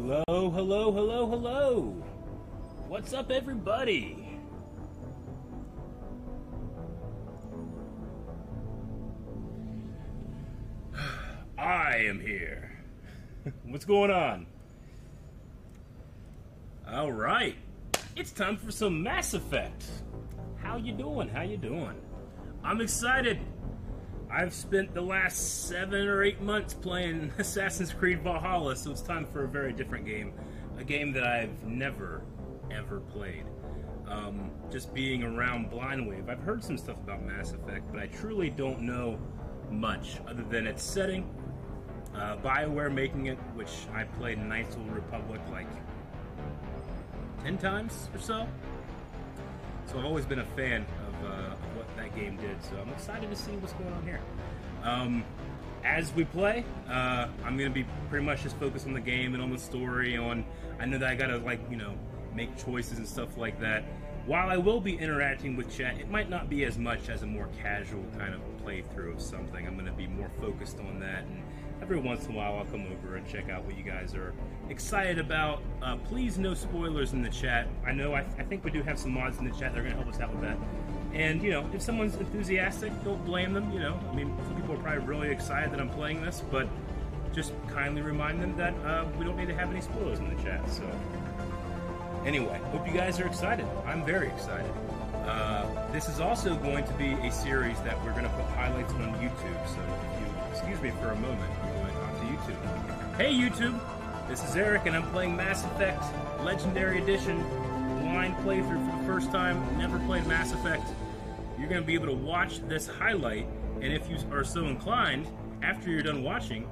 Hello, hello, hello, hello. What's up, everybody? I am here. What's going on? All right. It's time for some Mass Effect. How you doing? How you doing? I'm excited. I've spent the last seven or eight months playing Assassin's Creed Valhalla, so it's time for a very different game. A game that I've never, ever played. Um, just being around Blind Wave, I've heard some stuff about Mass Effect, but I truly don't know much other than its setting, uh, BioWare making it, which I played Knights of the Republic like 10 times or so. So I've always been a fan uh, what that game did. So I'm excited to see what's going on here. Um, as we play, uh, I'm gonna be pretty much just focused on the game and on the story. On I know that I gotta like you know make choices and stuff like that. While I will be interacting with chat, it might not be as much as a more casual kind of playthrough of something. I'm gonna be more focused on that and every once in a while I'll come over and check out what you guys are excited about. Uh, please, no spoilers in the chat. I know I, I think we do have some mods in the chat that are going to help us out with that. And you know, if someone's enthusiastic, don't blame them. You know, I mean, some people are probably really excited that I'm playing this, but just kindly remind them that uh, we don't need to have any spoilers in the chat. So, anyway, hope you guys are excited. I'm very excited. Uh, this is also going to be a series that we're going to put highlights on YouTube. So, if you excuse me for a moment, I'm going to talk to YouTube. Hey, YouTube! This is Eric, and I'm playing Mass Effect Legendary Edition blind playthrough for the first time. Never played Mass Effect. You're going to be able to watch this highlight, and if you are so inclined, after you're done watching,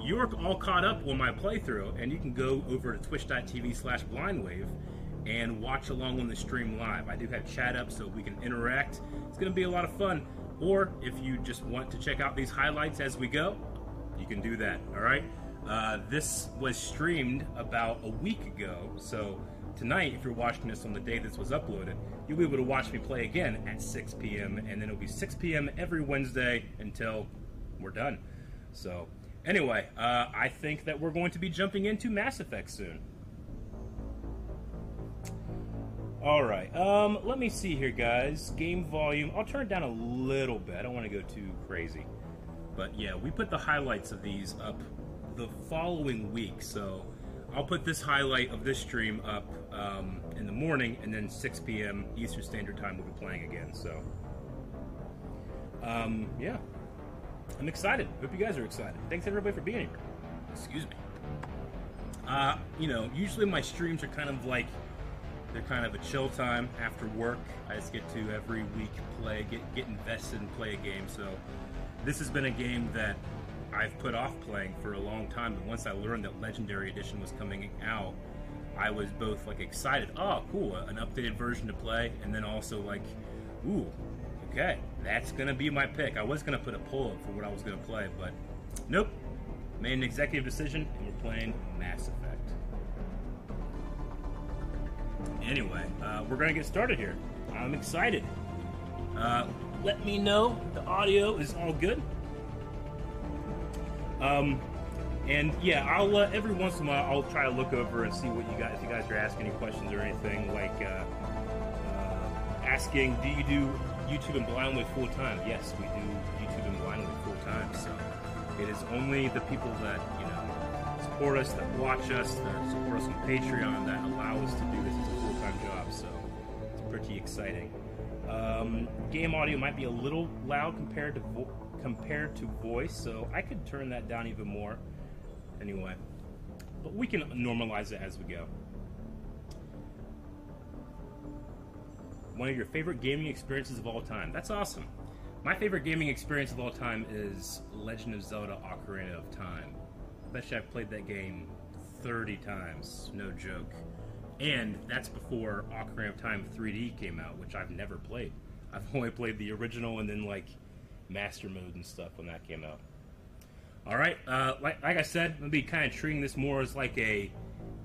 you're all caught up on my playthrough, and you can go over to twitch.tv slash blindwave and watch along on the stream live. I do have chat up so we can interact. It's going to be a lot of fun. Or if you just want to check out these highlights as we go, you can do that. All right. Uh, this was streamed about a week ago, so tonight, if you're watching this on the day this was uploaded, you'll be able to watch me play again at 6 p.m. and then it'll be 6 p.m. every Wednesday until we're done. So, anyway, uh, I think that we're going to be jumping into Mass Effect soon. All right. Um, let me see here, guys. Game volume. I'll turn it down a little bit. I don't want to go too crazy. But yeah, we put the highlights of these up the following week. So I'll put this highlight of this stream up um, in the morning, and then 6 p.m. Eastern Standard Time we'll be playing again. So um, yeah, I'm excited. Hope you guys are excited. Thanks everybody for being here. Excuse me. Uh, you know, usually my streams are kind of like they're kind of a chill time after work. I just get to every week play, get get invested and play a game. So this has been a game that I've put off playing for a long time. But once I learned that Legendary Edition was coming out, I was both like excited, oh cool, an updated version to play, and then also like, ooh, okay, that's gonna be my pick. I was gonna put a poll up for what I was gonna play, but nope. Made an executive decision, and we're playing Mass Effect. Anyway, uh, we're to get started here. I'm excited. Uh, let me know the audio is all good. Um, and yeah, I'll uh, every once in a while I'll try to look over and see what you guys, you guys are asking any questions or anything like uh, uh, asking, do you do YouTube and Blindwave full time? Yes, we do YouTube and Blindwave full time. So it is only the people that you know support us, that watch us, that support us on Patreon, that allow us to do this as a full-time job. So it's pretty exciting. Um, game audio might be a little loud compared to vo- compared to voice, so I could turn that down even more. Anyway, but we can normalize it as we go. One of your favorite gaming experiences of all time. That's awesome. My favorite gaming experience of all time is Legend of Zelda Ocarina of Time I bet you I've played that game 30 times, no joke. And that's before Ocarina of Time 3D came out, which I've never played. I've only played the original and then like master mode and stuff when that came out. All right, uh, like, like I said, I'm gonna be kind of treating this more as like a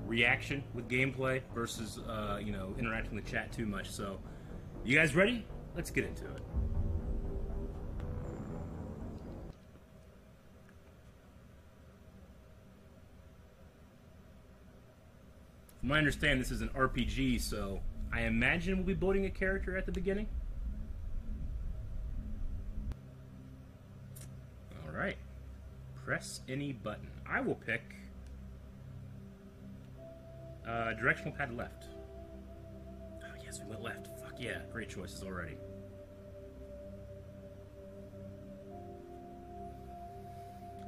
reaction with gameplay versus uh, you know interacting with chat too much. So, you guys ready? Let's get into it. From my understanding, this is an RPG, so I imagine we'll be building a character at the beginning. All right. Press any button. I will pick uh, directional pad left. Oh, yes, we went left. Fuck yeah. Great choices already.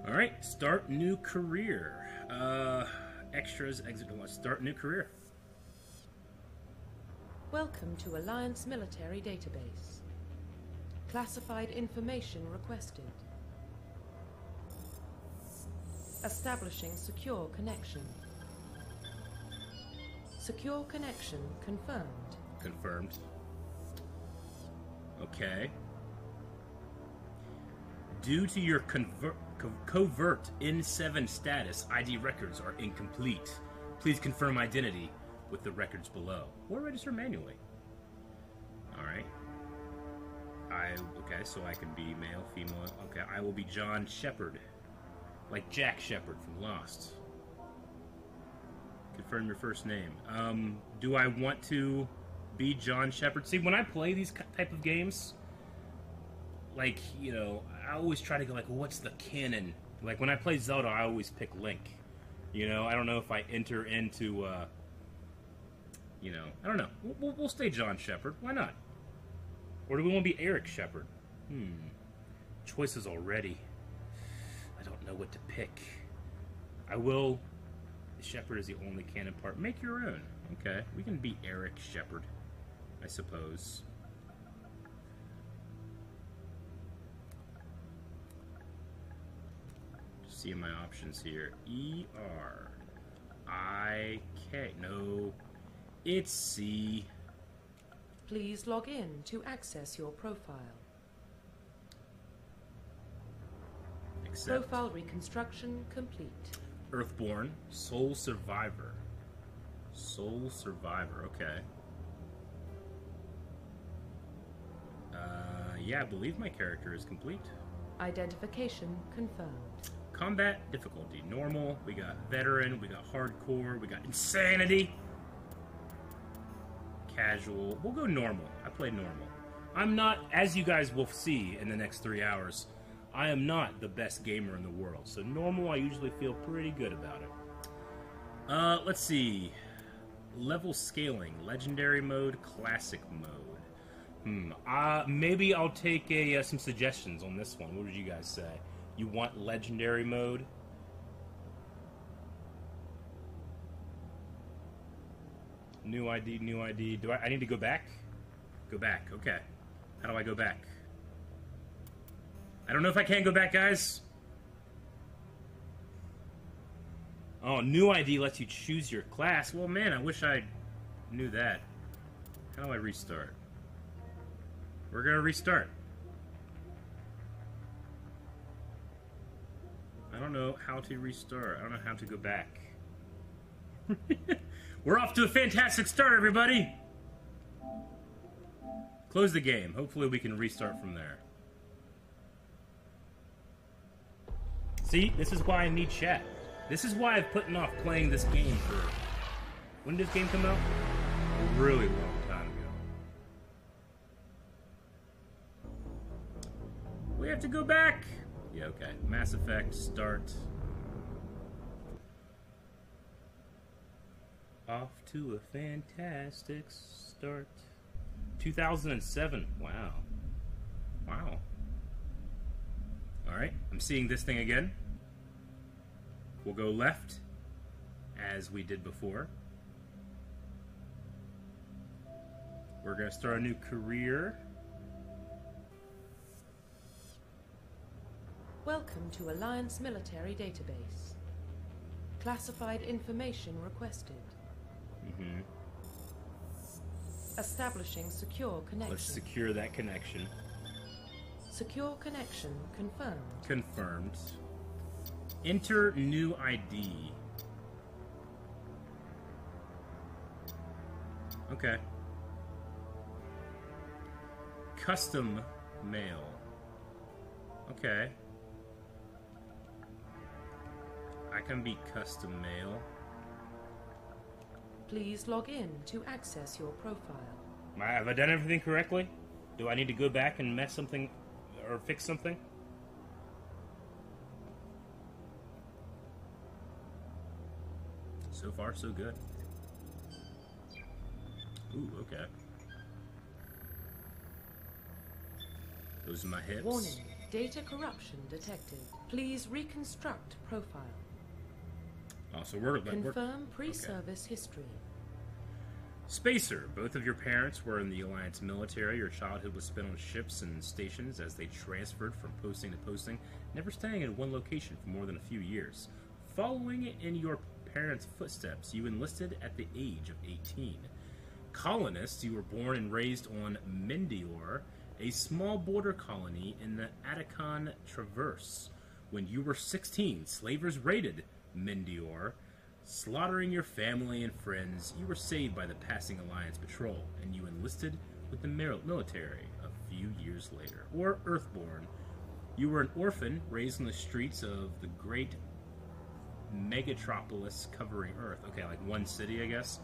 All right. Start new career. Uh, extras, exit. Let's start new career. Welcome to Alliance Military Database. Classified information requested. Establishing secure connection. Secure connection confirmed. Confirmed. Okay. Due to your convert, co- covert N7 status, ID records are incomplete. Please confirm identity with the records below, or register manually. All right. I okay, so I can be male, female. Okay, I will be John Shepard, like Jack Shepard from Lost. Confirm your first name. Um, do I want to be John Shepard? See, when I play these type of games, like you know, I always try to go like, what's the canon? Like when I play Zelda, I always pick Link. You know, I don't know if I enter into, uh, you know, I don't know. We'll, we'll, stay John Shepard. Why not? Or do we want to be Eric Shepard? Hmm. Choices already. Know what to pick. I will. Shepard is the only canon part. Make your own. Okay, we can be Eric Shepard, I suppose. Just seeing my options here. E R I K. No, it's C. Please log in to access your profile. Except Profile reconstruction complete. Earthborn, Sole Survivor. Sole Survivor, okay. Uh, yeah, I believe my character is complete. Identification confirmed. Combat difficulty normal. We got veteran. We got hardcore. We got insanity. Casual. We'll go normal. I play normal. I'm not, as you guys will see in the next three hours, I am not the best gamer in the world. So normal, I usually feel pretty good about it. Uh, let's see. Level scaling, legendary mode, classic mode. Hmm. Uh, maybe I'll take a uh, some suggestions on this one. What would you guys say? You want legendary mode? New ID, new ID. Do I? I need to go back. Go back. Okay. How do I go back? I don't know if I can go back, guys. Oh, new ID lets you choose your class. Well, man, I wish I knew that. How do I restart? We're gonna restart. I don't know how to restart. I don't know how to go back. We're off to a fantastic start, everybody! Close the game. Hopefully, we can restart from there. See, this is why I need chat. This is why I've putting off playing this game for. When did this game come out? A really long time ago. We have to go back! Yeah, okay. Mass Effect, start. Off to a fantastic start. 2007. Wow. Wow. Alright, I'm seeing this thing again. We'll go left, as we did before. We're going to start a new career. Welcome to Alliance Military Database. Classified information requested. hmm Establishing secure connection. Let's secure that connection. secure connection confirmed. Confirmed. Enter new ID. Okay. Custom male. Okay. I can be custom male. Please log in to access your profile. Have I done everything correctly? Do I need to go back and mess something or fix something? So far, so good. Ooh, okay. Those are my hips. Warning. Data corruption detected. Please reconstruct profile. Oh, so we're, Confirm pre-service history. Spacer, both of your parents were in the Alliance military. Your childhood was spent on ships and stations as they transferred from posting to posting, never staying in one location for more than a few years. Following in your parents' footsteps, you enlisted at the age of 18. Colonists, you were born and raised on Mindoir, a small border colony in the Attican Traverse. When you were 16, slavers raided Mindoir, slaughtering your family and friends. You were saved by the passing Alliance patrol, and you enlisted with the mil- military a few years later. Or Earthborn. You were an orphan raised on the streets of the great megatropolis covering Earth. Okay, like one city, I guess.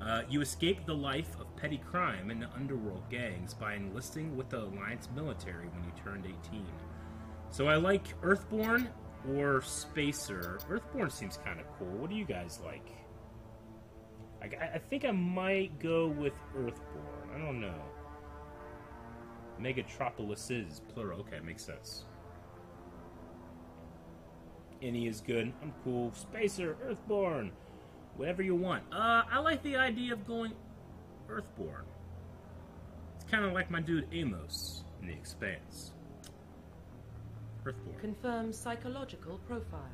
Uh, you escaped the life of petty crime and the underworld gangs by enlisting with the Alliance military when you turned 18. So I like Earthborn or Spacer. Earthborn seems kind of cool. What do you guys like? I, I think I might go with Earthborn. I don't know. Megatropolises, plural. Okay, makes sense. Any is good. I'm cool. Spacer, Earthborn, whatever you want. Uh, I like the idea of going Earthborn. It's kind of like my dude Amos in The Expanse. Earthborn. Confirm psychological profile.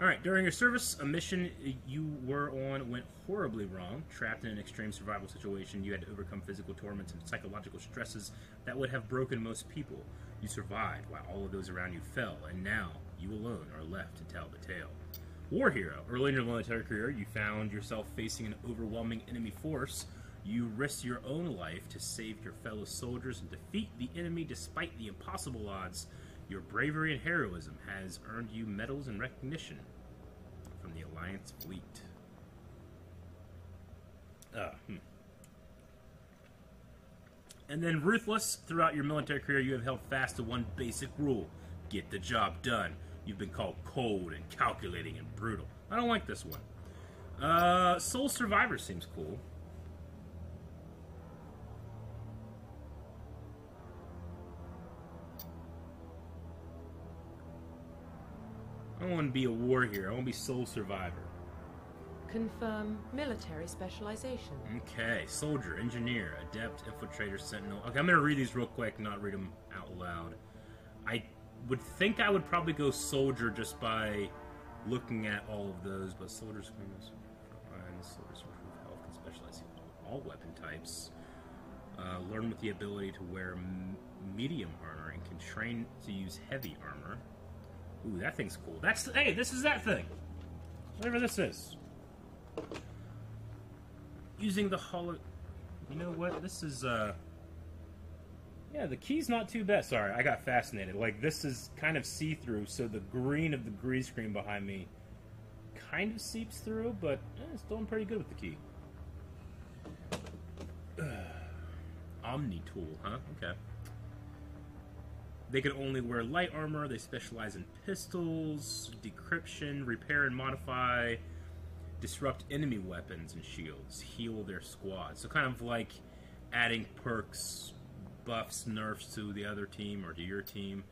All right. During your service, a mission you were on went horribly wrong. Trapped in an extreme survival situation, you had to overcome physical torments and psychological stresses that would have broken most people. You survived while all of those around you fell, and now you alone are left to tell the tale. War hero. Early in your military career, you found yourself facing an overwhelming enemy force. You risked your own life to save your fellow soldiers and defeat the enemy despite the impossible odds. Your bravery and heroism has earned you medals and recognition from the Alliance fleet. Uh, hmm. And then, ruthless, throughout your military career, you have held fast to one basic rule get the job done. You've been called cold and calculating and brutal. I don't like this one. Uh, Sole Survivor seems cool. I don't want to be a war hero. I want to be Sole Survivor. Confirm military specialization. Okay, soldier, engineer, adept, infiltrator, sentinel. Okay, I'm gonna read these real quick, not read them out loud. I would think I would probably go soldier just by looking at all of those, but soldiers frontline, soldiers improve health, can specialize with all weapon types. Uh, learn with the ability to wear medium armor and can train to use heavy armor. Ooh, that thing's cool. That's hey, this is that thing. Whatever this is. Using the holo. You know what? This is uh. Yeah, the key's not too bad. Sorry, I got fascinated. Like this is kind of see-through, so the green of the green screen behind me kind of seeps through, but eh, it's doing pretty good with the key. Omni tool, huh? Okay. They can only wear light armor. They specialize in pistols, decryption, repair and modify, disrupt enemy weapons and shields, heal their squad. So kind of like adding perks, buffs, nerfs to the other team or to your team.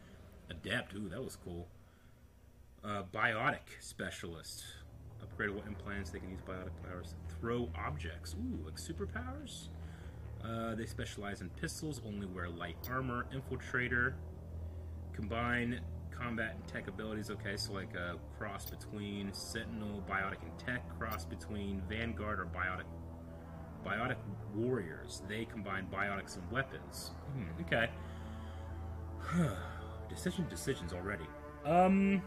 Adept, ooh, that was cool. Uh, biotic specialist. Upgradable implants, they can use biotic powers. Throw objects, ooh, like superpowers? Uh, they specialize in pistols, only wear light armor. Infiltrator, combine combat and tech abilities. Okay, so like a cross between Sentinel, Biotic, and Tech, cross between Vanguard or Biotic. Biotic warriors. They combine biotics and weapons. Hmm, okay. Decision decisions already. Um.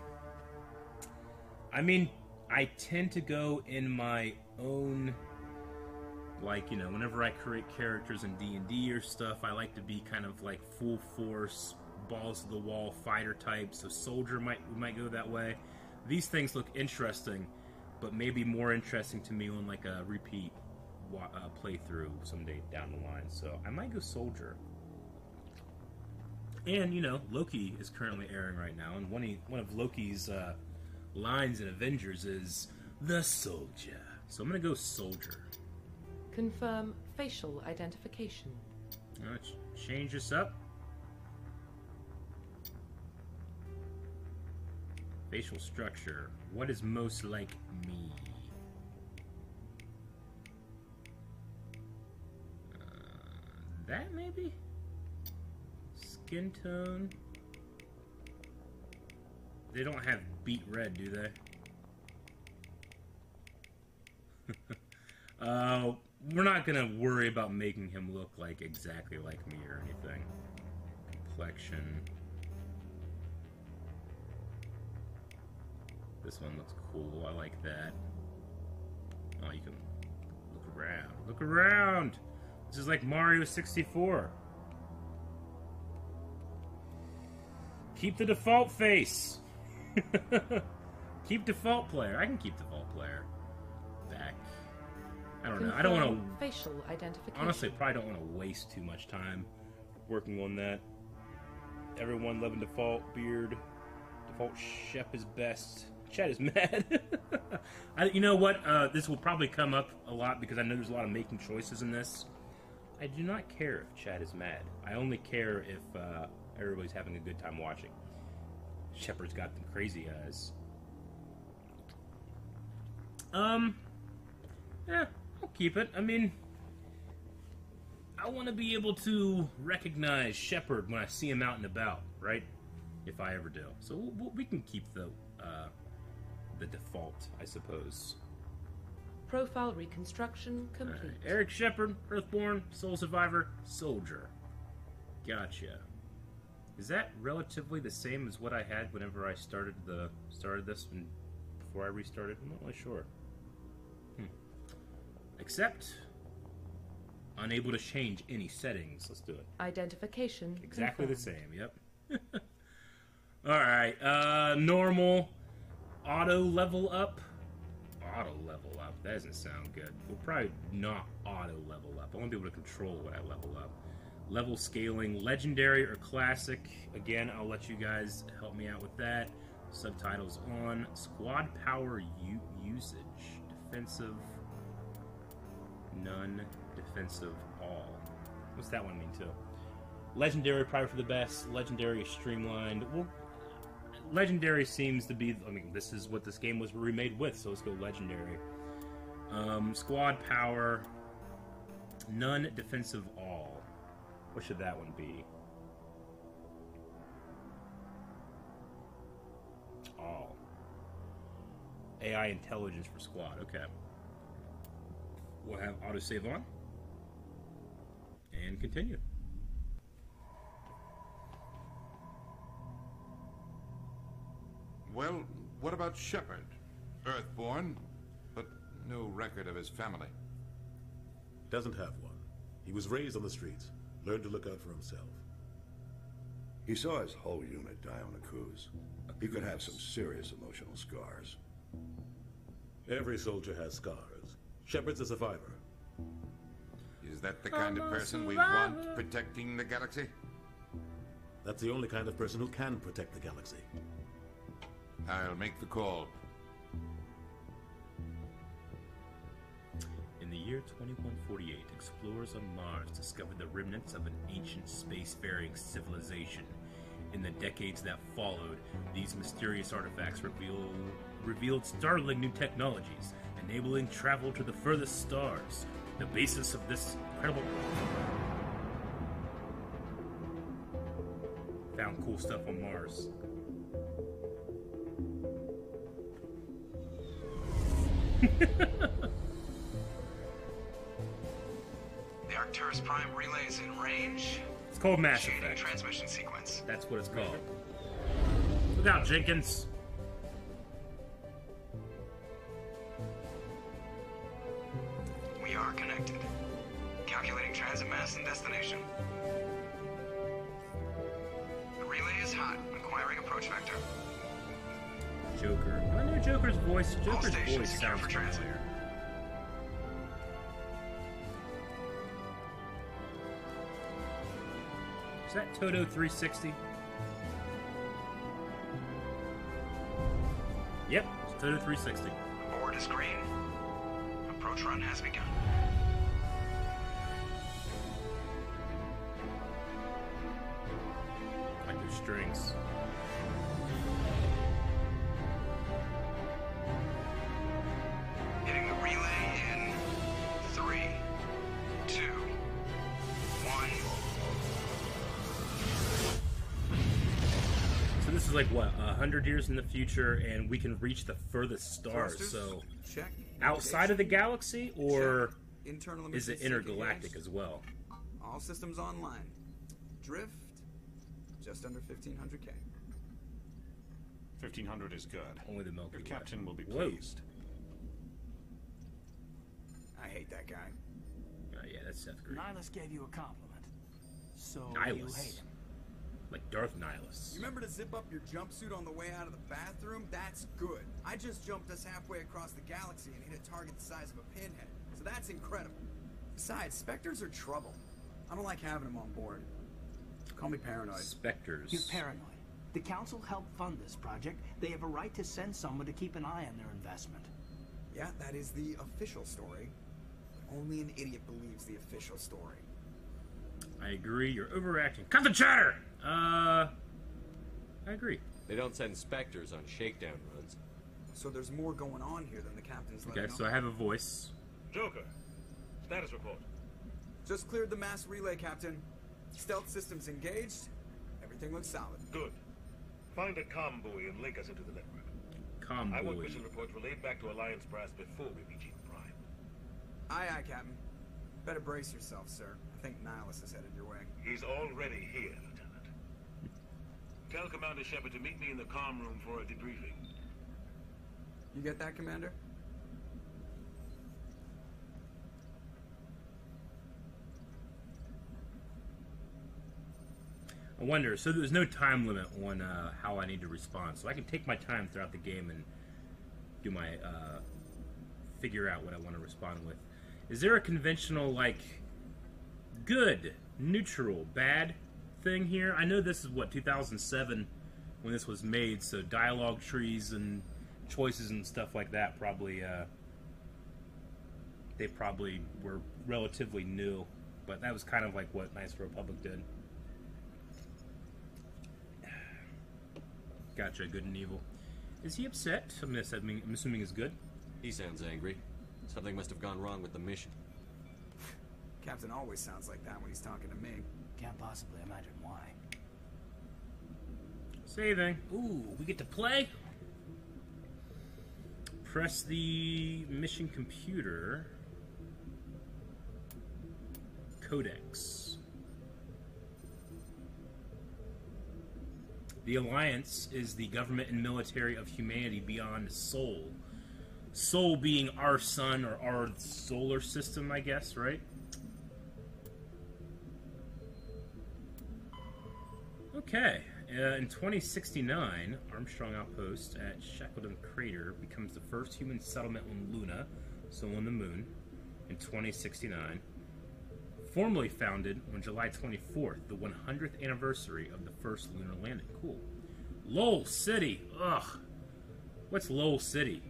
I mean, I tend to go in my own like you know whenever i create characters in d&d or stuff i like to be kind of like full force balls to the wall fighter type so soldier might we might go that way these things look interesting but maybe more interesting to me on like a repeat uh, playthrough someday down the line. So I might go Soldier. And you know, Loki is currently airing right now, and one of, one of Loki's uh, lines in Avengers is the Soldier. So I'm gonna go Soldier. Confirm facial identification. Ch- change this up. Facial structure. What is most like me? That maybe? Skin tone. They don't have beet red, do they? uh, we're not gonna worry about making him look like exactly like me or anything. Complexion. This one looks cool. I like that. Oh, you can look around. Look around! This is like Mario 64. Keep the default face. keep default player. I can keep default player. Back. I don't know. I don't want to. Facial identification. Honestly, probably don't want to waste too much time working on that. Everyone loving default beard. Default Shep is best. Chad is mad. I, you know what? Uh, this will probably come up a lot because I know there's a lot of making choices in this. I do not care if Chad is mad. I only care if uh, everybody's having a good time watching. Shepard's got them crazy eyes. Um, yeah, I'll keep it. I mean, I want to be able to recognize Shepard when I see him out and about, right? If I ever do. So we'll, can keep the uh, the default, I suppose. Profile reconstruction complete. Alright, Eric Shepard, Earthborn, Sole Survivor, Soldier. Gotcha. Is that relatively the same as what I had whenever I started the started this and before I restarted? I'm not really sure. Hmm. Except unable to change any settings. Let's do it. Identification. Exactly the same. Yep. All right. Uh, normal. Auto level up. Auto level up. That doesn't sound good. We'll probably not auto level up. I want to be able to control what I level up. Level scaling, legendary or classic. Again, I'll let you guys help me out with that. Subtitles on. Squad power usage. Defensive. None. Defensive all. What's that one mean too? Legendary probably for the best. Legendary is streamlined. Well, legendary seems to be. I mean, this is what this game was remade with, so let's go legendary. Um, squad power, none defensive all. What should that one be? All. AI intelligence for squad. Okay. We'll have autosave on. And continue. Well, what about Shepard? Earthborn, but no record of his family. Doesn't have one. He was raised on the streets, learned to look out for himself. He saw his whole unit die on a cruise. He could have some serious emotional scars. Every soldier has scars. Shepard's a survivor. Is that the kind I'm of person we want protecting the galaxy? That's the only kind of person who can protect the galaxy. I'll make the call. In the year 2148, explorers on Mars discovered the remnants of an ancient spacefaring civilization. In the decades that followed, these mysterious artifacts reveal, revealed startling new technologies, enabling travel to the furthest stars. The basis of this incredible. Found cool stuff on Mars. The Arcturus Prime relay is in range. It's called Mass Effect. transmission sequence. That's what it's called. Look out, Jenkins. We are connected. Calculating transit mass and destination. The relay is hot, acquiring approach vector. Joker. I know Joker's voice? Joker's voice sounds familiar. Is that Toto 360? Yep, it's Toto 360. Board is green. Approach run has begun. Like their strings. Is like what a hundred years in the future, and we can reach the furthest stars. Thrusters? So check. outside of the galaxy, or Check. internal is it intergalactic as well? All systems online. Drift, just under 1500k. 1500 is good. Only the Milky Your Way. captain will be Whoa. pleased. I hate that guy. Uh, yeah, that's Seth Green. Nihlus gave you a compliment. So you Nihilus. hate him. Like Darth Nihilus. You remember to zip up your jumpsuit on the way out of the bathroom? That's good. I just jumped us halfway across the galaxy and hit a target the size of a pinhead. So that's incredible. Besides, Spectres are trouble. I don't like having them on board. Call me paranoid. Spectres. You're paranoid. The council helped fund this project. They have a right to send someone to keep an eye on their investment. Yeah, that is the official story. Only an idiot believes the official story. I agree. You're overacting. Cut the chatter. Uh, I agree. They don't send specters on shakedown runs. So there's more going on here than the captain's Okay, so on. I have a voice. Joker, status report. Just cleared the mass relay, Captain. Stealth systems engaged. Everything looks solid. Good. Find a comm buoy and link us into the network. Com I want mission reports relayed back to Alliance Brass before we reach Eden Prime. Aye, aye, Captain. Better brace yourself, sir. I think Nihlus is headed your way. He's already here, Lieutenant. Tell Commander Shepard to meet me in the comm room for a debriefing. You get that, Commander? I wonder. So there's no time limit on uh, how I need to respond, so I can take my time throughout the game and do my uh, figure out what I want to respond with. Is there a conventional like good, neutral, bad thing here? I know this is what 2007 when this was made, so dialogue trees and choices and stuff like that probably uh, they probably were relatively new, but that was kind of like what Knights of the Republic did. Gotcha, good and evil. Is he upset? I'm assuming, I'm assuming is good. He sounds angry. Something must have gone wrong with the mission. Captain always sounds like that when he's talking to me. Can't possibly imagine why. Saving. Ooh, we get to play. Press the mission computer. Codex. The Alliance is the government and military of humanity beyond Sol. Sol being our sun or our solar system, I guess, right? Okay. Uh, in 2069, Armstrong Outpost at Shackleton Crater becomes the first human settlement on Luna, so on the moon, in 2069. Formally founded on July 24th, the 100th anniversary of the first lunar landing. Cool. Lowell City. Ugh. What's Lowell City?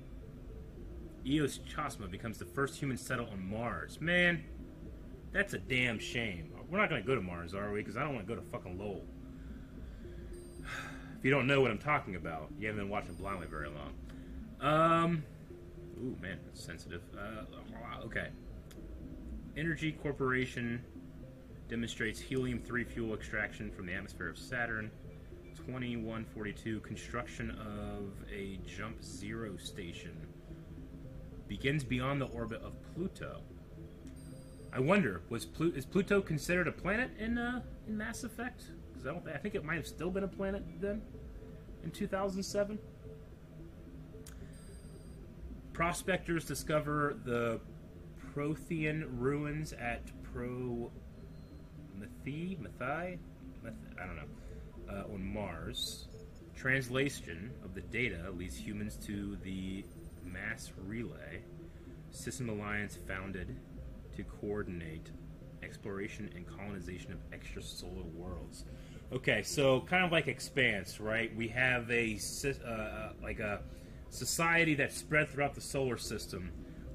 Echus Chasma becomes the first human settle on Mars. Man, that's a damn shame. We're not going to go to Mars, are we? Because I don't want to go to fucking Lowell. If you don't know what I'm talking about, you haven't been watching Blind Wave very long. Um, ooh, man, that's sensitive. Uh, okay. Energy Corporation demonstrates helium 3 fuel extraction from the atmosphere of Saturn. 2142 construction of a jump zero station begins beyond the orbit of Pluto. I wonder, was Plu- is Pluto considered a planet in uh, in Mass Effect? Because I don't, thi- I think it might have still been a planet then, in 2007. Prospectors discover the Prothean ruins at Pro Mathi, Mathai, Math- I don't know, uh, on Mars. Translation of the data leads humans to the Mass Relay, System Alliance founded to coordinate exploration and colonization of extrasolar worlds. Okay, so kind of like Expanse, right? We have a uh, uh, like a society that's spread throughout the solar system.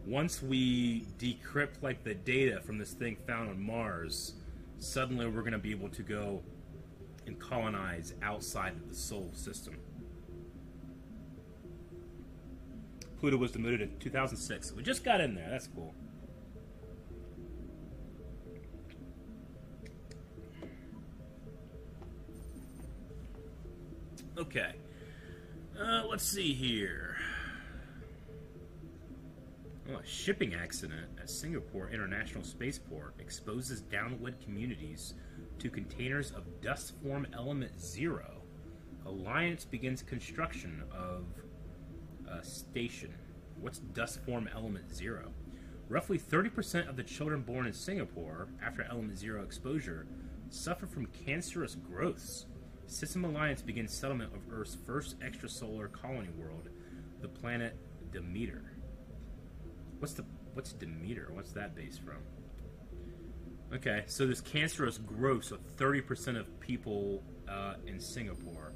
Once we decrypt like the data from this thing found on Mars, suddenly we're going to be able to go and colonize outside of the solar system. Pluto was demoted in 2006. We just got in there. That's cool. Okay. Uh, let's see here. Oh, a shipping accident at Singapore International Spaceport exposes downwind communities to containers of dust form element zero. Alliance begins construction of a station. What's dust form element zero? Roughly 30% of the children born in Singapore after element zero exposure suffer from cancerous growths. System Alliance begins settlement of Earth's first extrasolar colony world, the planet Demeter. What's the what's Demeter? What's that based from? Okay, so this cancerous growth of 30% of people uh, in Singapore.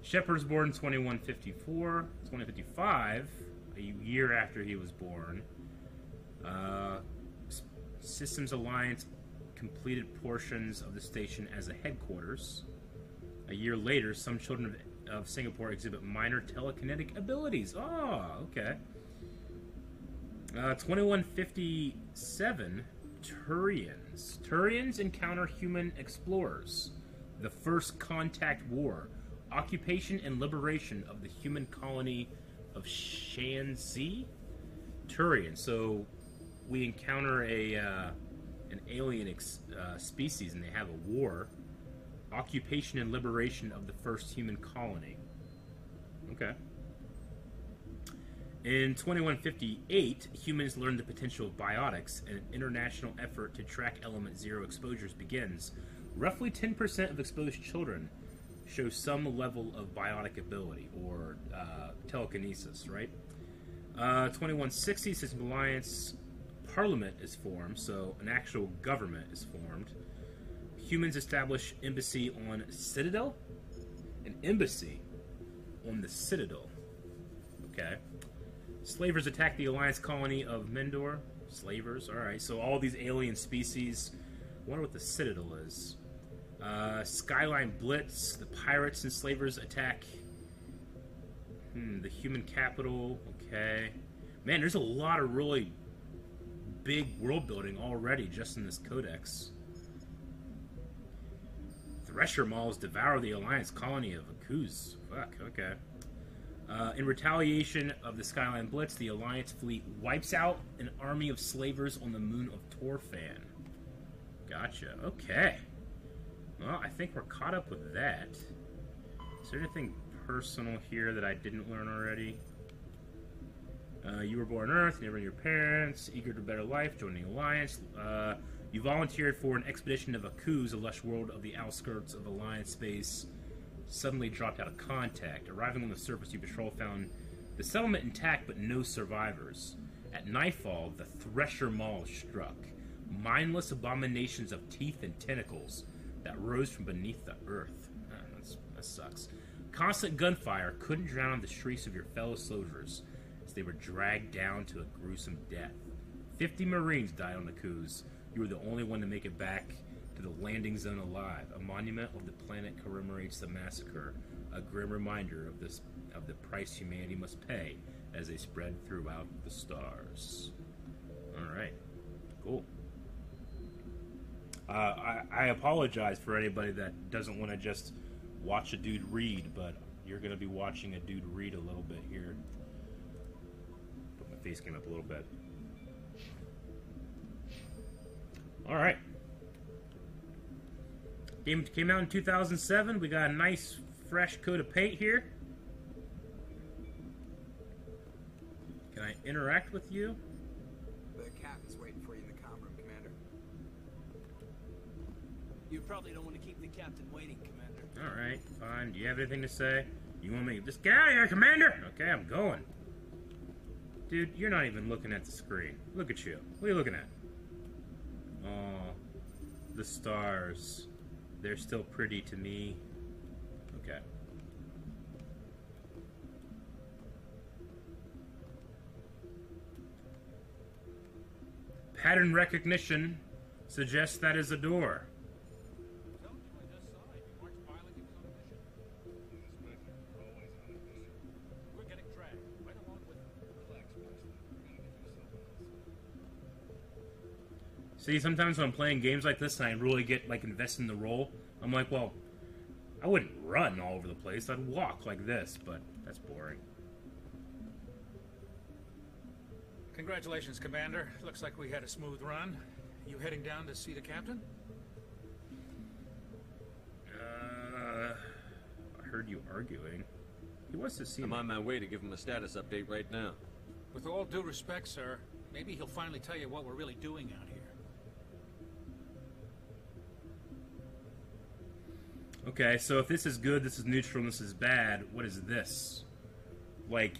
Shepard was born in 2154, 2055, a year after he was born. Uh, Systems Alliance completed portions of the station as a headquarters. A year later, some children of, of Singapore exhibit minor telekinetic abilities. Oh, okay. Uh, 2157, Turians. Turians encounter human explorers. The First Contact War. Occupation and liberation of the human colony of Shanxi. Turian. So we encounter a uh, an alien uh, species and they have a war. Occupation and liberation of the first human colony. Okay. In 2158, humans learn the potential of biotics, and an international effort to track element zero exposures begins. Roughly 10% of exposed children show some level of biotic ability or uh, telekinesis, right? Uh, 2160, System Alliance Parliament is formed, so an actual government is formed. Humans establish embassy on Citadel? An embassy on the Citadel. Okay. Slavers attack the Alliance colony of Mindoir. Slavers, alright. So all these alien species. I wonder what the Citadel is. Uh, Skyllian Blitz. The pirates and slavers attack. Hmm, the human capital. Okay. Man, there's a lot of really big world building already just in this codex. Thresher Maws devour the Alliance colony of Akuze. Fuck, okay. Uh, in retaliation of the Skyllian Blitz, the Alliance fleet wipes out an army of slavers on the moon of Torfan. Gotcha. Okay. Well, I think we're caught up with that. Is there anything personal here that I didn't learn already? Uh, you were born on Earth, never knew your parents, eager to better life, join the Alliance. Uh, you volunteered for an expedition of Akuze, a lush world of the outskirts of Alliance space. Suddenly dropped out of contact. Arriving on the surface, you patrol found the settlement intact, but no survivors. At nightfall, the Thresher Maw struck. Mindless abominations of teeth and tentacles that rose from beneath the earth. That sucks. Constant gunfire couldn't drown the shrieks of your fellow soldiers as they were dragged down to a gruesome death. Fifty Marines died on the Kuz. You were the only one to make it back to the landing zone alive. A monument of the planet commemorates the massacre, a grim reminder of this of the price humanity must pay as they spread throughout the stars. All right, cool. Uh, I, I apologize for anybody that doesn't want to just watch a dude read, but you're going to be watching a dude read a little bit here. But my face came up a little bit. All right. Game came out in 2007. We got a nice, fresh coat of paint here. Can I interact with you? The captain's waiting for you in the comm room, Commander. You probably don't want to keep the captain waiting, Commander. All right, fine. Do you have anything to say? You want me to just get out of here, Commander? Okay, I'm going. Dude, you're not even looking at the screen. Look at you. What are you looking at? Oh, the stars. They're still pretty to me. Okay. Pattern recognition suggests that is a door. See, sometimes when I'm playing games like this and I really get like invested in the role, I'm like, well, I wouldn't run all over the place. I'd walk like this, but that's boring. Congratulations, Commander. Looks like we had a smooth run. You heading down to see the captain? Uh, I heard you arguing. He wants to see I'm me. on my way to give him a status update right now. With all due respect, sir, maybe he'll finally tell you what we're really doing out here. Okay, so if this is good, this is neutral, and this is bad, what is this? Like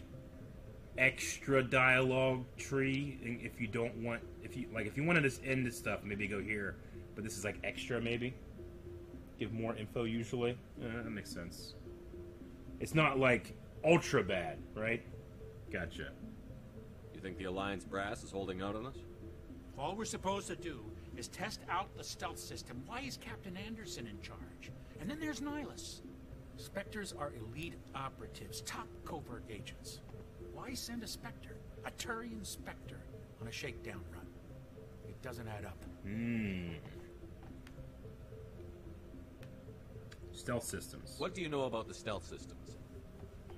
extra dialogue tree? And if you don't want, if you like, if you wanted to end this stuff, maybe go here. But this is like extra, maybe. Give more info usually. Uh, that makes sense. It's not like ultra bad, right? Gotcha. You think the Alliance brass is holding out on us? All we're supposed to do is test out the stealth system. Why is Captain Anderson in charge? And then there's Nihlus. Spectres are elite operatives, top covert agents. Why send a Spectre, a Turian Spectre, on a shakedown run? It doesn't add up. Hmm. Stealth systems. What do you know about the stealth systems?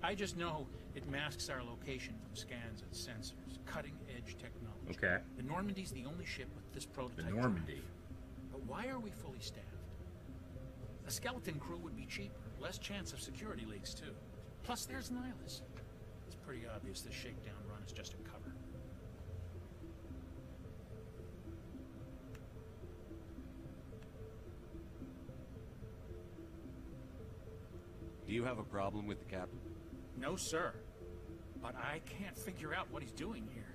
I just know it masks our location from scans and sensors. Cutting-edge technology. Okay. The Normandy's the only ship with this prototype. The drive. Normandy. But why are we fully staffed? A skeleton crew would be cheaper, less chance of security leaks too. Plus, there's Nihlus. It's pretty obvious this shakedown run is just a cover. Do you have a problem with the captain? No, sir. But I can't figure out what he's doing here.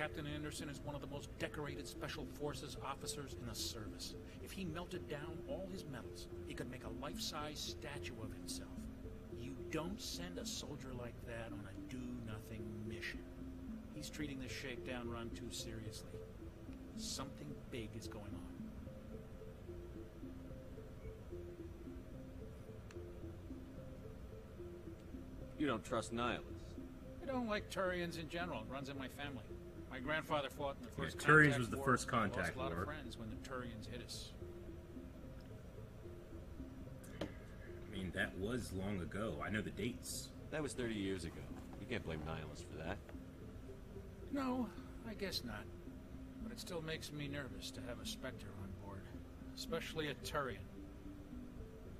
Captain Anderson is one of the most decorated Special Forces officers in the service. If he melted down all his medals, he could make a life-size statue of himself. You don't send a soldier like that on a do-nothing mission. He's treating this shakedown run too seriously. Something big is going on. You don't trust Nihlus. I don't like Turians in general. It runs in my family. My grandfather fought in the Yeah, first Turians was the war. first I contact lost a lot war. of friends when the Turians hit us. I mean, that was long ago. I know the dates. That was 30 years ago. You can't blame Nihlus for that. No, I guess not. But it still makes me nervous to have a Spectre on board. Especially a Turian.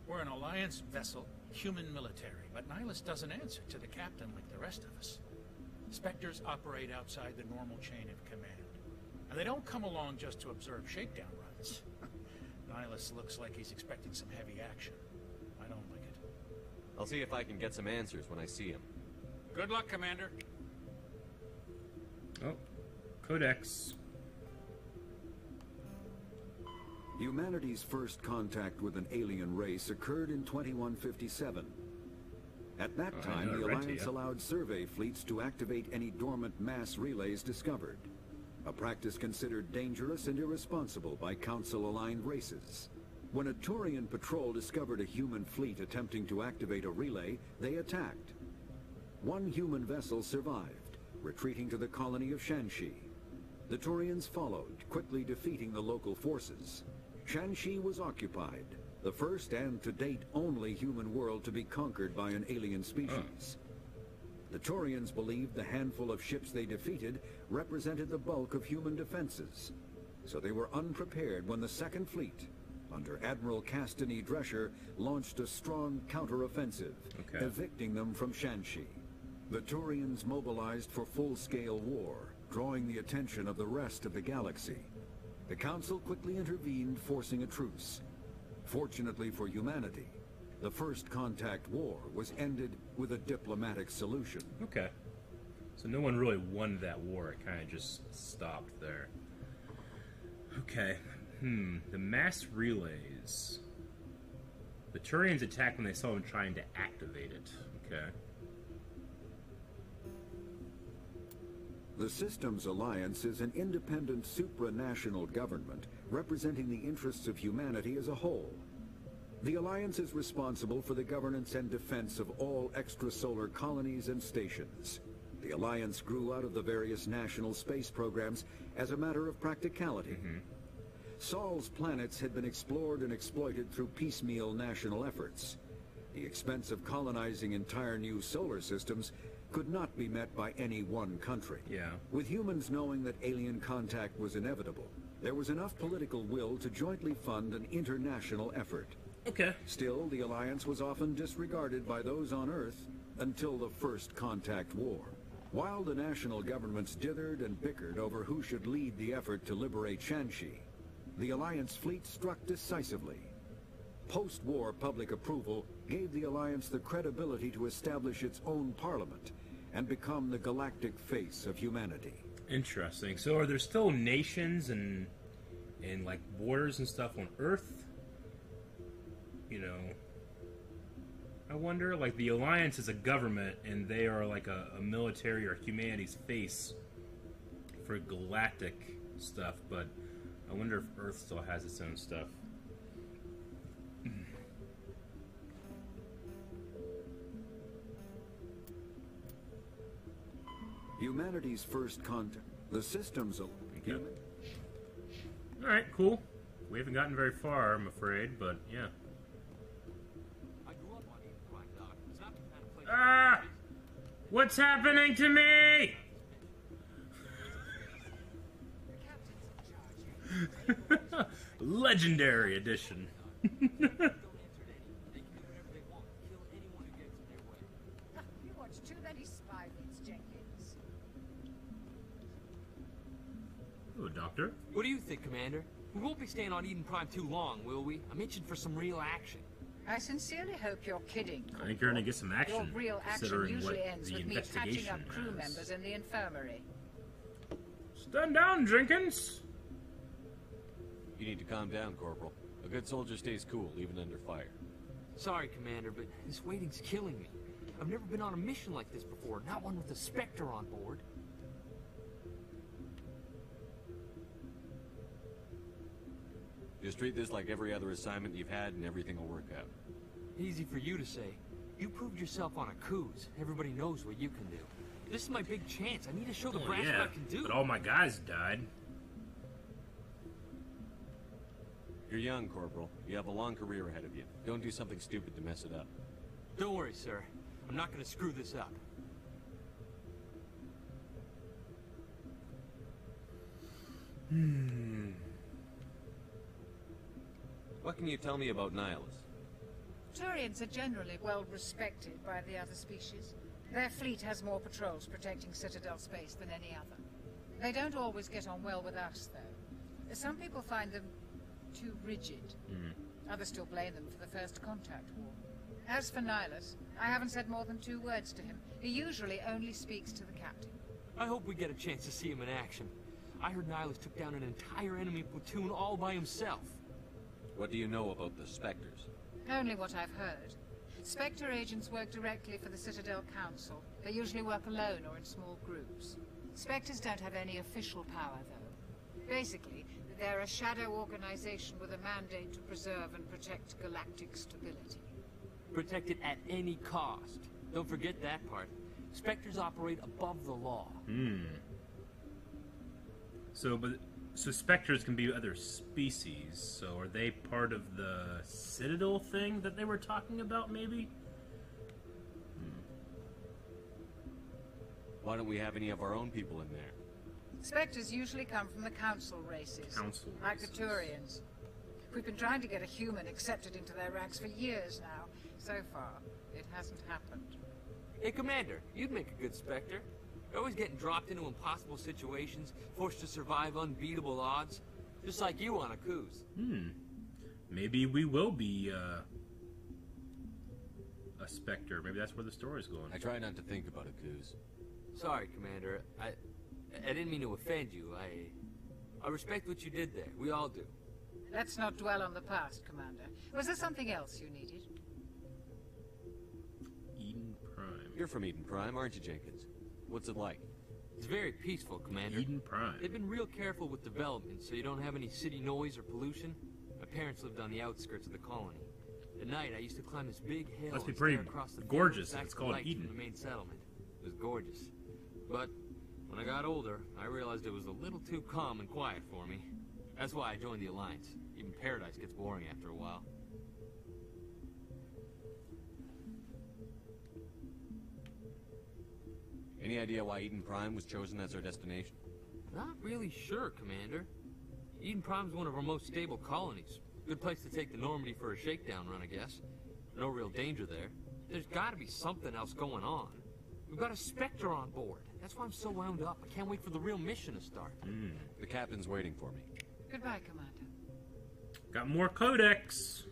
We're an Alliance vessel, human military, but Nihlus doesn't answer to the captain like the rest of us. Spectres operate outside the normal chain of command. And they don't come along just to observe shakedown runs. Nihlus looks like he's expecting some heavy action. I don't like it. I'll see if I can get some answers when I see him. Good luck, Commander. Oh, Codex. Humanity's first contact with an alien race occurred in 2157. At that Oh, time, the I read to Alliance allowed survey fleets to activate any dormant mass relays discovered, a practice considered dangerous and irresponsible by Council-aligned races. When a Turian patrol discovered a human fleet attempting to activate a relay, they attacked. One human vessel survived, retreating to the colony of Shanxi. The Turians followed, quickly defeating the local forces. Shanxi was occupied, the first and to date only human world to be conquered by an alien species. The Turians believed the handful of ships they defeated represented the bulk of human defenses, so they were unprepared when the Second Fleet, under Admiral Kastanie Drescher, launched a strong counteroffensive, Okay. evicting them from Shanxi. The Turians mobilized for full-scale war, drawing the attention of the rest of the galaxy. The Council quickly intervened, forcing a truce. Fortunately for humanity, the First Contact War was ended with a diplomatic solution. Okay. So no one really won that war. It kind of just stopped there. Okay. Hmm. The mass relays. The Turians attacked when they saw him trying to activate it. Okay. The Systems Alliance is an independent supranational government representing the interests of humanity as a whole. The Alliance is responsible for the governance and defense of all extrasolar colonies and stations. The Alliance grew out of the various national space programs as a matter of practicality. Mm-hmm. Sol's planets had been explored and exploited through piecemeal national efforts. The expense of colonizing entire new solar systems could not be met by any one country. Yeah. With humans knowing that alien contact was inevitable, there was enough political will to jointly fund an international effort. Okay. Still, the alliance was often disregarded by those on Earth until the First Contact War. While the national governments dithered and bickered over who should lead the effort to liberate Shanxi, the Alliance fleet struck decisively. Post-war public approval gave the Alliance the credibility to establish its own parliament and become the galactic face of humanity. Interesting. So are there still nations and and like borders and stuff on Earth? You know, I wonder. Like the Alliance is a government, and they are like a, a military or humanity's face for galactic stuff. But I wonder if Earth still has its own stuff. Humanity's first contact. The systems of human. All right, cool. We haven't gotten very far, I'm afraid, but yeah. Ah! What's happening to me? Legendary edition. You watch too many spy vids, Jenkins. Oh, Doctor. What do you think, Commander? We won't be staying on Eden Prime too long, will we? I'm itching for some real action. I sincerely hope you're kidding. I think you're gonna get some action, Your real action usually what ends with me patching up crew has. members in the infirmary. Stand down, Jenkins. You need to calm down, Corporal. A good soldier stays cool, even under fire. Sorry, Commander, but this waiting's killing me. I've never been on a mission like this before, not one with a Spectre on board. Just treat this like every other assignment you've had, and everything will work out. Easy for you to say. You proved yourself on a cruise. Everybody knows what you can do. This is my big chance. I need to show the Oh, brass yeah, what I can do. but all my guys died. You're young, Corporal. You have a long career ahead of you. Don't do something stupid to mess it up. Don't worry, sir. I'm not going to screw this up. Hmm. What can you tell me about Nihlus? Turians are generally well respected by the other species. Their fleet has more patrols protecting Citadel space than any other. They don't always get on well with us, though. Some people find them too rigid. Mm-hmm. Others still blame them for the First Contact War. As for Nihlus, I haven't said more than two words to him. He usually only speaks to the captain. I hope we get a chance to see him in action. I heard Nihlus took down an entire enemy platoon all by himself. What do you know about the Spectres? Only what I've heard. Spectre agents work directly for the Citadel Council. They usually work alone or in small groups. Spectres don't have any official power, though. Basically, they're a shadow organization with a mandate to preserve and protect galactic stability. Protect it at any cost. Don't forget that part. Spectres operate above the law. Hmm. So, but so specters can be other species. So, are they part of the Citadel thing that they were talking about? Maybe. Hmm. Why don't we have any of our own people in there? Spectres usually come from the Council races. Council Like the Turians. We've been trying to get a human accepted into their ranks for years now. So far, it hasn't happened. Hey, Commander, you'd make a good Spectre. You're always getting dropped into impossible situations, forced to survive unbeatable odds. Just like you on Akuze. Hmm. Maybe we will be uh, a specter. Maybe that's where the story's going. I try not to think about it, Goose. Sorry, Commander. I I didn't mean to offend you. I I respect what you did there. We all do. Let's not dwell on the past, Commander. Was there something else you needed? Eden Prime. You're from Eden Prime, aren't you, Jenkins? What's it like? It's very peaceful, Commander. Eden Prime. They've been real careful with development, so you don't have any city noise or pollution. My parents lived on the outskirts of the colony. At night, I used to climb this big hill Must be and pretty across the gorgeous fields it's to the called Eden. The main settlement. It was gorgeous. But when I got older, I realized it was a little too calm and quiet for me. That's why I joined the Alliance. Even Paradise gets boring after a while. Any idea why Eden Prime was chosen as our destination? Not really sure, Commander. Eden Prime's one of our most stable colonies. Good place to take the Normandy for a shakedown run, I guess. No real danger there. There's gotta be something else going on. We've got a Spectre on board. That's why I'm so wound up. I can't wait for the real mission to start. Hmm. The captain's waiting for me. Goodbye, Commander. Got more codex.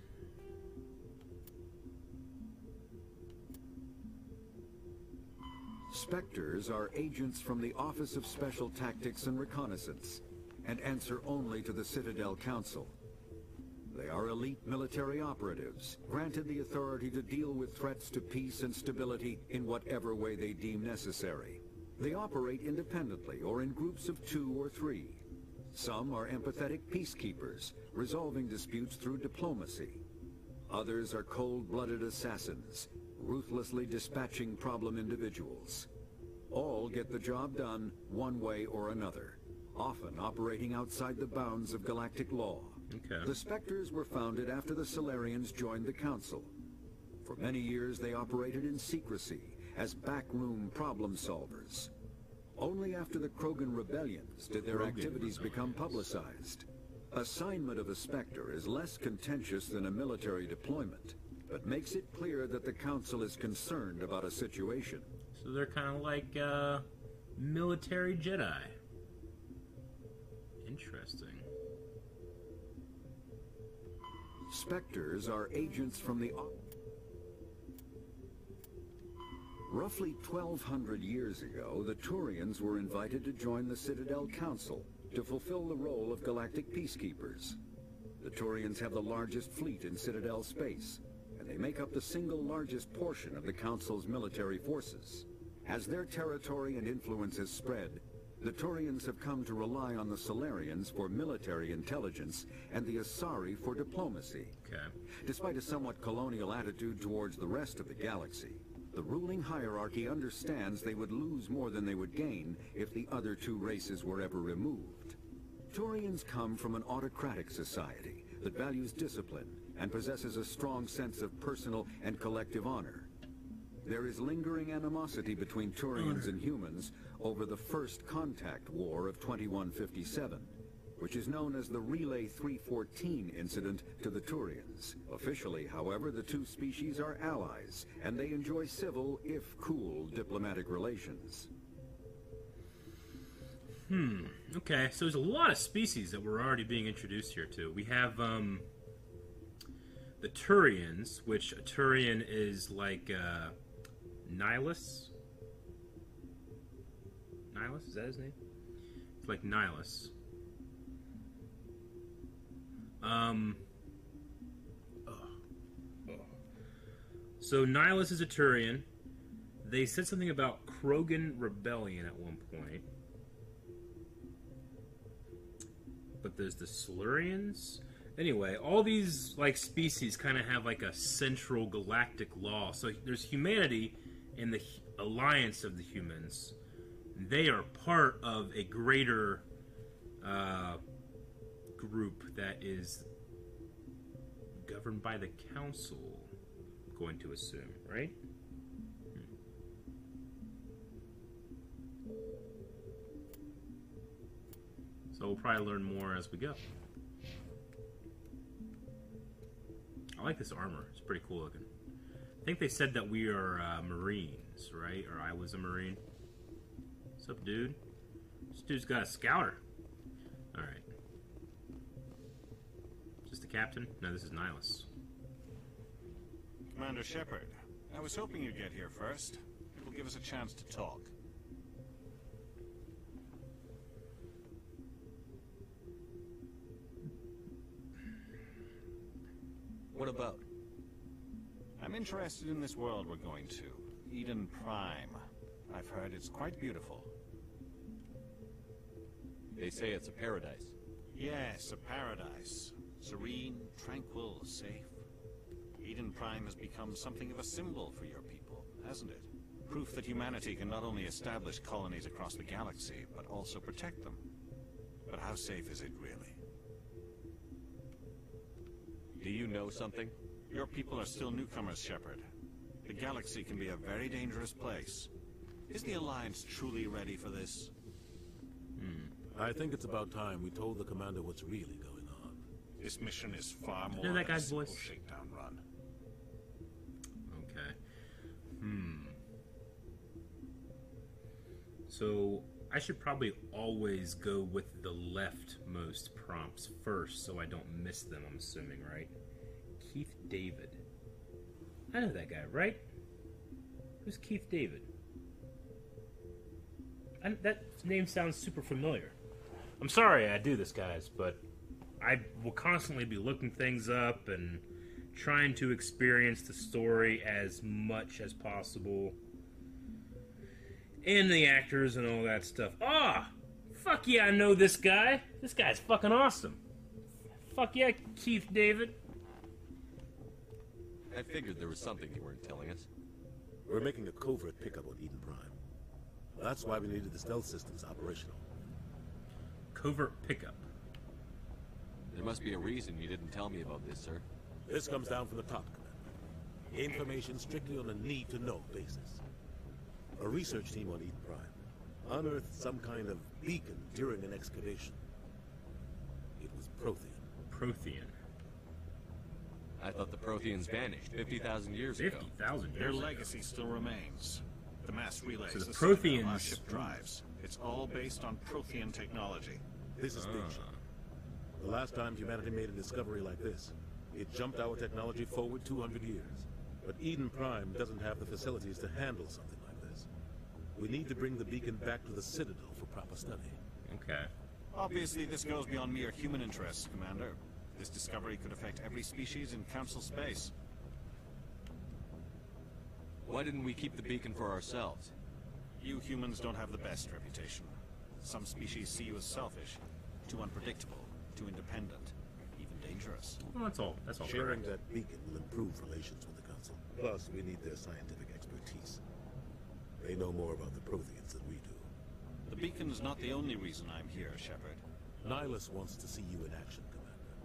Spectres are agents from the Office of Special Tactics and Reconnaissance, and answer only to the Citadel Council. They are elite military operatives, granted the authority to deal with threats to peace and stability in whatever way they deem necessary. They operate independently or in groups of two or three. Some are empathetic peacekeepers, resolving disputes through diplomacy. Others are cold-blooded assassins, ruthlessly dispatching problem individuals. All get the job done one way or another, often operating outside the bounds of galactic law. Okay. The Spectres were founded after the Salarians joined the Council. For many years they operated in secrecy as backroom problem solvers. Only after the Krogan rebellions did their Krogan activities become publicized. Assignment of a Spectre is less contentious than a military deployment, but makes it clear that the Council is concerned about a situation. So they're kind of like uh, military Jedi. Interesting. Spectres are agents from the... Roughly 1,200 years ago, the Turians were invited to join the Citadel Council to fulfill the role of galactic peacekeepers. The Turians have the largest fleet in Citadel space, they make up the single largest portion of the Council's military forces. As their territory and influence has spread, the Turians have come to rely on the Salarians for military intelligence and the Asari for diplomacy. Okay. Despite a somewhat colonial attitude towards the rest of the galaxy, the ruling hierarchy understands they would lose more than they would gain if the other two races were ever removed. Turians come from an autocratic society that values discipline and possesses a strong sense of personal and collective honor. There is lingering animosity between Turians and humans over the First Contact War of 2157, which is known as the Relay 314 incident to the Turians. Officially, however, the two species are allies, and they enjoy civil, if cool, diplomatic relations. Hmm. Okay, so there's a lot of species that we're already being introduced here to. We have um, the Turians, which a Turian is like uh, Nihlus. Nihlus is that his name? It's like Nihlus. Um. ugh, ugh. So Nihlus is a Turian. They said something about Krogan rebellion at one point. But there's the Salarians. Anyway, all these like species kind of have like a central galactic law. So there's humanity in the alliance of the humans. They are part of a greater uh, group that is governed by the council. I'm going to assume, right? So we'll probably learn more as we go. I like this armor. It's pretty cool looking. I think they said that we are uh, Marines, right? Or I was a Marine. What's up, dude? This dude's got a scouter. Alright. This the captain? No, this is Nihlus. Commander Shepard, I was hoping you'd get here first. It will give us a chance to talk. What about? I'm interested in this world we're going to. Eden Prime. I've heard it's quite beautiful. They say it's a paradise. Yes, a paradise. Serene, tranquil, safe. Eden Prime has become something of a symbol for your people, hasn't it? Proof that humanity can not only establish colonies across the galaxy, but also protect them. But how safe is it really? Do you know something? Your people are still newcomers, Shepard. The galaxy can be a very dangerous place. Is the Alliance truly ready for this? Hmm. I think it's about time we told the commander what's really going on. This mission is far more Hear that than a guy's simple voice? shakedown run. Okay. Hmm. So I should probably always go with the leftmost prompts first so I don't miss them, I'm assuming, right? Keith David. I know that guy, right? Who's Keith David? I, that name sounds super familiar. I'm sorry I do this, guys, but I will constantly be looking things up and trying to experience the story as much as possible. And the actors and all that stuff. Ah! fuck yeah, I know this guy. This guy's fucking awesome. Fuck yeah, Keith David. I figured there was something you weren't telling us. We're making a covert pickup on Eden Prime. That's why we needed the stealth systems operational. Covert pickup. There must be a reason you didn't tell me about this, sir. This comes down from the top, Commander. Information strictly on a need-to-know basis. A research team on Eden Prime unearthed some kind of beacon during an excavation. It was Prothean. Prothean. I thought the Protheans vanished 50,000 years ago. 50,000 years Their legacy still remains. The mass relays, So the the our Protheans- ship drives. It's all based on Prothean technology. This is ah. big shot. The last time humanity made a discovery like this, it jumped our technology forward 200 years. But Eden Prime doesn't have the facilities to handle something like this. We need to bring the beacon back to the Citadel for proper study. Okay. Obviously, this goes beyond mere human interests, Commander. This discovery could affect every species in Council space. Why didn't we keep the beacon for ourselves? You humans don't have the best reputation. Some species see you as selfish, too unpredictable, too independent, even dangerous. Well, that's all. That's all. Sharing correct. that beacon will improve relations with the Council. Plus, we need their scientific expertise. They know more about the Protheans than we do. The beacon's not the only reason I'm here, Shepard. Nihlus wants to see you in action, Commander.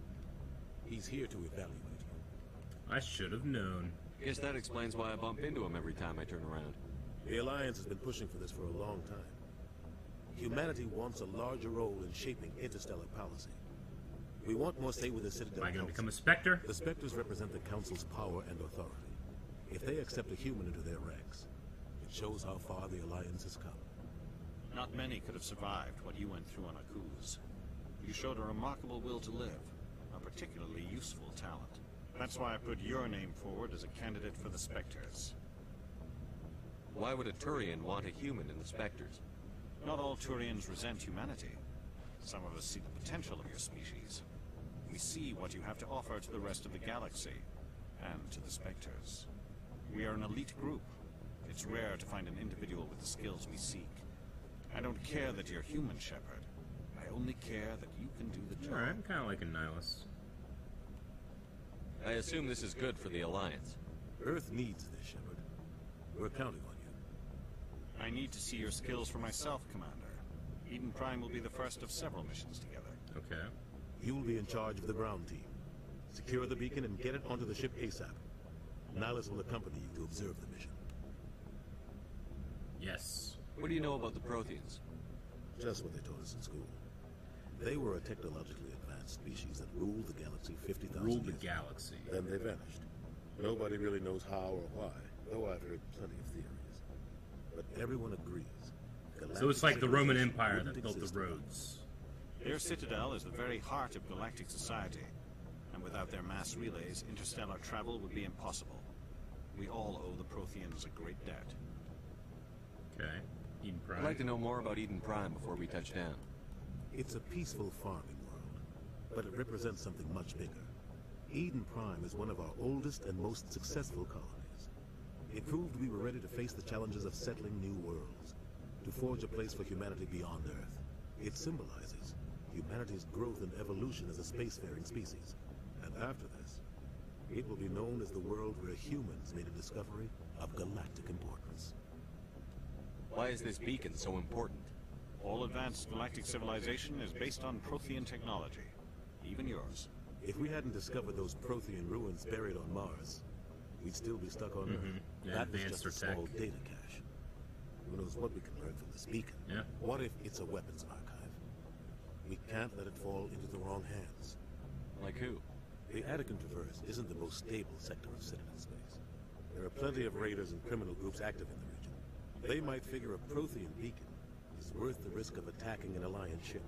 He's here to evaluate you. I should have known. Guess that explains why I bump into him every time I turn around. The Alliance has been pushing for this for a long time. Humanity wants a larger role in shaping interstellar policy. We want more say with the Citadel Am I going to become a Spectre? The Spectres represent the Council's power and authority. If they accept a human into their ranks, it shows how far the Alliance has come. Not many could have survived what you went through on Akuze. You showed a remarkable will to live, a particularly useful talent. That's why I put your name forward as a candidate for the Spectres. Why would a Turian want a human in the Spectres? Not all Turians resent humanity. Some of us see the potential of your species. We see what you have to offer to the rest of the galaxy, and to the Spectres. We are an elite group. It's rare to find an individual with the skills we seek. I don't care that you're human, Shepard. I only care that you can do the job. Alright, I'm kind of like a nihilist. I assume this is good for the Alliance. Earth needs this, Shepard. We're counting on you. I need to see your skills for myself, Commander. Eden Prime will be the first of several missions together. Okay. You'll be in charge of the ground team. Secure the beacon and get it onto the ship ASAP. Nihlus will accompany you to observe the mission. Yes. What do you know about the Protheans? Just what they taught us in school. They were a technologically advanced species that ruled the galaxy 50,000 years Ruled the years galaxy. ago. Then they vanished. Nobody really knows how or why, though I've heard plenty of theories. But everyone agrees. So it's like the Roman Empire that built the roads. Their citadel is the very heart of galactic society, and without their mass relays, interstellar travel would be impossible. We all owe the Protheans a great debt. Okay. Eden Prime. I'd like to know more about Eden Prime before we touch down. It's a peaceful farming world, but it represents something much bigger. Eden Prime is one of our oldest and most successful colonies. It proved we were ready to face the challenges of settling new worlds, to forge a place for humanity beyond Earth. It symbolizes humanity's growth and evolution as a spacefaring species. And after this, it will be known as the world where humans made a discovery of galactic importance. Why is this beacon so important? All advanced galactic civilization is based on Prothean technology. Even yours. If we hadn't discovered those Prothean ruins buried on Mars, we'd still be stuck on Mhm. Earth. Yeah, that was advanced just a our small data cache. Who knows what we can learn from this beacon? Yeah. What if it's a weapons archive? We can't let it fall into the wrong hands. Like who? The Attican Traverse isn't the most stable sector of Citadel space. There are plenty of raiders and criminal groups active in the region. They might figure a Prothean beacon is worth the risk of attacking an Alliance ship.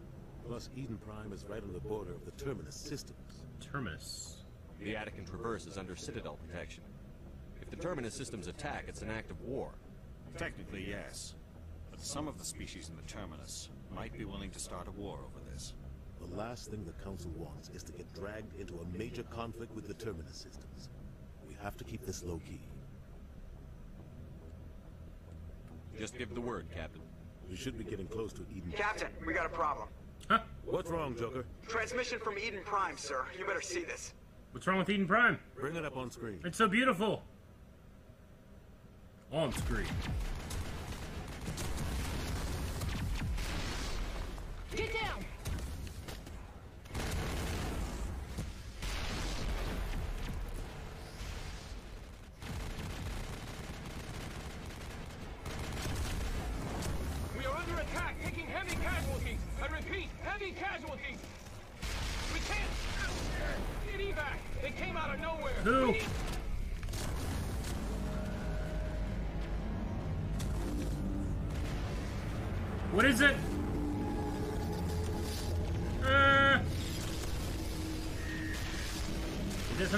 Plus, Eden Prime is right on the border of the Terminus systems. Terminus. The Attican Traverse is under Citadel protection. If the Terminus systems attack, it's an act of war. Technically, yes. But some of the species in the Terminus might be willing to start a war over this. The last thing the Council wants is to get dragged into a major conflict with the Terminus systems. We have to keep this low-key. Just give the word, Captain. We should be getting close to Eden. Captain, we got a problem. Huh? What's wrong, Joker? Transmission from Eden Prime, sir. You better see this. What's wrong with Eden Prime? Bring it up on screen. It's so beautiful. On screen. Get down!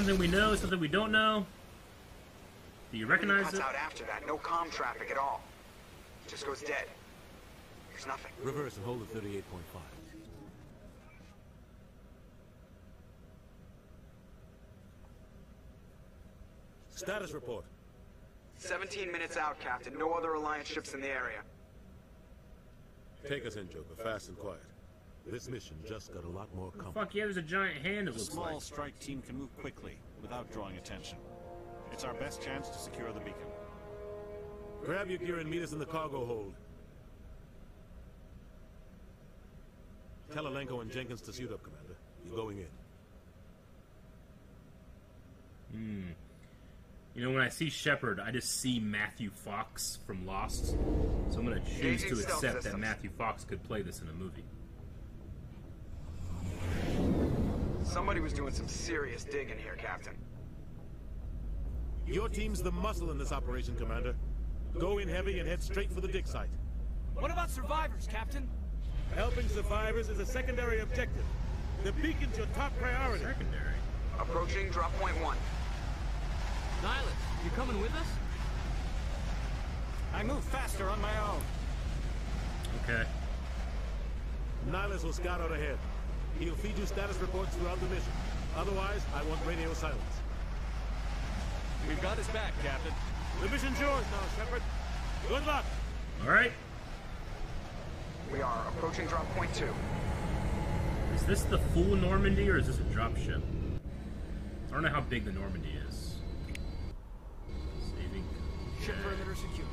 Something we know? Something we don't know? Do you recognize cuts it? out after that. No comm traffic at all. Just goes dead. There's nothing. Reverse and hold at 38.5. Status report. 17 minutes out, Captain. No other Alliance ships in the area. Take us in, Joker, fast and quiet. This mission just got a lot more complex. Fuck yeah, there's a giant hand, it A small like. strike team can move quickly without drawing attention. It's our best chance to secure the beacon. Grab your gear and meet us in the cargo hold. Tell Alenko and Jenkins to suit up, Commander. You're going in. Hmm. You know, when I see Shepard, I just see Matthew Fox from Lost. So I'm gonna choose to accept that. Matthew Fox could play this in a movie. Somebody was doing some serious digging here, Captain. Your team's the muscle in this operation, Commander. Go in heavy and head straight for the dig site. What about survivors, Captain? Helping survivors is a secondary objective. The beacon's your top priority. Secondary? Approaching drop point one. Nihlus, you coming with us? I move faster on my own. Okay. Nihlus will scout out ahead. He'll feed you status reports throughout the mission. Otherwise, I want radio silence. We've got his back, Captain. The mission's yours now, Shepard. Good luck. Alright. We are approaching drop point two. Is this the full Normandy or is this a dropship? I don't know how big the Normandy is. Saving. Ship perimeter secure,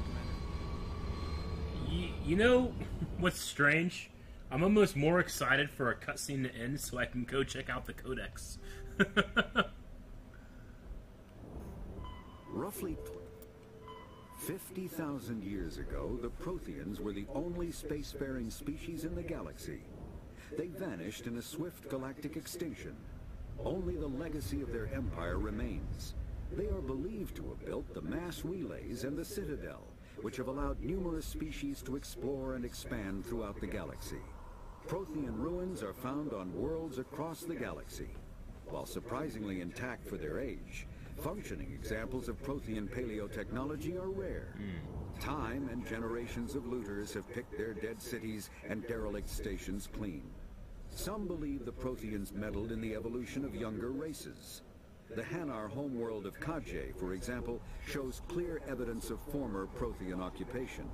Commander. You know what's strange? I'm almost more excited for a cutscene to end so I can go check out the codex. Roughly 50,000 years ago, the Protheans were the only spacefaring species in the galaxy. They vanished in a swift galactic extinction. Only the legacy of their empire remains. They are believed to have built the mass relays and the Citadel, which have allowed numerous species to explore and expand throughout the galaxy. Prothean ruins are found on worlds across the galaxy. While surprisingly intact for their age, functioning examples of Prothean paleotechnology are rare. Time and generations of looters have picked their dead cities and derelict stations clean. Some believe the Protheans meddled in the evolution of younger races. The Hanar homeworld of Kahje, for example, shows clear evidence of former Prothean occupation.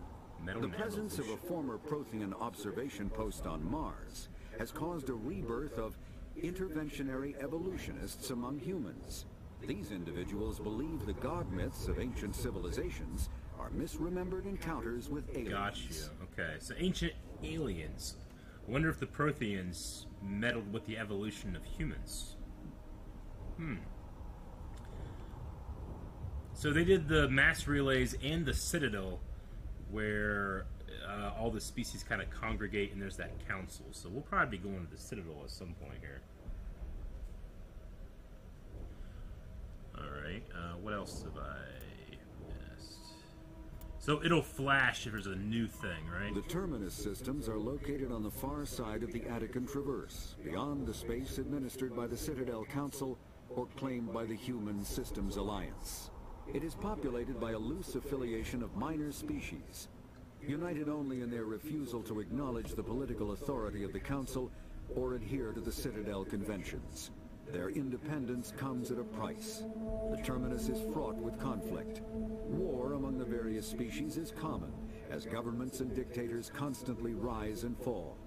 The presence of a former Prothean observation post on Mars has caused a rebirth of interventionary evolutionists among humans. These individuals believe the god myths of ancient civilizations are misremembered encounters with aliens. Got you. Okay, so ancient aliens. I wonder if the Protheans meddled with the evolution of humans. Hmm. So they did the mass relays and the Citadel, where uh, all the species kind of congregate and there's that council. So we'll probably be going to the Citadel at some point here. Alright, uh, what else have I missed? So it'll flash if there's a new thing, right? The Terminus systems are located on the far side of the Attican Traverse, beyond the space administered by the Citadel Council or claimed by the Human Systems Alliance. It is populated by a loose affiliation of minor species, united only in their refusal to acknowledge the political authority of the Council or adhere to the Citadel conventions. Their independence comes at a price. The Terminus is fraught with conflict. War among the various species is common, as governments and dictators constantly rise and fall.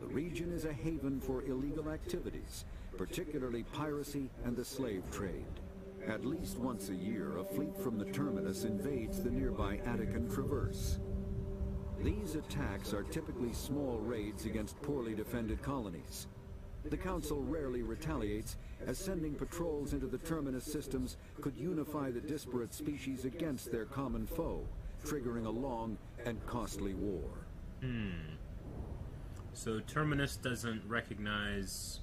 The region is a haven for illegal activities, particularly piracy and the slave trade. At least once a year, a fleet from the Terminus invades the nearby Attican Traverse. These attacks are typically small raids against poorly defended colonies. The Council rarely retaliates, as sending patrols into the Terminus systems could unify the disparate species against their common foe, triggering a long and costly war. Hmm. So Terminus doesn't recognize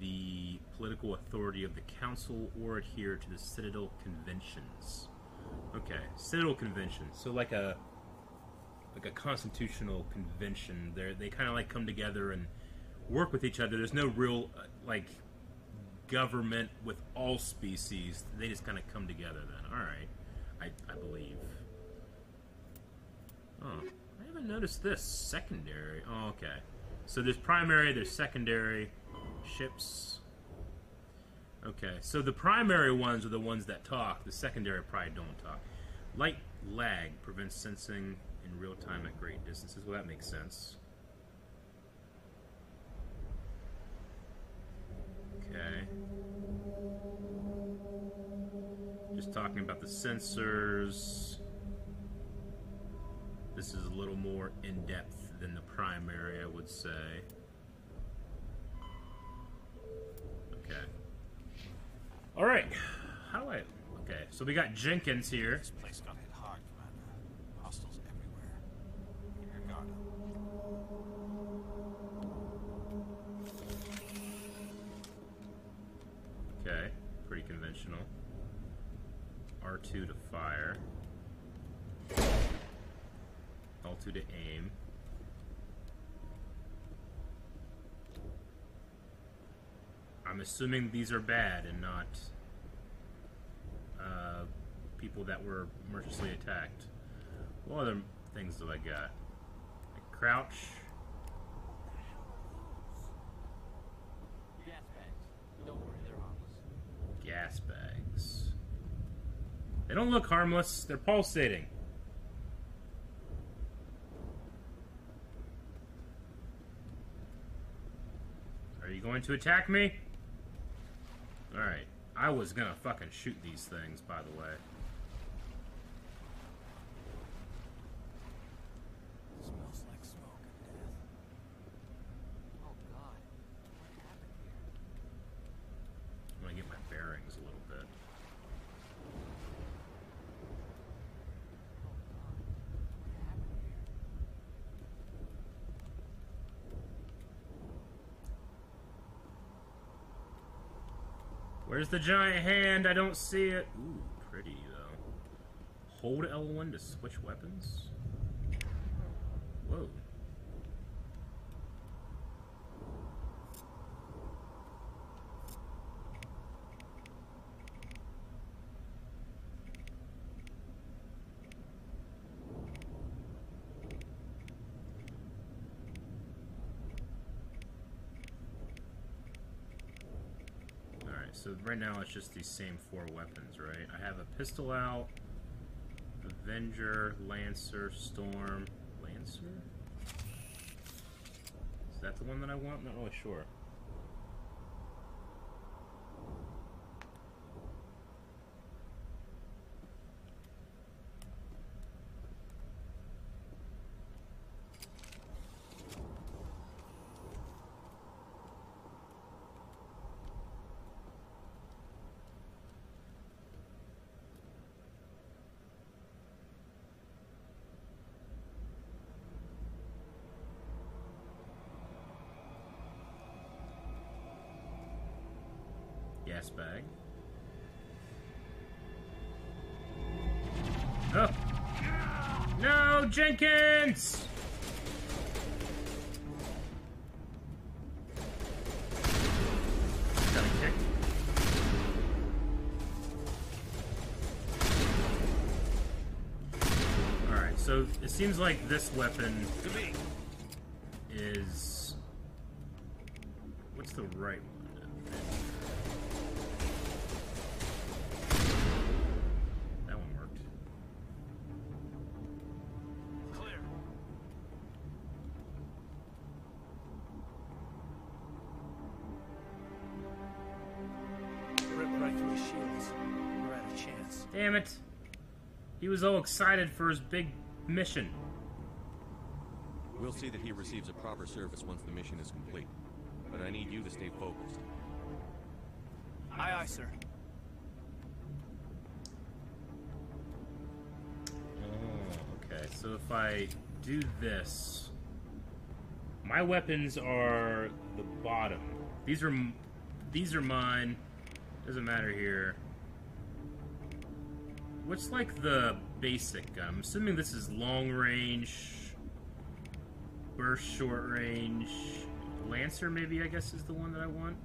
the political authority of the Council or adhere to the Citadel Conventions. Okay, Citadel Conventions. So like a like a constitutional convention. They they kind of like come together and work with each other. There's no real uh, like government with all species. They just kind of come together. Then, all right, I I believe. Oh, I haven't noticed this secondary. Oh, okay. So there's primary, there's secondary ships. Okay, so the primary ones are the ones that talk. The secondary probably don't talk. Light lag prevents sensing in real time at great distances. Well, that makes sense. Okay. Just talking about the sensors. This is a little more in depth than the primary, I would say. Okay. All right. How do I? Okay, so we got Jenkins here. This place got hit hard, Commander. Hostiles everywhere. Your guard up. Okay, pretty conventional. R2 to fire. L2 to aim. I'm assuming these are bad and not uh, people that were mercilessly attacked. What other things do I got? Like crouch. Gas bags. Don't worry, they're harmless. gas bags. They don't look harmless. They're pulsating. Are you going to attack me? Alright. I was gonna fucking shoot these things, by the way. Smells like smoke and death. Oh god. What happened here? I'm gonna get my bearings a little bit. Where's the giant hand? I don't see it. Ooh, pretty though. Hold L1 to switch weapons. Whoa. Alright. Alright, so right now it's just these same four weapons, right? I have a pistol out, Avenger, Lancer, Storm. Lancer? Is that the one that I want? I'm not really oh, sure. Jenkins! Got a kick. Alright, so it seems like this weapon is. What's the right one? Damn it! He was all excited for his big mission. We'll see that he receives a proper service once the mission is complete. But I need you to stay focused. Aye, aye, sir. Oh, okay. So if I do this, my weapons are the bottom. These are these are mine. Doesn't matter here. What's like the basic? I'm assuming this is long range, burst short range, lancer. Maybe I guess is the one that I want.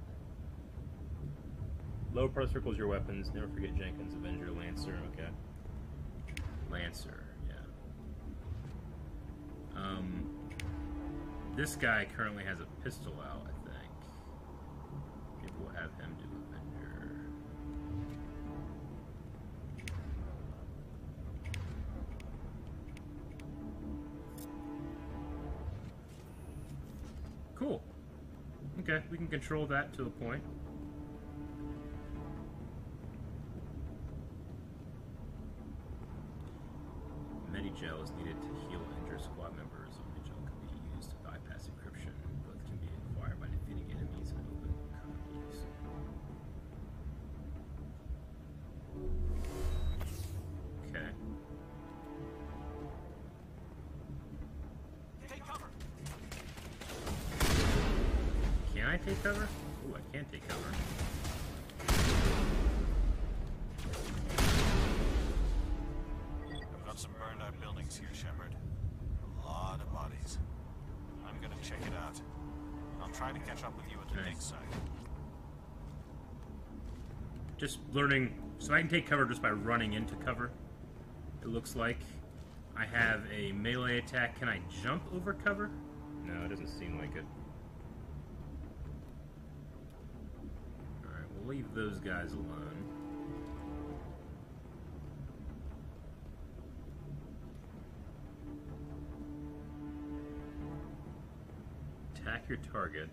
Low price circles your weapons. Never forget Jenkins, Avenger, Lancer. Okay. Lancer, yeah. Um, this guy currently has a pistol out, I think. Maybe we'll have him Cool. Okay, we can control that to a point. Medigel is needed to learning, so I can take cover just by running into cover. It looks like I have a melee attack. Can I jump over cover? No, it doesn't seem like it. Alright, we'll leave those guys alone. Attack your target.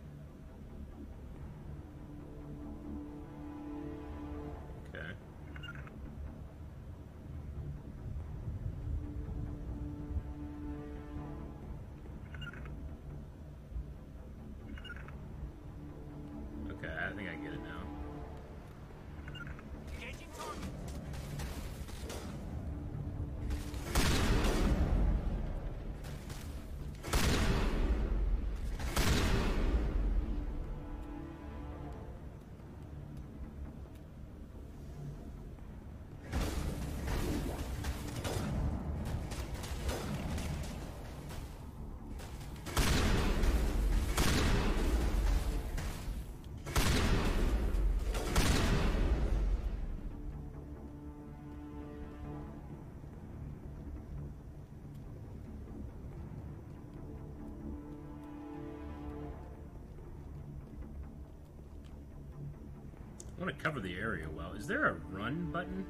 I want to cover the area well. Is there a run button?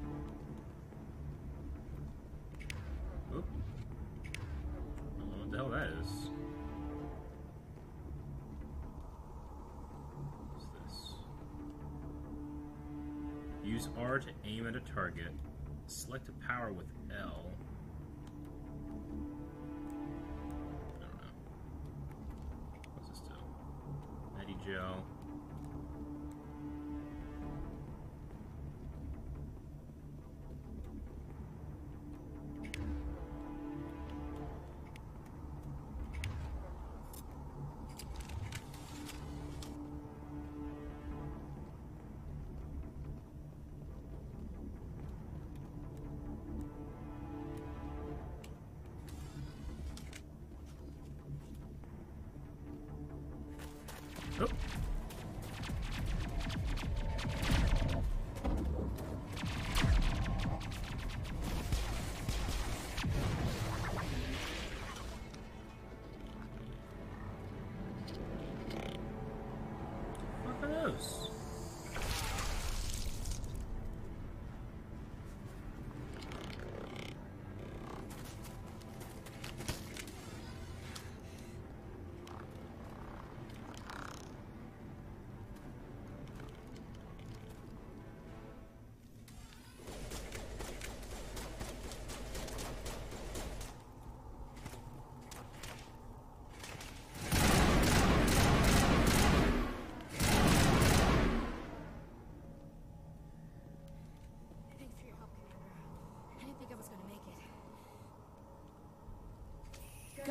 Oop. I don't know what the hell that is. What's this? Use R to aim at a target. Select a power with Oh. What are those?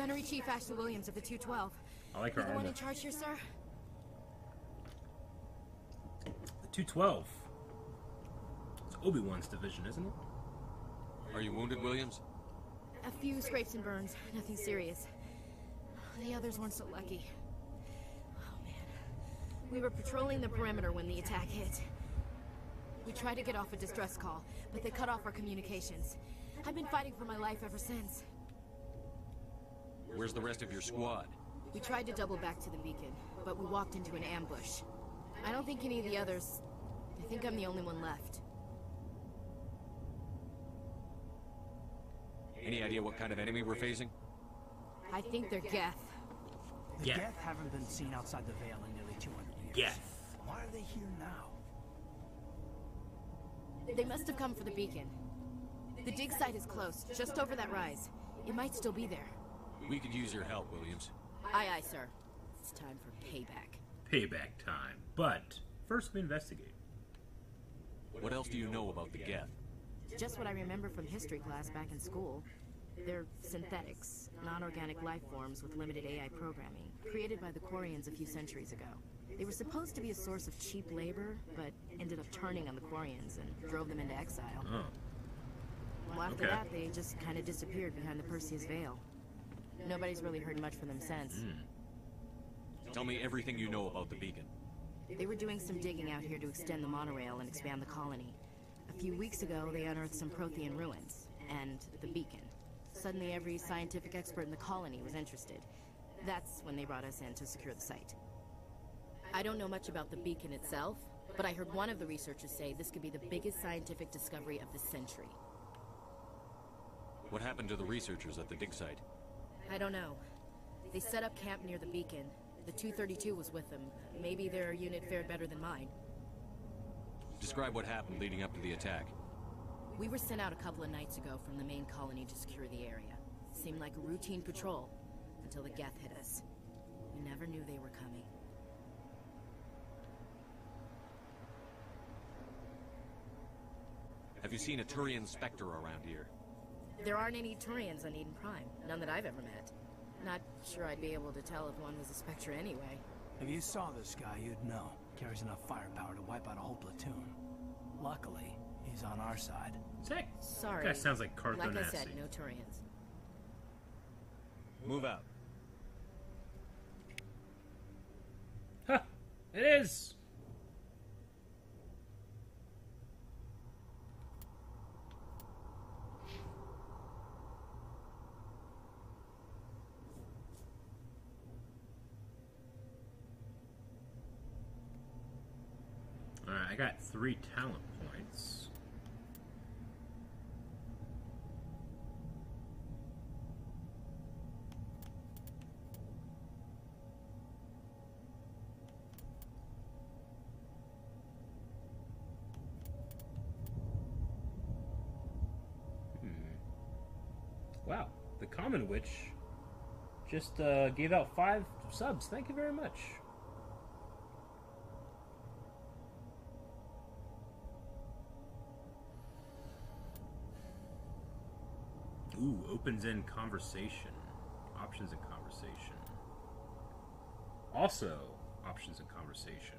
Gunnery Chief Ashley Williams of the 212. I like her. You her the one in charge here, sir? The 212. It's Obi-Wan's division, isn't it? Are you wounded, Williams? A few scrapes and burns, nothing serious. The others weren't so lucky. Oh man. We were patrolling the perimeter when the attack hit. We tried to get off a distress call, but they cut off our communications. I've been fighting for my life ever since. Where's the rest of your squad? We tried to double back to the beacon, but we walked into an ambush. I don't think any of the others... I think I'm the only one left. Any idea what kind of enemy we're facing? I think they're Geth. The Yeah. Geth haven't been seen outside the Veil in nearly 200 years. Geth. Why are they here now? They must have come for the beacon. The dig site is close, just over that rise. It might still be there. We could use your help, Williams. Aye, aye, sir. It's time for payback. Payback time. But first we investigate. What else do you know about the Geth? Just what I remember from history class back in school. They're synthetics, non-organic life forms with limited AI programming, created by the Quarians a few centuries ago. They were supposed to be a source of cheap labor, but ended up turning on the Quarians and drove them into exile. Oh. Well, after Okay. that, they just kind of disappeared behind the Perseus Veil. Nobody's really heard much from them since. Hmm. Tell me everything you know about the beacon. They were doing some digging out here to extend the monorail and expand the colony. A few weeks ago, they unearthed some Prothean ruins and the beacon. Suddenly, every scientific expert in the colony was interested. That's when they brought us in to secure the site. I don't know much about the beacon itself, but I heard one of the researchers say this could be the biggest scientific discovery of the century. What happened to the researchers at the dig site? I don't know. They set up camp near the beacon. The 232 was with them. Maybe their unit fared better than mine. Describe what happened leading up to the attack. We were sent out a couple of nights ago from the main colony to secure the area. Seemed like a routine patrol until the Geth hit us. We never knew they were coming. Have you seen a Turian Spectre around here? There aren't any Turians on Eden Prime. None that I've ever met. Not sure I'd be able to tell if one was a Spectre anyway. If you saw this guy, you'd know. Carries enough firepower to wipe out a whole platoon. Luckily, he's on our side. Sick. Sorry. Guy sounds like Cartho Like I said, Nasty. no Turians. Move out. Huh. It is. Alright, I got three talent points. Hmm. Wow, the Common Witch just uh, gave out five subs. Thank you very much. Ooh, opens in conversation. Options in conversation. Also, options in conversation.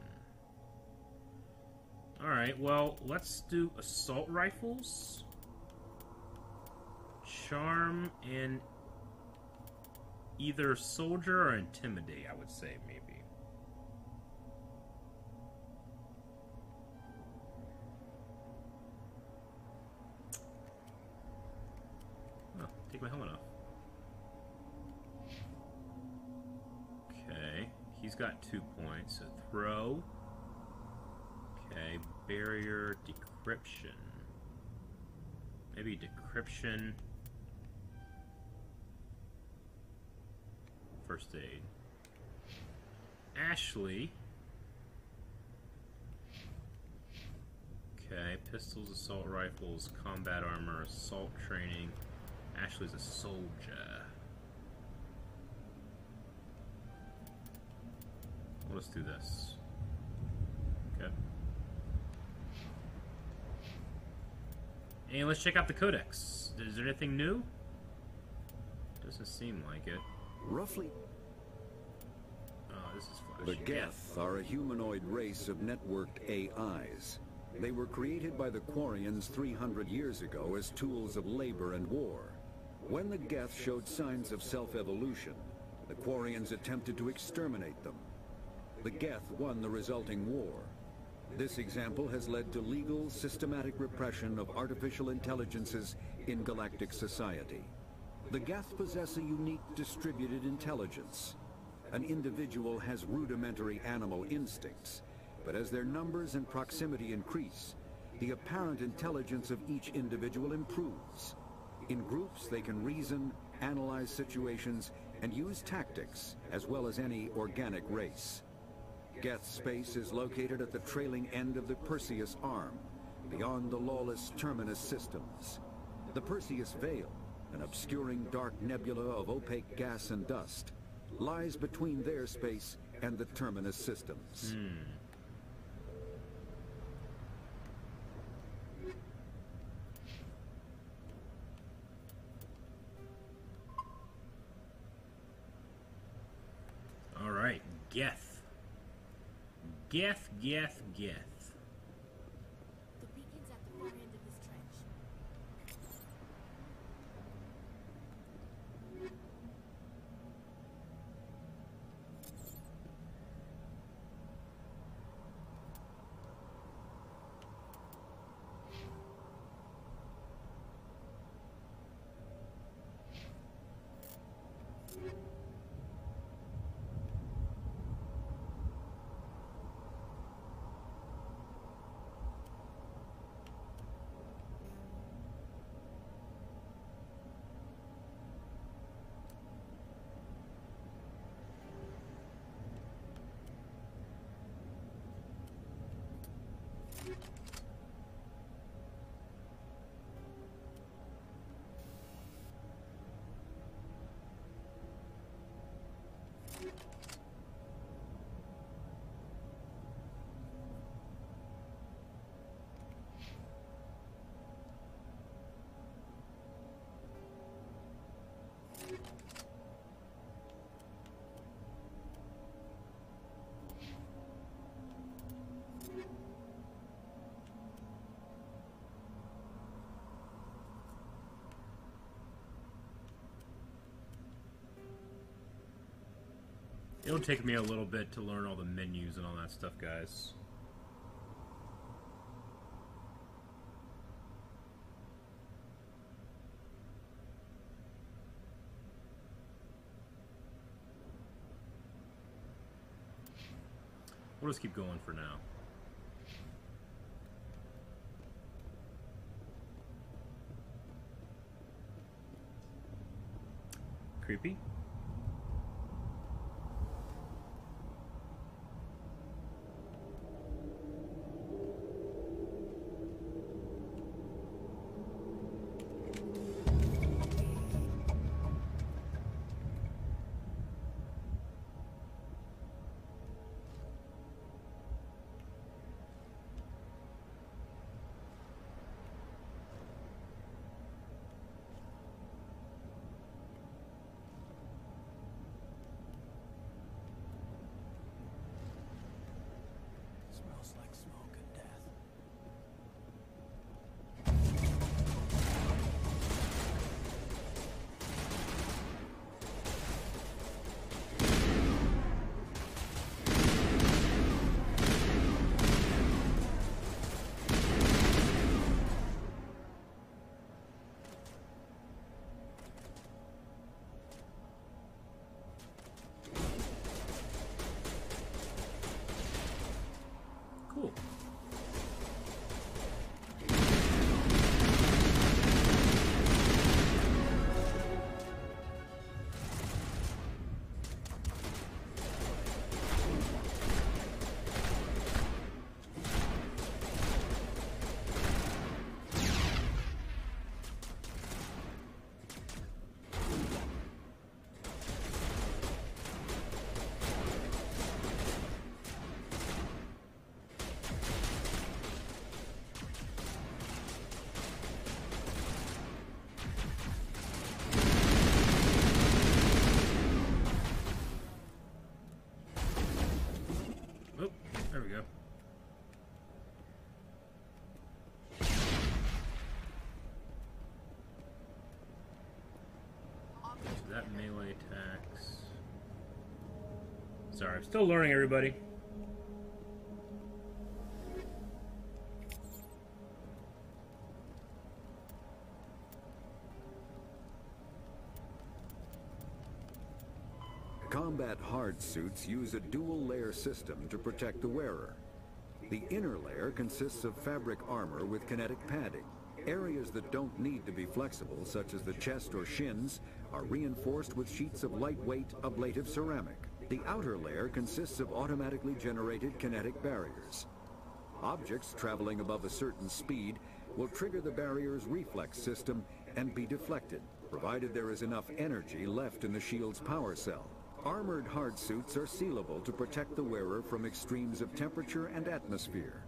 Alright, well, let's do assault rifles. Charm and either soldier or intimidate, I would say, maybe. Two points. So throw. Okay, barrier, decryption. Maybe decryption. First aid. Ashley. Okay, pistols, assault rifles, combat armor, assault training. Ashley's a soldier. Let's do this. Okay. And let's check out the codex. Is there anything new? Doesn't seem like it. Roughly. Oh, this is The flashy. Geth are a humanoid race of networked AIs. They were created by the Quarians 300 years ago as tools of labor and war. When the Geth showed signs of self-evolution, the Quarians attempted to exterminate them. The Geth won the resulting war. This example has led to legal, systematic repression of artificial intelligences in galactic society. The Geth possess a unique distributed intelligence. An individual has rudimentary animal instincts, but as their numbers and proximity increase, the apparent intelligence of each individual improves. In groups, they can reason, analyze situations, and use tactics, as well as any organic race. Geth space is located at the trailing end of the Perseus Arm, beyond the lawless Terminus systems. The Perseus Veil, an obscuring dark nebula of opaque gas and dust, lies between their space and the Terminus systems. Hmm. Alright, Geth. Geth, Geth, Geth. It'll take me a little bit to learn all the menus and all that stuff, guys. We'll just keep going for now. Creepy. Sorry, I'm still learning, everybody. Combat hard suits use a dual-layer system to protect the wearer. The inner layer consists of fabric armor with kinetic padding. Areas that don't need to be flexible, such as the chest or shins, are reinforced with sheets of lightweight ablative ceramic. The outer layer consists of automatically generated kinetic barriers. Objects traveling above a certain speed will trigger the barrier's reflex system and be deflected, provided there is enough energy left in the shield's power cell. Armored hard suits are sealable to protect the wearer from extremes of temperature and atmosphere.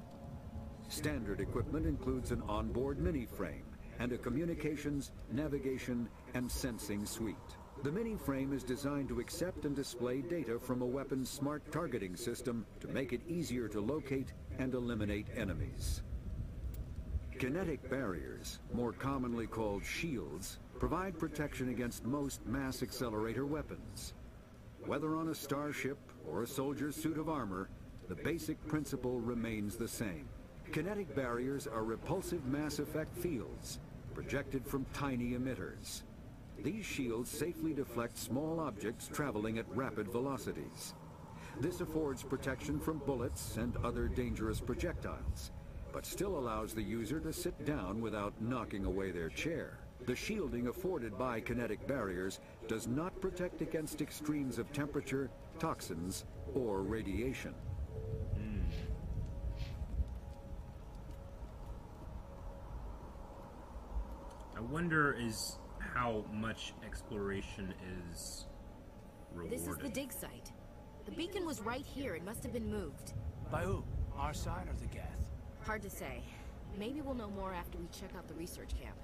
Standard equipment includes an onboard mini-frame and a communications, navigation, and sensing suite. The mini-frame is designed to accept and display data from a weapon's smart targeting system to make it easier to locate and eliminate enemies. Kinetic barriers, more commonly called shields, provide protection against most mass accelerator weapons. Whether on a starship or a soldier's suit of armor, the basic principle remains the same. Kinetic barriers are repulsive mass effect fields, projected from tiny emitters. These shields safely deflect small objects traveling at rapid velocities. This affords protection from bullets and other dangerous projectiles, but still allows the user to sit down without knocking away their chair. The shielding afforded by kinetic barriers does not protect against extremes of temperature, toxins, or radiation. Hmm. I wonder is how much exploration is rewarded. This is the dig site. The beacon was right here. It must have been moved. By who? Our side or the Geth? Hard to say. Maybe we'll know more after we check out the research camp.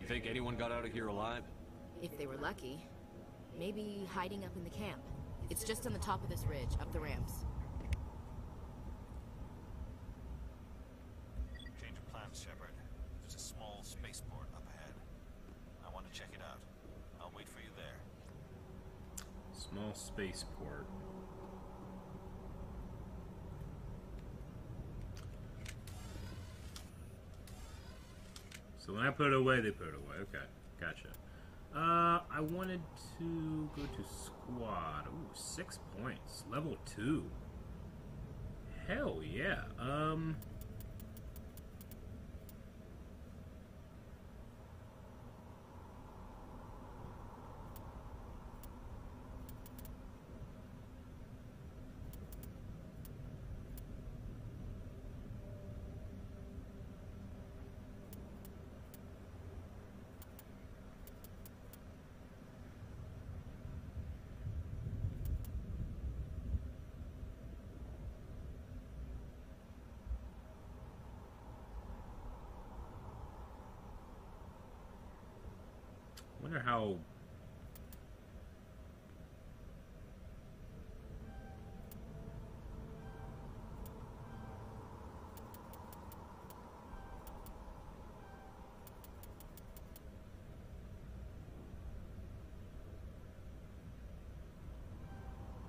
You think anyone got out of here alive? If they were lucky. Maybe hiding up in the camp. It's just on the top of this ridge, up the ramps. Change of plans, Shepard. There's a small spaceport up ahead. I want to check it out. I'll wait for you there. Small spaceport. So when I put it away, they put it away. Okay, gotcha. Uh, I wanted to go to squad. Ooh, six points. Level two. Hell yeah. Um. Wonder how.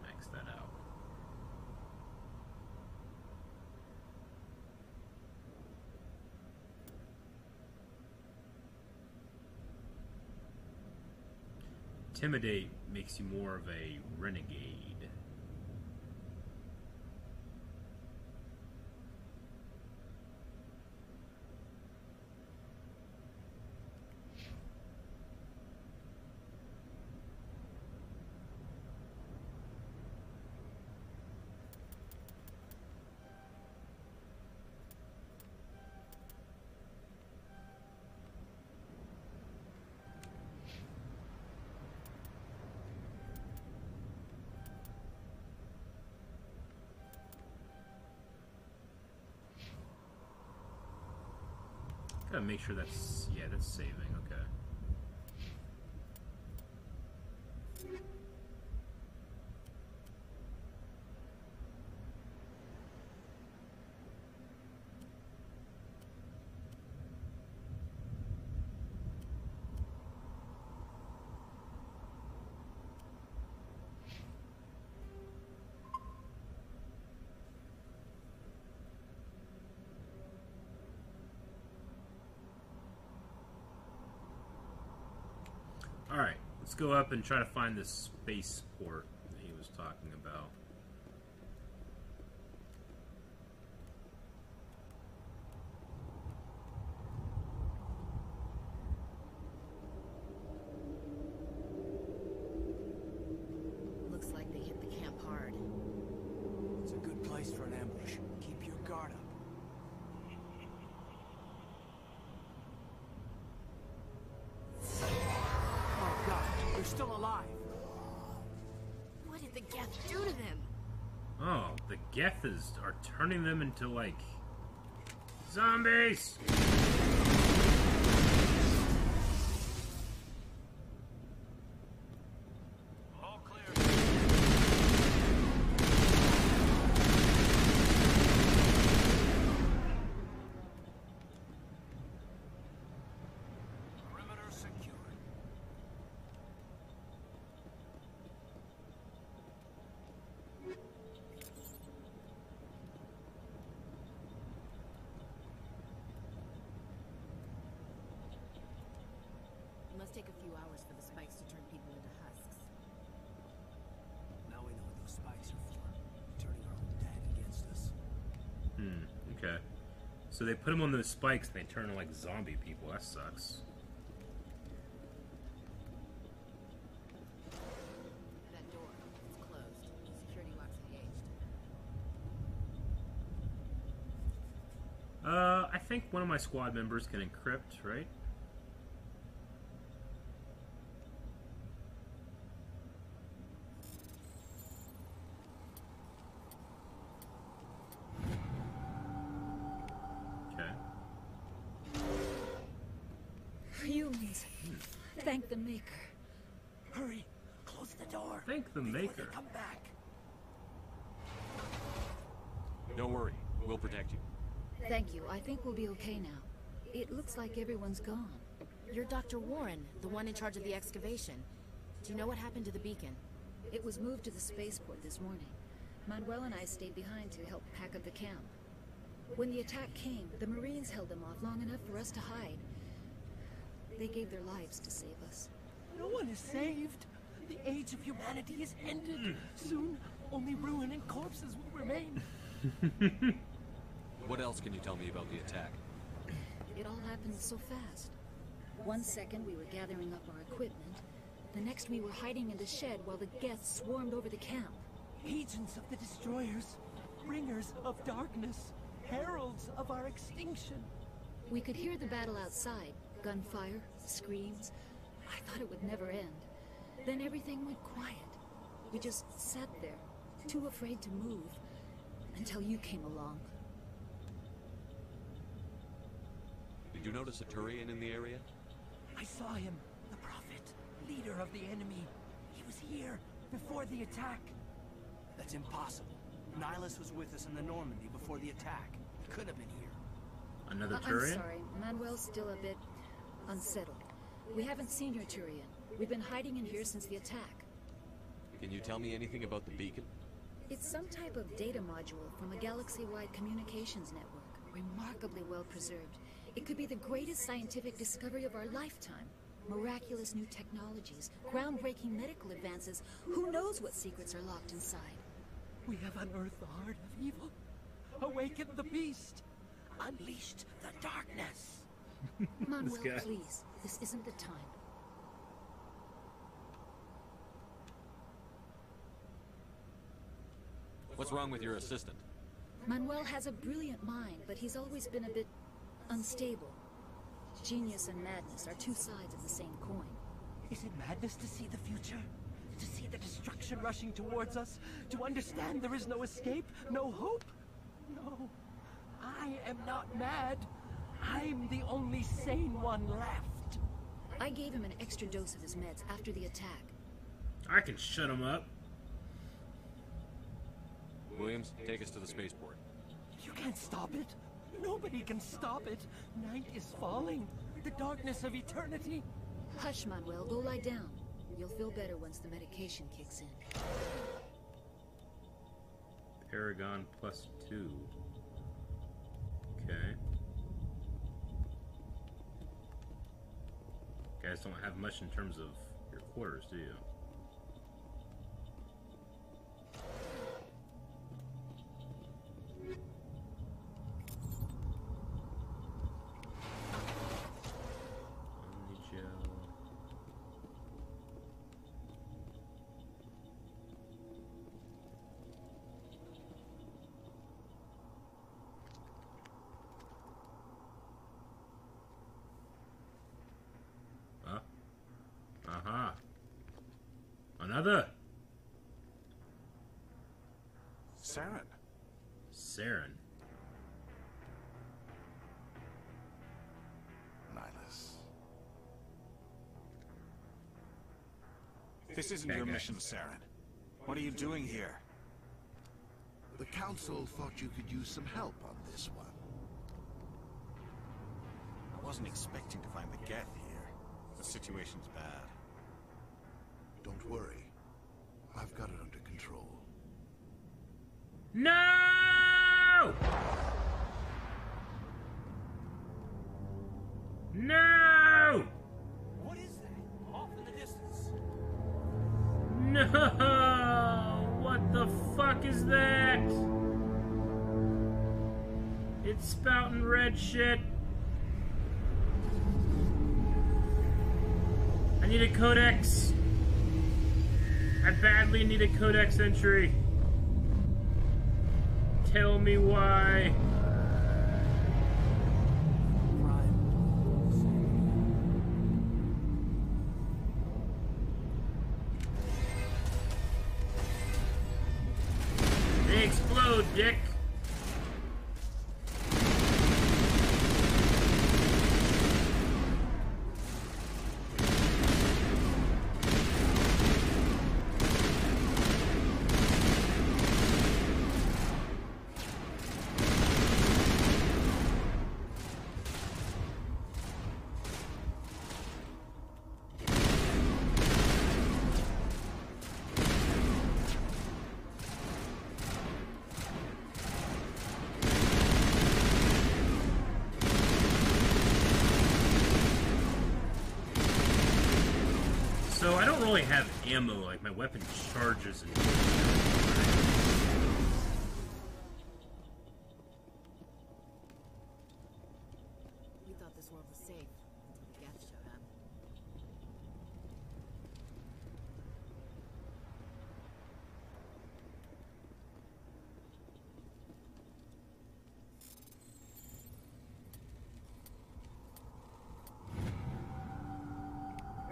Max that out. Intimidate makes you more of a renegade. Gotta make sure that's yeah, that's saving. Okay. All right, let's go up and try to find this spaceport are turning them into like zombies. Perimeter secured. It must take a few hours for the spikes to turn people into husks. Now we know what those spikes are for. Turning our own dead against us. Hmm. Okay. So they put them on those spikes and they turn them like zombie people. That sucks. That door, it's closed. Security lock's engaged. Uh, I think one of my squad members can encrypt, right? Okay. Humans. Thank the Maker. Hurry! Close the door! Thank the before Maker. They come back! Don't worry, we'll protect you. Thank you. I think we'll be okay now. It looks like everyone's gone. You're Dr. Warren, the one in charge of the excavation. Do you know what happened to the beacon? It was moved to the spaceport this morning. Manuel and I stayed behind to help pack up the camp. When the attack came, the Marines held them off long enough for us to hide. They gave their lives to save us. No one is saved! The age of humanity is ended! Soon, only ruin and corpses will remain! What else can you tell me about the attack? It all happened so fast. One second we were gathering up our equipment. The next we were hiding in the shed while the Geths swarmed over the camp. Agents of the destroyers, bringers of darkness, heralds of our extinction. We could hear the battle outside. Gunfire, screams. I thought it would never end. Then everything went quiet. We just sat there, too afraid to move, until you came along. Did you notice a Turian in the area? I saw him, the prophet. leader of the enemy. He was here before the attack. That's impossible. Nihlus was with us in the Normandy before the attack. He could have been here. Another Turian? I'm sorry, Manuel's still a bit unsettled. We haven't seen your Turian. We've been hiding in here since the attack. Can you tell me anything about the beacon? It's some type of data module from a galaxy-wide communications network, remarkably well preserved. It could be the greatest scientific discovery of our lifetime. Miraculous new technologies, groundbreaking medical advances. Who knows what secrets are locked inside? We have unearthed the heart of evil, awakened the beast, unleashed the darkness. Manuel, please. This isn't the time. What's wrong with your assistant? Manuel has a brilliant mind, but he's always been a bit unstable. Genius and madness are two sides of the same coin. Is it madness to see the future? To see the destruction rushing towards us? To understand there is no escape? No hope? No. I am not mad. I'm the only sane one left. I gave him an extra dose of his meds after the attack. I can shut him up. Williams, take us to the spaceport. You can't stop it. Nobody can stop it. Night is falling. The darkness of eternity. Hush, Manuel. Go lie down. You'll feel better once the medication kicks in. Paragon plus two. Okay. Guys don't have much in terms of your quarters, do you? Another. Saren. Saren. Nihlus. This isn't Bad your guy. mission, Saren. What are you doing here? The Council thought you could use some help on this one. I wasn't expecting to find the Geth here. The situation's bad. Don't worry. I've got it under control. No! No! What is that? Off in the distance. No! What the fuck is that? It's spouting red shit. I need a codex. I badly need a codex entry. Tell me why. Charges and We thought this world was safe until the Geth showed up.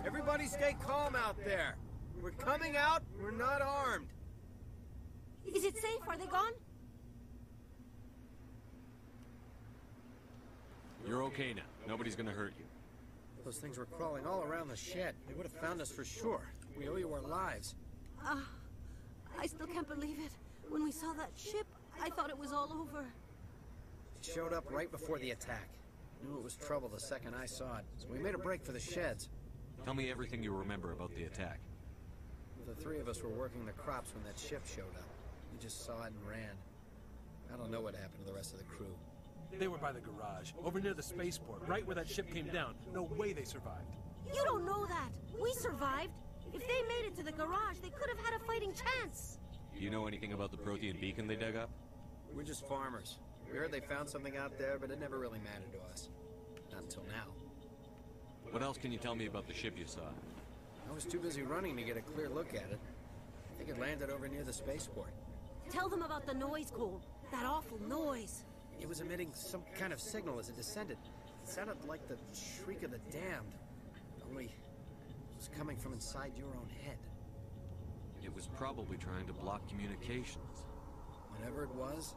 Everybody stay calm out there. We're coming out, we're not armed. Is it safe? Are they gone? You're okay now. Nobody's gonna hurt you. Those things were crawling all around the shed. They would have found us for sure. We owe you our lives. Ah, I still can't believe it. When we saw that ship, I thought it was all over. It showed up right before the attack. Knew it was trouble the second I saw it, so we made a break for the sheds. Tell me everything you remember about the attack. The three of us were working the crops when that ship showed up. We just saw it and ran. I don't know what happened to the rest of the crew. They were by the garage, over near the spaceport, right where that ship came down. No way they survived. You don't know that. We survived. If they made it to the garage, they could have had a fighting chance. Do you know anything about the Prothean beacon they dug up? We're just farmers. We heard they found something out there, but it never really mattered to us. Not until now. What else can you tell me about the ship you saw? I was too busy running to get a clear look at it. I think it landed over near the spaceport. Tell them about the noise, Cole. That awful noise. It was emitting some kind of signal as it descended. It sounded like the shriek of the damned. Only it was coming from inside your own head. It was probably trying to block communications. Whatever it was,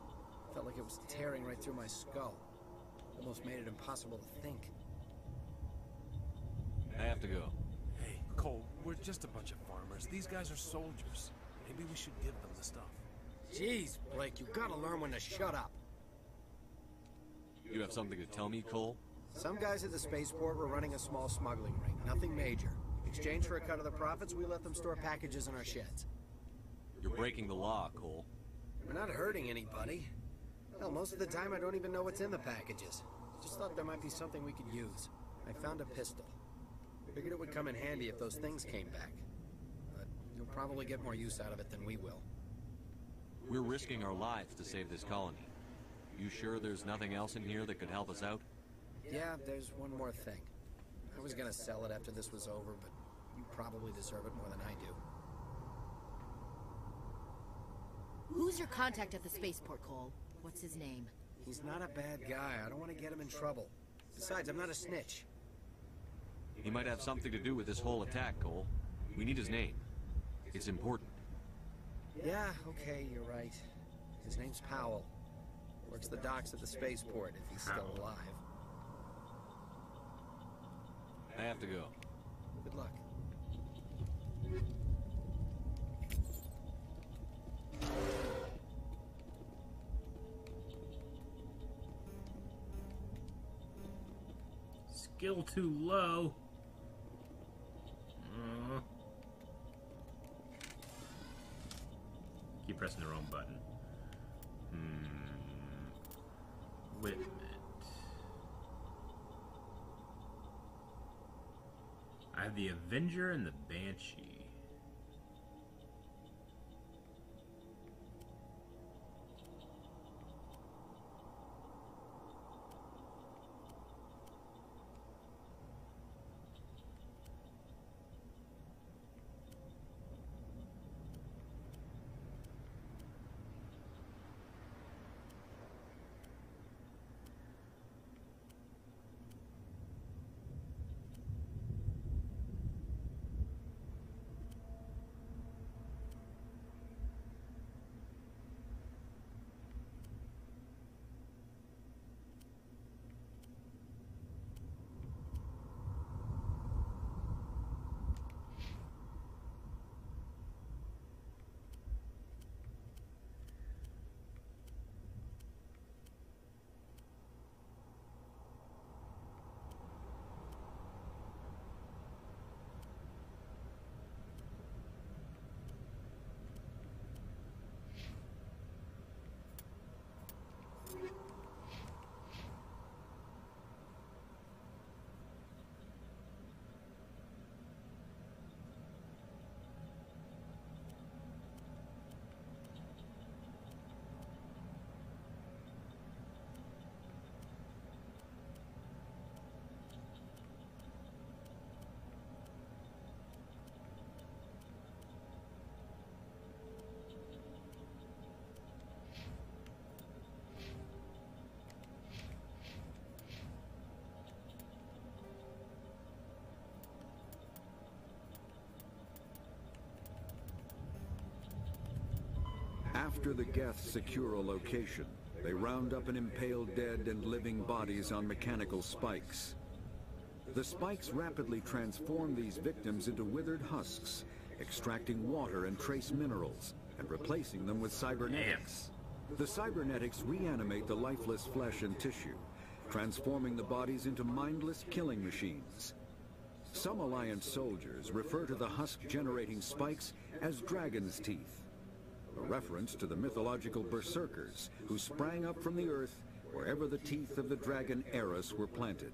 it felt like it was tearing right through my skull. Almost made it impossible to think. I have to go. Hey, Cole, we're just a bunch of farmers. These guys are soldiers. Maybe we should give them the stuff. Jeez, Blake, you gotta learn when to shut up. You have something to tell me, Cole? Some guys at the spaceport were running a small smuggling ring. Nothing major. In exchange for a cut of the profits, we let them store packages in our sheds. You're breaking the law, Cole. We're not hurting anybody. Hell, most of the time I don't even know what's in the packages. Just thought there might be something we could use. I found a pistol. Figured it would come in handy if those things came back. But you'll probably get more use out of it than we will. We're risking our lives to save this colony. You sure there's nothing else in here that could help us out? Yeah, there's one more thing. I was gonna sell it after this was over, but you probably deserve it more than I do. Who's your contact at the spaceport, Cole? What's his name? He's not a bad guy. I don't want to get him in trouble. Besides, I'm not a snitch. He might have something to do with this whole attack, Cole. We need his name. It's important. Yeah, okay, you're right. His name's Powell. Works the docks at the spaceport if he's still alive. I have to go. Good luck. Skill too low. Uh, keep pressing the wrong button. Hmm. It. I have the Avenger and the Banshee. After the Geth secure a location, they round up and impale dead and living bodies on mechanical spikes. The spikes rapidly transform these victims into withered husks, extracting water and trace minerals, and replacing them with cybernetics. The cybernetics reanimate the lifeless flesh and tissue, transforming the bodies into mindless killing machines. Some Alliance soldiers refer to the husk-generating spikes as dragon's teeth, a reference to the mythological berserkers who sprang up from the earth wherever the teeth of the dragon Eris were planted.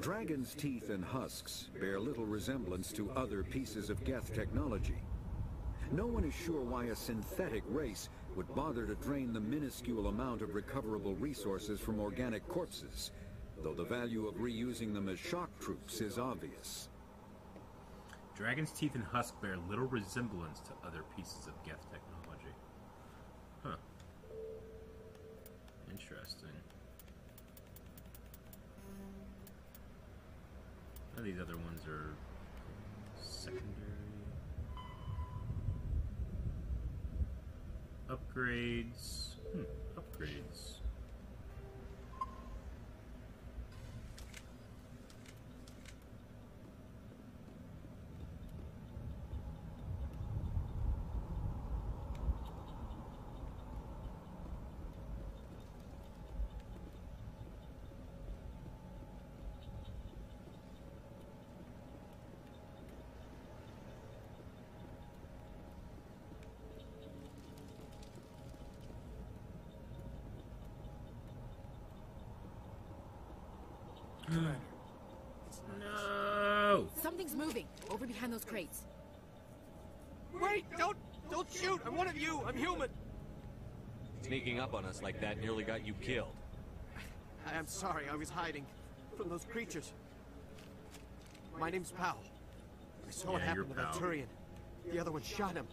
Dragon's teeth and husks bear little resemblance to other pieces of Geth technology. No one is sure why a synthetic race would bother to drain the minuscule amount of recoverable resources from organic corpses, though the value of reusing them as shock troops is obvious. Dragon's teeth and husk bear little resemblance to other pieces of Geth technology. Huh. Interesting. These other ones are secondary. Upgrades. Hmm, upgrades. No! Something's moving over behind those crates. Wait! Don't don't shoot! I'm one of you! I'm human! Sneaking up on us like that nearly got you killed. I am sorry, I was hiding from those creatures. My name's Powell. I saw what Yeah, you're happened to that Turian. The other one shot him.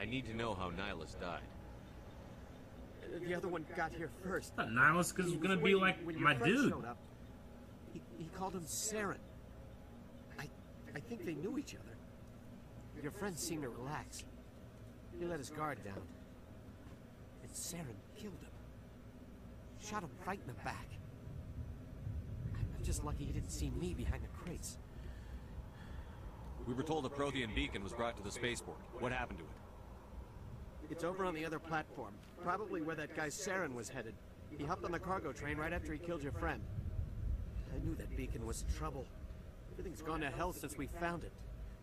I need to know how Nihlus died. The other one got here first. Thought Nihlus was gonna be like my dude. showed up. He, called him Saren. I, I think they knew each other. Your friend seemed to relax. He let his guard down. And Saren killed him. Shot him right in the back. I'm just lucky he didn't see me behind the crates. We were told the Prothean beacon was brought to the spaceport. What happened to it? It's over on the other platform. Probably where that guy Saren was headed. He hopped on the cargo train right after he killed your friend. I knew that beacon was trouble. Everything's gone to hell since we found it.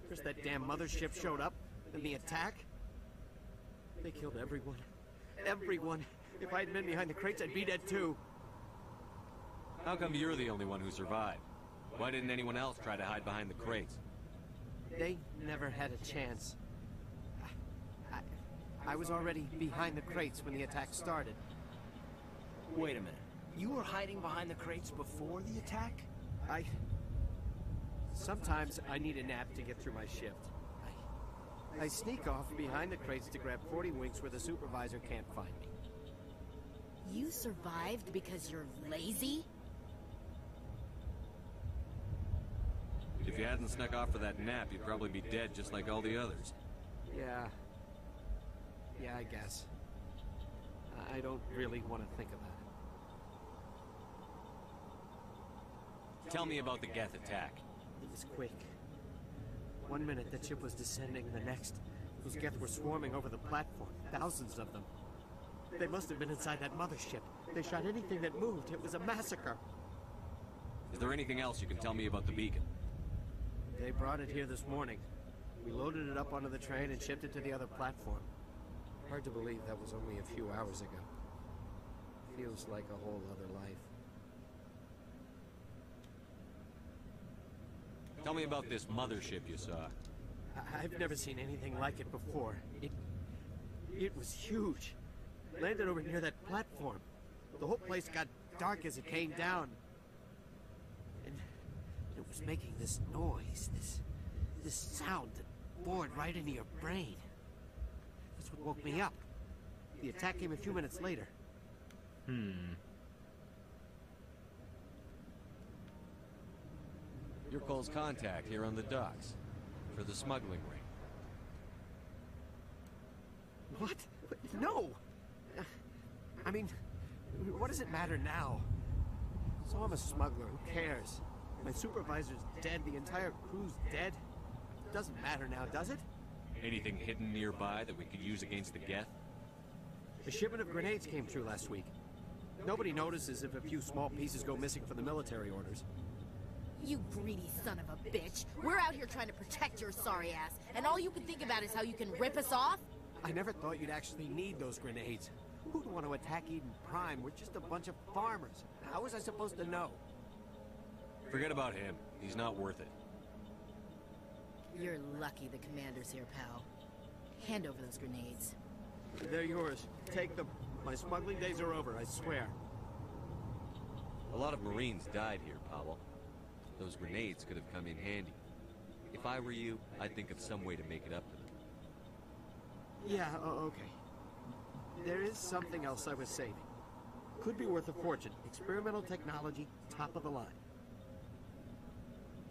First that damn mothership showed up, then the attack. They killed everyone. Everyone. If I'd been behind the crates, I'd be dead too. How come you're the only one who survived? Why didn't anyone else try to hide behind the crates? They never had a chance. I, I, I was already behind the crates when the attack started. Wait a minute. You were hiding behind the crates before the attack? I... Sometimes I need a nap to get through my shift. I, I sneak off behind the crates to grab 40 winks where the supervisor can't find me. You survived because you're lazy? If you hadn't snuck off for that nap, you'd probably be dead just like all the others. Yeah. Yeah, I guess. I- I don't really want to think about it. Tell me about the Geth attack. It was quick. One minute the ship was descending, the next, those Geth were swarming over the platform. Thousands of them. They must have been inside that mothership. They shot anything that moved. It was a massacre. Is there anything else you can tell me about the beacon? They brought it here this morning. We loaded it up onto the train and shipped it to the other platform. Hard to believe that was only a few hours ago. Feels like a whole other life. Tell me about this mothership you saw. I- I've never seen anything like it before. It... It was huge. Landed over near that platform. The whole place got dark as it came down. And it was making this noise, this... this sound that bored right into your brain. That's what woke me up. The attack came a few minutes later. Hmm. Your Cole's contact here on the docks. For the smuggling ring. What? No! I mean, what does it matter now? So I'm a smuggler, who cares? My supervisor's dead, the entire crew's dead. Doesn't matter now, does it? Anything hidden nearby that we could use against the Geth? A shipment of grenades came through last week. Nobody notices if a few small pieces go missing from the military orders. You greedy son of a bitch. We're out here trying to protect your sorry ass, and all you can think about is how you can rip us off? I never thought you'd actually need those grenades. Who'd want to attack Eden Prime? We're just a bunch of farmers. How was I supposed to know? Forget about him. He's not worth it. You're lucky the commander's here, pal. Hand over those grenades. They're yours. Take them. My smuggling days are over, I swear. A lot of Marines died here, Powell. Those grenades could have come in handy. If I were you, I'd think of some way to make it up to them. Yeah, o- okay. There is something else I was saving. Could be worth a fortune. Experimental technology, top of the line.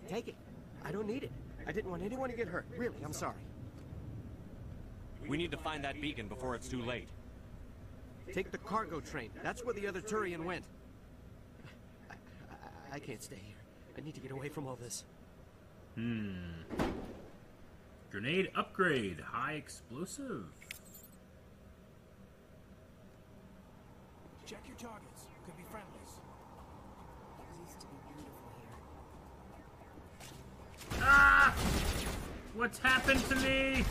Take it. I don't need it. I didn't want anyone to get hurt. Really, I'm sorry. We need to find that beacon before it's too late. Take the cargo train. That's where the other Turian went. I, I, I can't stay here. I need to get away from all this. Hmm. Grenade upgrade. High explosive. Check your targets. Could be friendlies. Ah! What's happened to me?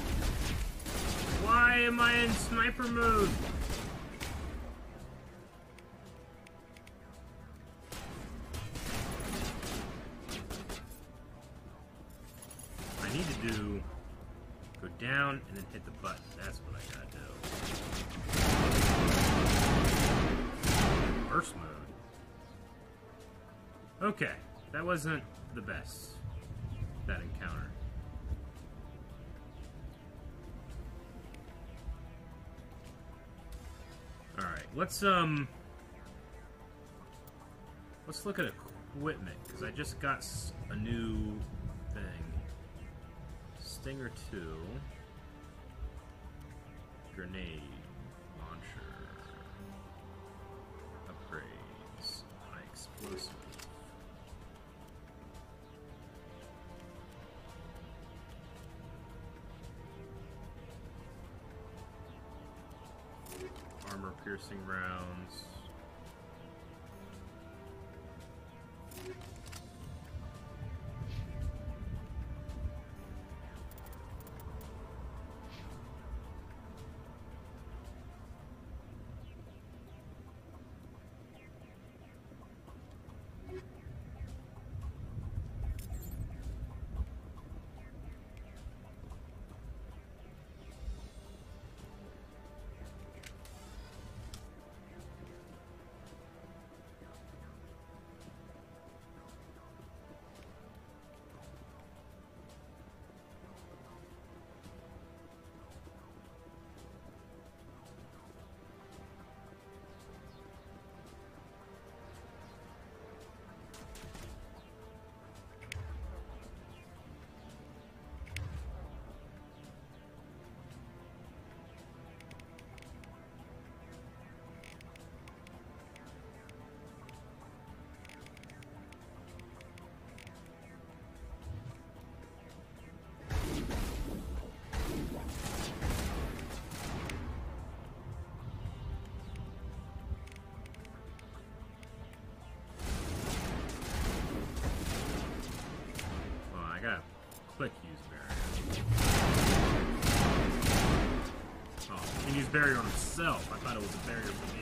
Why am I in sniper mode? Hit the button. That's what I gotta do. Burst mode. Okay, that wasn't the best. That encounter. All right, let's um, let's look at equipment because I just got a new thing. Stinger two, grenade launcher, upgrades, high explosive. armor piercing rounds. Barrier on himself. I thought it was a barrier for me.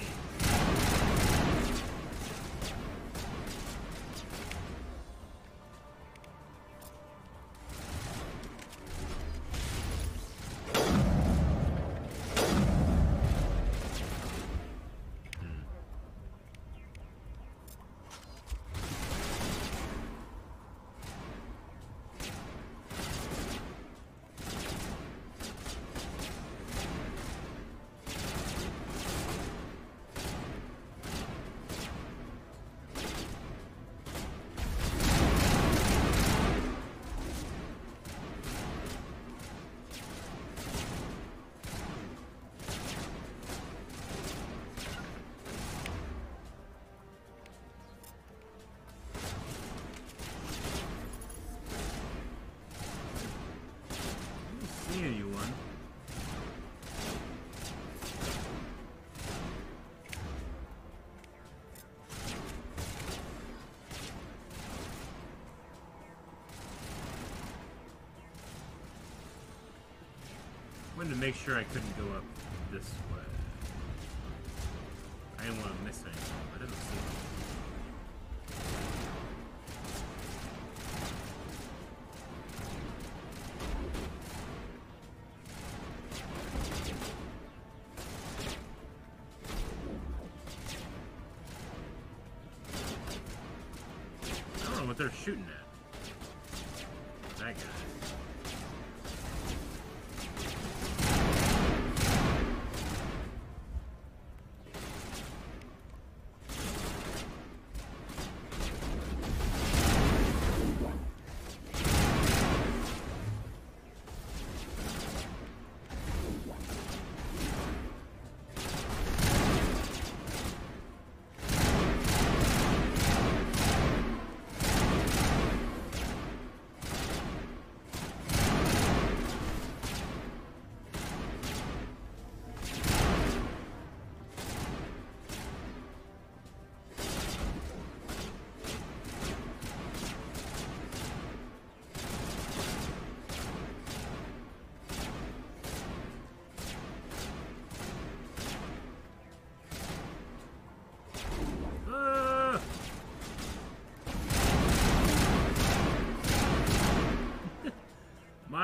I wanted to make sure I couldn't go up this way. I didn't want to miss anything. I didn't see know what they're shooting at.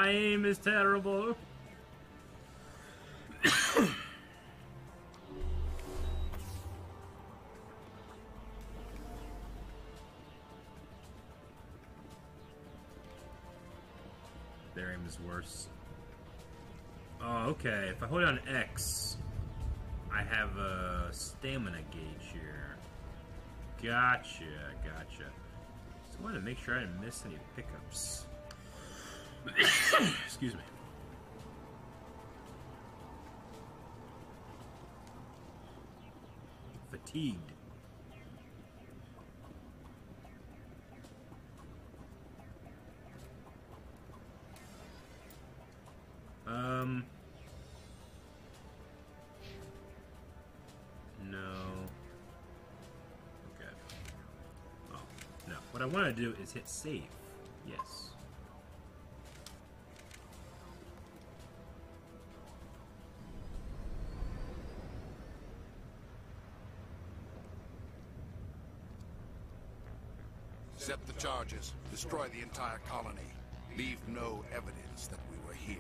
My aim is terrible. Their aim is worse. Oh, okay. If I hold on X, I have a stamina gauge here. Gotcha, gotcha. I wanted to make sure I didn't miss any pickups. Excuse me. Fatigued. Um. No. Okay. Oh, no. What I want to do is hit save. Charges. Destroy the entire colony. Leave no evidence that we were here.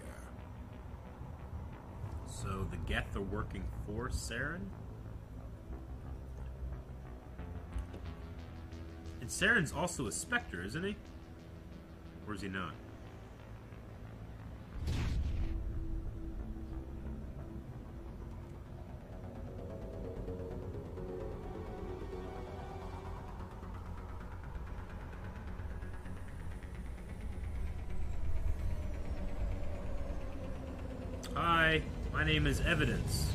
So the Geth are working for Saren? And Saren's also a Spectre, isn't he? Or is he not? Evidence.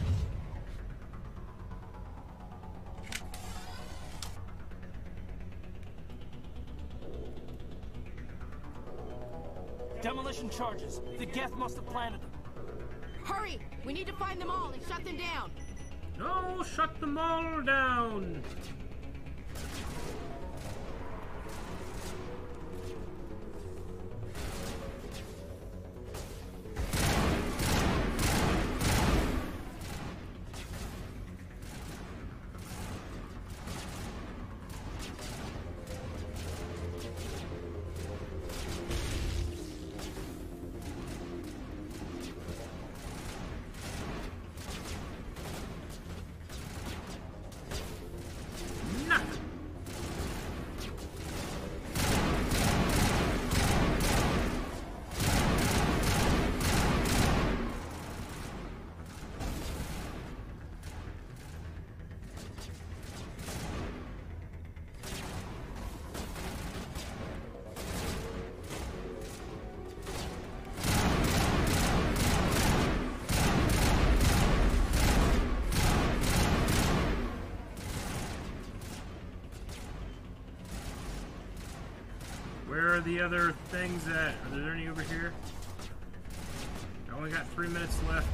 Demolition charges. The Geth must have planted them. Hurry! We need to find them all and shut them down. No, shut them all down. Are the other things that... Are there any over here? I only got three minutes left.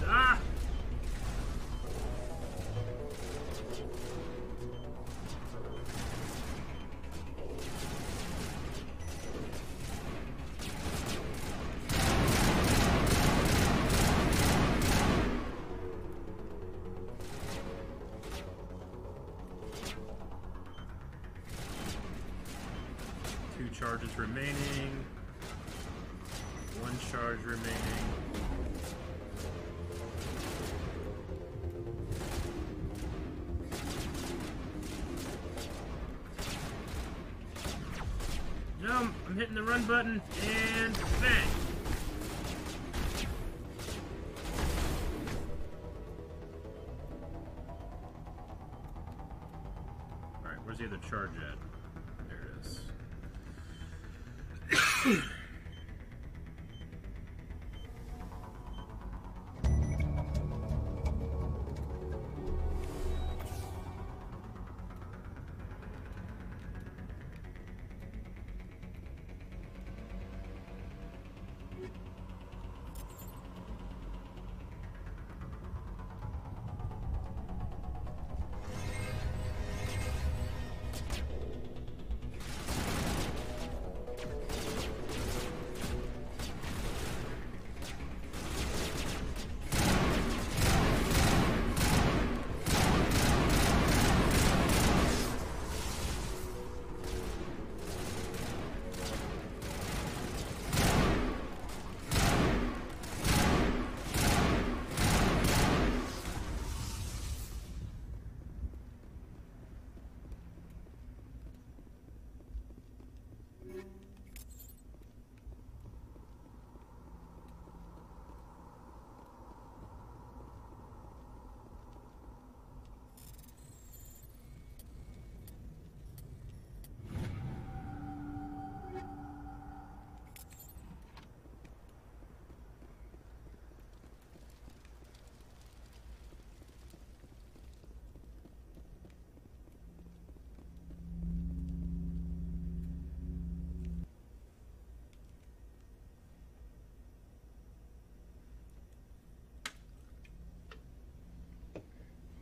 Hitting the run button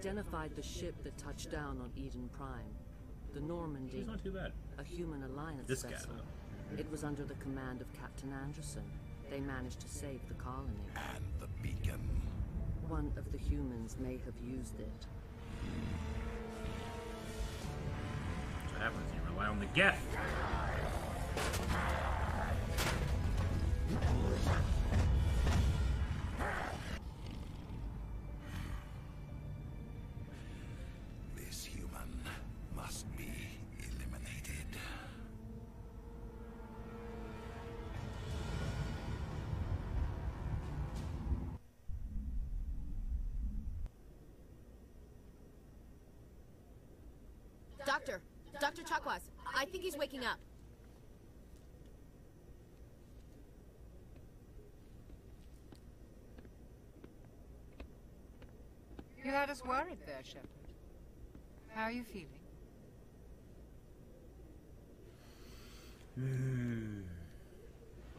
Identified the ship that touched down on Eden Prime. The Normandy. She's not too bad. A human alliance This guy, vessel. though. It was under the command of Captain Anderson. They managed to save the colony. And the beacon. One of the humans may have used it. What happens you rely on the Geth. Doctor! Dr. Chakwas, I think he's waking up. You had us worried there, Shepard. How are you feeling?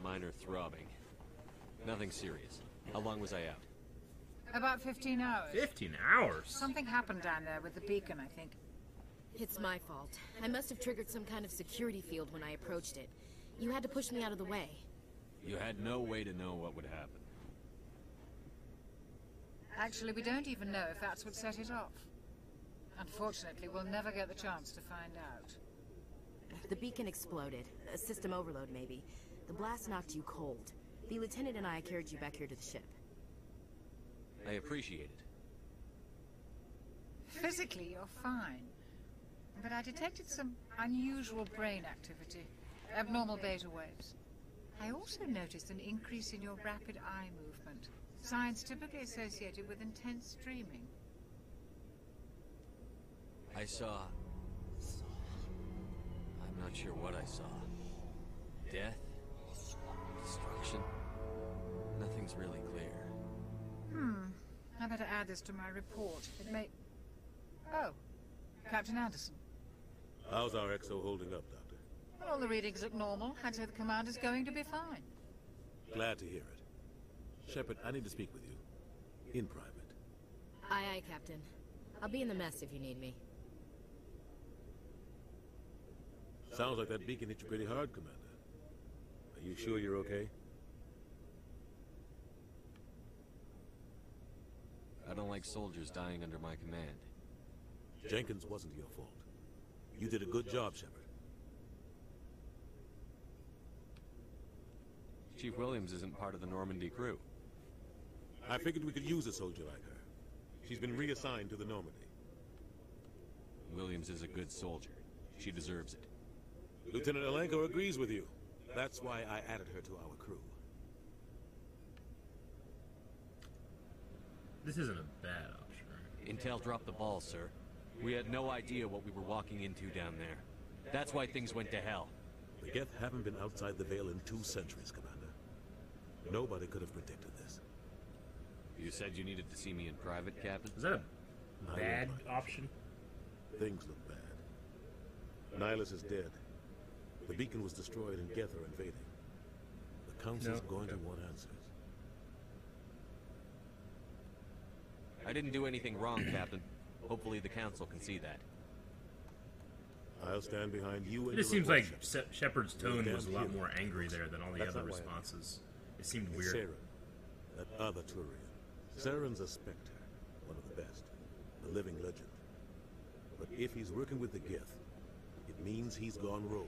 Minor throbbing. Nothing serious. How long was I out? About 15 hours. 15 hours? Something happened down there with the beacon, I think. It's my fault. I must have triggered some kind of security field when I approached it. You had to push me out of the way. You had no way to know what would happen. Actually, we don't even know if that's what set it off. Unfortunately, we'll never get the chance to find out. The beacon exploded. A system overload, maybe. The blast knocked you cold. The lieutenant and I carried you back here to the ship. I appreciate it. Physically, you're fine. But I detected some unusual brain activity. Abnormal beta waves. I also noticed an increase in your rapid eye movement. Signs typically associated with intense dreaming. I saw... I'm not sure what I saw. Death? Destruction? Nothing's really clear. Hmm. I better add this to my report. It may... Oh. Captain Anderson. How's our XO holding up, Doctor? All the readings look normal. I'd say the commander's going to be fine. Glad to hear it. Shepard, I need to speak with you. In private. Aye, aye, Captain. I'll be in the mess if you need me. Sounds like that beacon hit you pretty hard, Commander. Are you sure you're okay? I don't like soldiers dying under my command. Jenkins wasn't your fault. You did a good job, Shepard. Chief Williams isn't part of the Normandy crew. I figured we could use a soldier like her. She's been reassigned to the Normandy. Williams is a good soldier. She deserves it. Lieutenant Alenko agrees with you. That's why I added her to our crew. This isn't a bad option, right? Intel dropped the ball, sir. We had no idea what we were walking into down there. That's why things went to hell. The Geth haven't been outside the Veil in two centuries, Commander. Nobody could have predicted this. You said you needed to see me in private, Captain? Is that a Not bad yet, option? Things look bad. Nihlus is dead. The beacon was destroyed and Geth are invading. The Council's No. going to want answers. I didn't do anything wrong, Captain. Hopefully the Council can see that. I'll stand behind you It and just seems like report, Se- Shepard's tone was a lot more angry there than all the That's other not why I- responses. It seemed And weird. Saren, that other Turian. Saren's a Spectre, one of the best, a living legend. But if he's working with the Geth, it means he's gone rogue.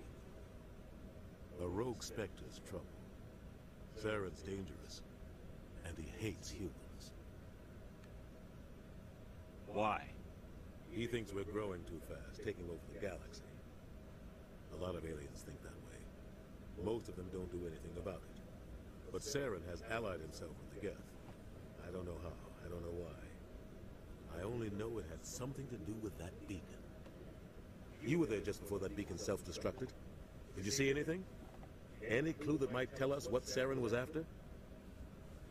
A rogue Spectre's trouble. Saren's dangerous, and he hates humans. Why? He thinks we're growing too fast, taking over the galaxy. A lot of aliens think that way. Most of them don't do anything about it. But Saren has allied himself with the Geth. I don't know how, I don't know why. I only know it had something to do with that beacon. You were there just before that beacon self-destructed. Did you see anything? Any clue that might tell us what Saren was after?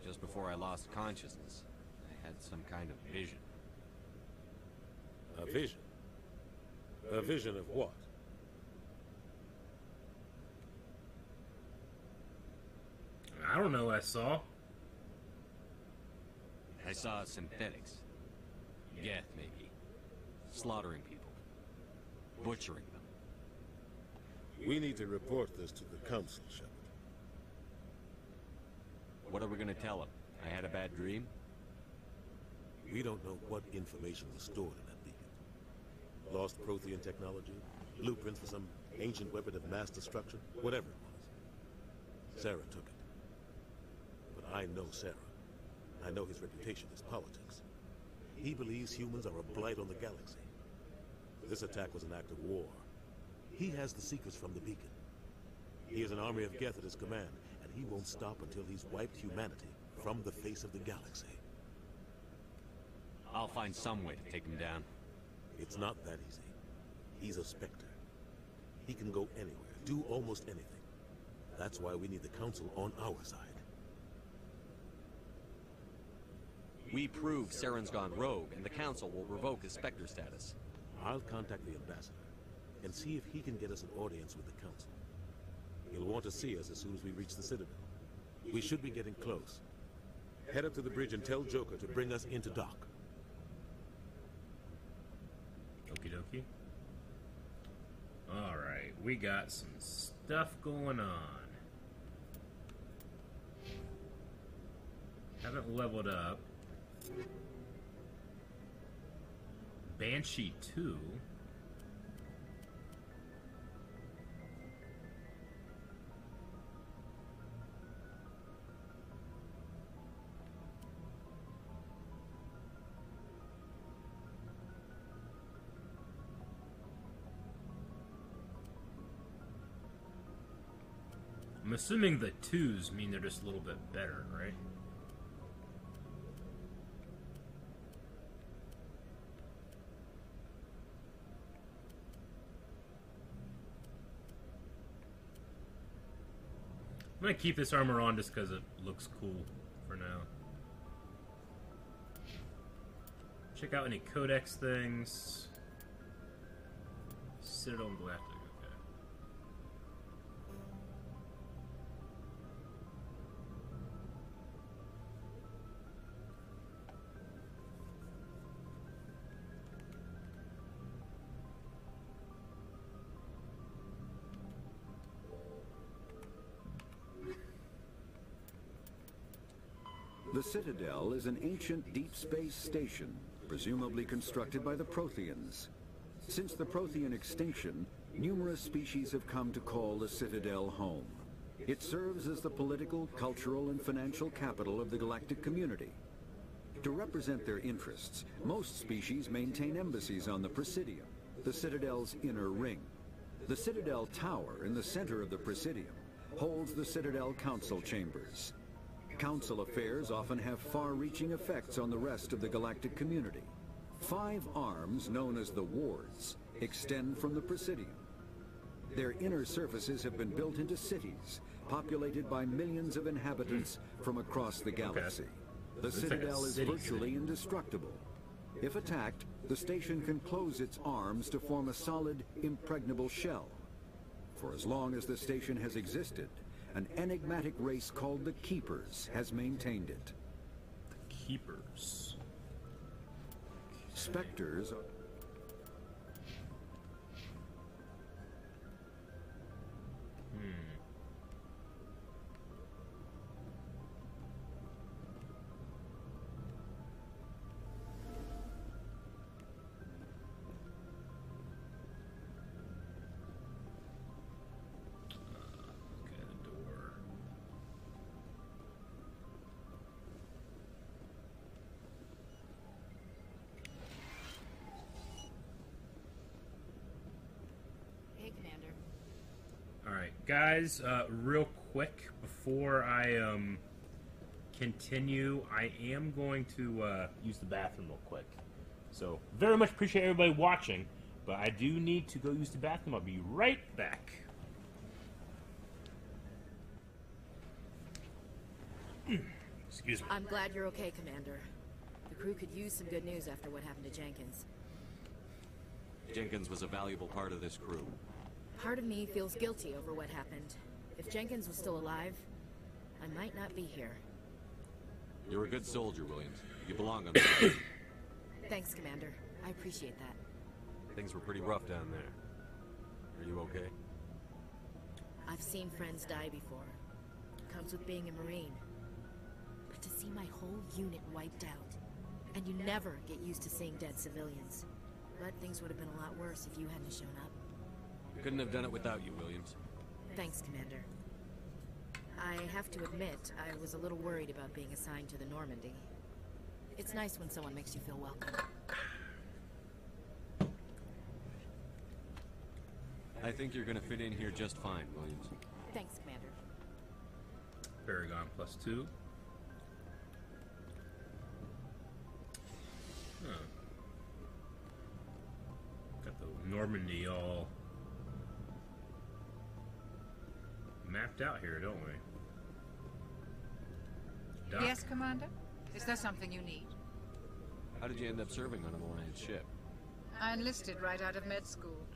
Just before I lost consciousness, I had some kind of vision. A vision. A vision of what? I don't know what I saw. I saw synthetics. Geth, maybe. Slaughtering people. Butchering them. We need to report this to the Council, Shepard. What are we gonna tell them? I had a bad dream? We don't know what information was stored in that beacon. Lost Prothean technology, blueprints for some ancient weapon of mass destruction, whatever it was. Saren took it. But I know Saren. I know his reputation is politics. He believes humans are a blight on the galaxy. This attack was an act of war. He has the secrets from the beacon. He has an army of Geth at his command, and he won't stop until he's wiped humanity from the face of the galaxy. I'll find some way to take him down. It's not that easy. He's a Spectre. He can go anywhere, do almost anything. That's why we need the Council on our side. We prove Saren's gone rogue, and the Council will revoke his Spectre status. I'll contact the Ambassador and see if he can get us an audience with the Council. He'll want to see us as soon as we reach the Citadel. We should be getting close. Head up to the bridge and tell Joker to bring us into dock. Okie dokie. Alright, we got some stuff going on. Haven't leveled up. Banshee 2. I'm assuming the twos mean they're just a little bit better, right? I'm gonna keep this armor on just because it looks cool for now. Check out any codex things. Citadel and Galactic. The Citadel is an ancient deep space station, presumably constructed by the Protheans. Since the Prothean extinction, numerous species have come to call the Citadel home. It serves as the political, cultural, and financial capital of the galactic community. To represent their interests, most species maintain embassies on the Presidium, the Citadel's inner ring. The Citadel Tower in the center of the Presidium holds the Citadel Council Chambers. Council affairs often have far-reaching effects on the rest of the galactic community. Five arms, known as the Wards, extend from the Presidium. Their inner surfaces have been built into cities, populated by millions of inhabitants from across the galaxy. The like Citadel is virtually city. indestructible. If attacked, the station can close its arms to form a solid, impregnable shell. For as long as the station has existed, an enigmatic race called the Keepers has maintained it. The Keepers. Spectres Hmm. Guys. Uh, real quick before I um continue, I am going to uh, use the bathroom real quick. So very much appreciate everybody watching, but I do need to go use the bathroom. I'll be right back. Excuse me. I'm glad you're okay, Commander. The crew could use some good news after what happened to Jenkins. Jenkins was a valuable part of this crew. Part of me feels guilty over what happened. If Jenkins was still alive, I might not be here. You're a good soldier, Williams. You belong on the. Thanks, Commander. I appreciate that. Things were pretty rough down there. Are you okay? I've seen friends die before. It comes with being a Marine. But to see my whole unit wiped out, and you never get used to seeing dead civilians. But things would have been a lot worse if you hadn't shown up. Couldn't have done it without you, Williams. Thanks, Commander. I have to admit, I was a little worried about being assigned to the Normandy. It's nice when someone makes you feel welcome. I think you're gonna fit in here just fine, Williams. Thanks, Commander. Paragon plus two. Huh. Got the Normandy all mapped out here, don't we? Doc. Yes, Commander? Is there something you need? How did you end up serving on an Alliance ship? I enlisted right out of med school.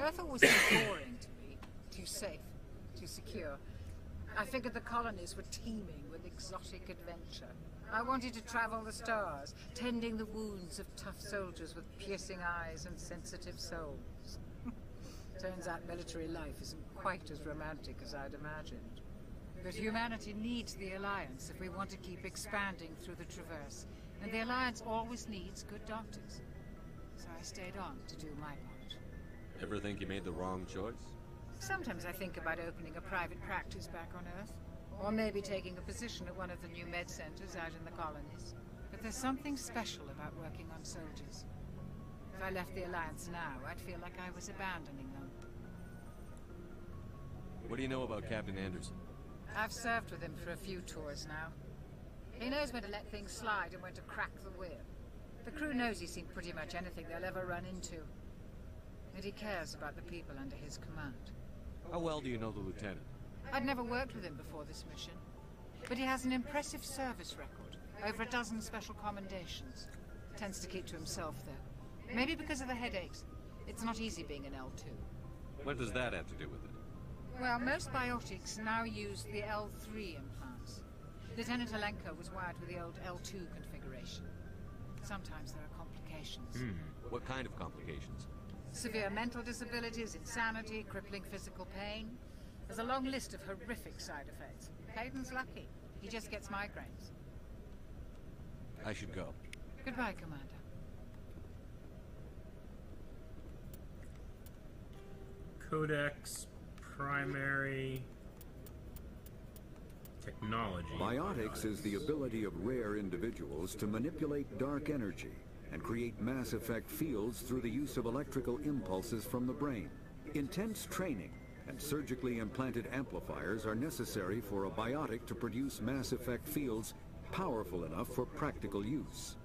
Earth was seemed boring to me. Too safe, too secure. I figured the colonies were teeming with exotic adventure. I wanted to travel the stars, tending the wounds of tough soldiers with piercing eyes and sensitive souls. Turns out military life isn't quite as romantic as I'd imagined. But humanity needs the Alliance if we want to keep expanding through the Traverse. And the Alliance always needs good doctors. so I stayed on to do my part. Ever think you made the wrong choice? Sometimes I think about opening a private practice back on Earth. Or maybe taking a position at one of the new med centers out in the colonies. But there's something special about working on soldiers. If I left the Alliance now, I'd feel like I was abandoning them. What do you know about Captain Anderson? I've served with him for a few tours now. He knows when to let things slide and when to crack the whip. The crew knows he's seen pretty much anything they'll ever run into. And he cares about the people under his command. How well do you know the lieutenant? I'd never worked with him before this mission. But he has an impressive service record. Over a dozen special commendations. Tends to keep to himself, though. Maybe because of the headaches. It's not easy being an L2. What does that have to do with it? Well, most biotics now use the L3 implants. Lieutenant Alenko was wired with the old L2 configuration. Sometimes there are complications. Hmm. What kind of complications? Severe mental disabilities, insanity, crippling physical pain. There's a long list of horrific side effects. Kaidan's lucky. He just gets migraines. I should go. Goodbye, Commander. Codex, primary, technology. Biotics is the ability of rare individuals to manipulate dark energy and create mass effect fields through the use of electrical impulses from the brain. Intense training and surgically implanted amplifiers are necessary for a biotic to produce mass effect fields powerful enough for practical use.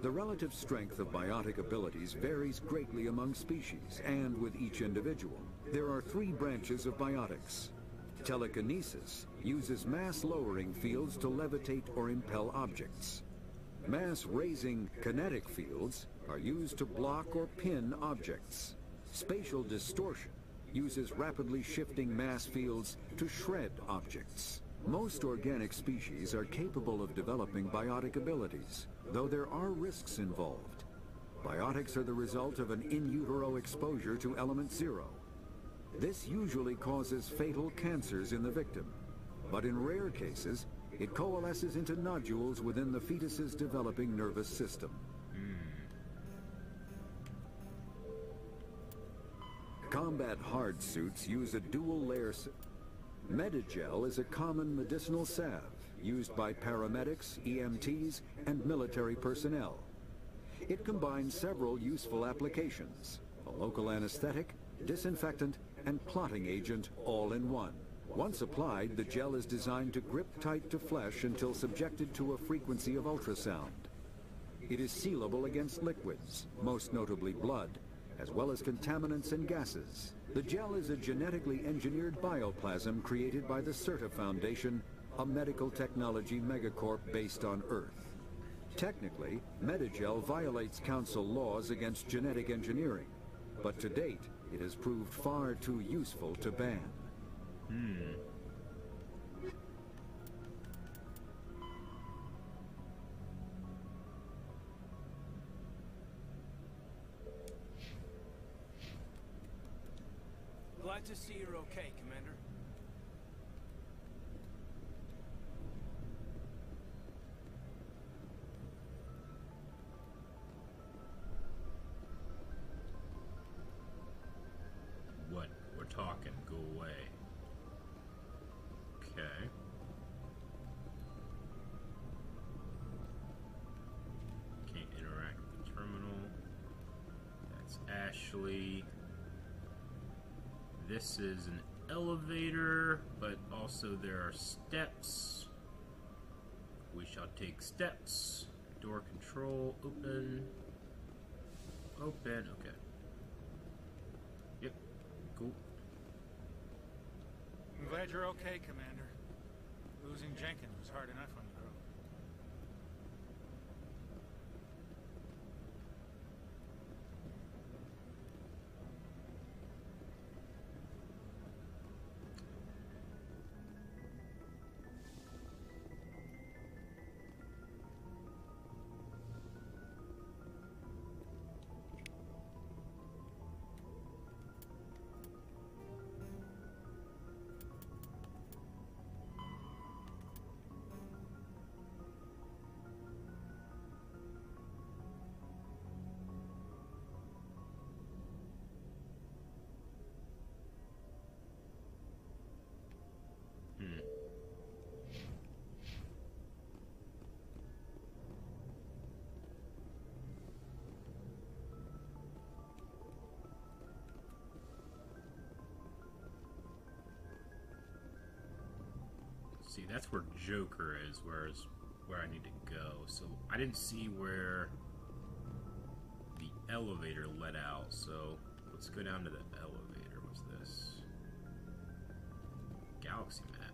The relative strength of biotic abilities varies greatly among species and with each individual. There are three branches of biotics. Telekinesis uses mass-lowering fields to levitate or impel objects. Mass-raising kinetic fields are used to block or pin objects. Spatial distortion uses rapidly shifting mass fields to shred objects. Most organic species are capable of developing biotic abilities, though there are risks involved. Biotics are the result of an in utero exposure to element zero. This usually causes fatal cancers in the victim, but in rare cases, it coalesces into nodules within the fetus's developing nervous system. Combat hard suits use a dual layer. Medigel is a common medicinal salve used by paramedics, EMTs, and military personnel. It combines several useful applications, a local anesthetic, disinfectant, and clotting agent all in one. Once applied, the gel is designed to grip tight to flesh until subjected to a frequency of ultrasound. It is sealable against liquids, most notably blood, as well as contaminants and gases. The gel is a genetically engineered bioplasm created by the Sirta Foundation, a medical technology megacorp based on Earth. Technically, Medigel violates council laws against genetic engineering, but to date, it has proved far too useful to ban. Hmm. Glad to see you're okay, Ashley. This is an elevator, but also there are steps. We shall take steps. Door control, open. Open, okay. Yep, cool. I'm glad you're okay, Commander. Losing Jenkins was hard enough See, that's where Joker is, whereas where I need to go. So I didn't see where the elevator let out, so let's go down to the elevator. What's this? Galaxy map.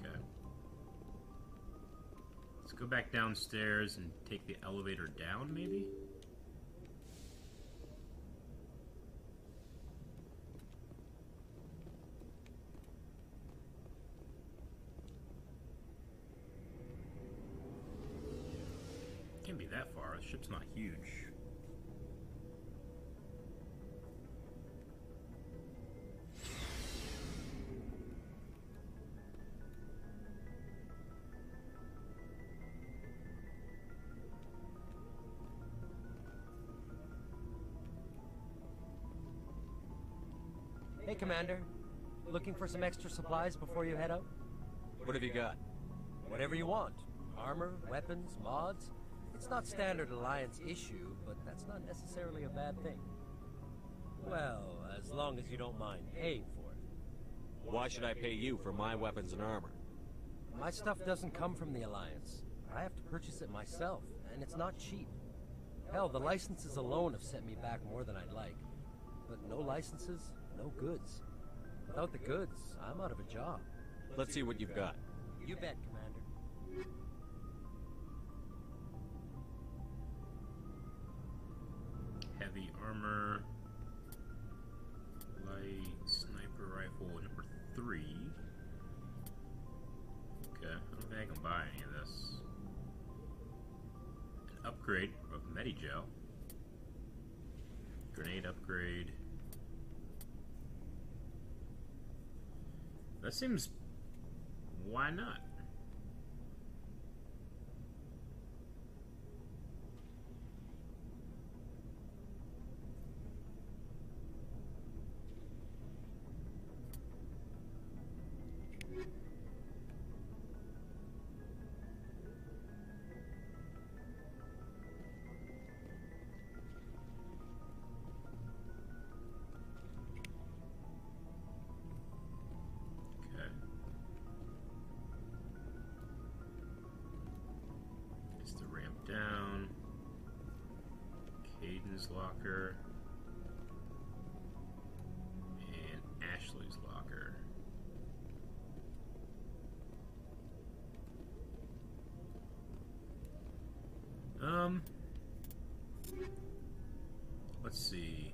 Okay. Let's go back downstairs and take the elevator down, maybe? Commander. Looking for some extra supplies before you head out? What have you got? Whatever you want. Armor, weapons, mods. It's not standard Alliance issue, but that's not necessarily a bad thing. Well, as long as you don't mind paying for it. Why should I pay you for my weapons and armor? My stuff doesn't come from the Alliance. I have to purchase it myself, and it's not cheap. Hell, the licenses alone have sent me back more than I'd like. But no licenses, no goods. Without the goods, I'm out of a job. Let's see what you've got. You bet, Commander. Heavy armor. Light sniper rifle number three. Okay, I don't think I can buy any of this. An upgrade of Medigel. Grenade upgrade. That seems. Why not? Locker. And Ashley's locker. Um. Let's see.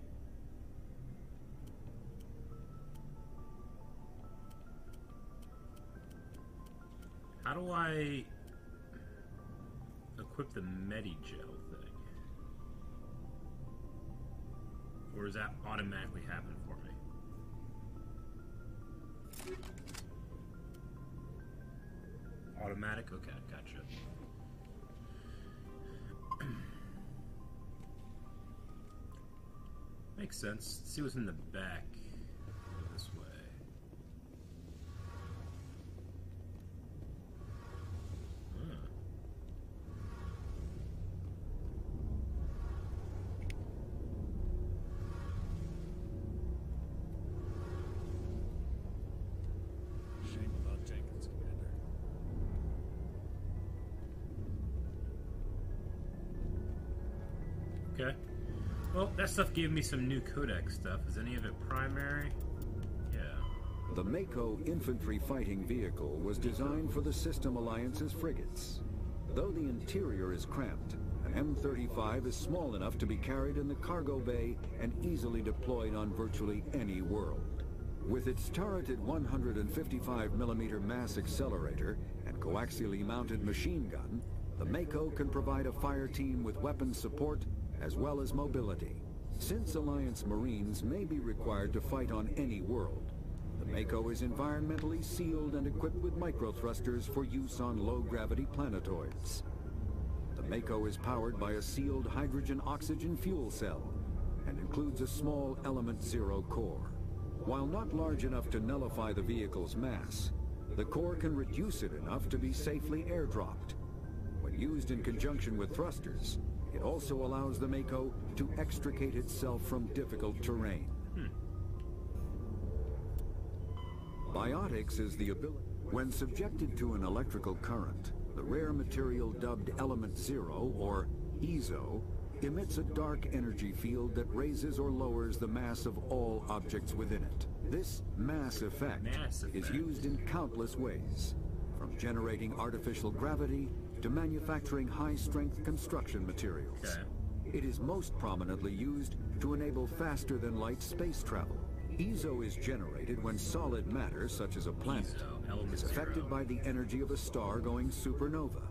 How do I equip the Medigel thing? Or does that automatically happen for me? Automatic? Okay, gotcha. Makes sense. Let's see what's in the back. Stuff gave me some new codex stuff. Is any of it primary? Yeah. The Mako infantry fighting vehicle was designed for the System Alliance's frigates. Though the interior is cramped, an M35 is small enough to be carried in the cargo bay and easily deployed on virtually any world. With its turreted 155mm mass accelerator and coaxially mounted machine gun, the Mako can provide a fire team with weapons support as well as mobility. Since Alliance Marines may be required to fight on any world, the Mako is environmentally sealed and equipped with microthrusters for use on low-gravity planetoids. The Mako is powered by a sealed hydrogen-oxygen fuel cell and includes a small Element Zero core. While not large enough to nullify the vehicle's mass, the core can reduce it enough to be safely airdropped. When used in conjunction with thrusters, it also allows the Mako to extricate itself from difficult terrain. Biotics is the ability... When subjected to an electrical current, the rare material dubbed Element Zero, or eezo, emits a dark energy field that raises or lowers the mass of all objects within it. This mass effect, Mass is used in countless ways, from generating artificial gravity to manufacturing high-strength construction materials. It is most prominently used to enable faster-than-light space travel. eezo is generated when solid matter, such as a planet, is affected by the energy of a star going supernova.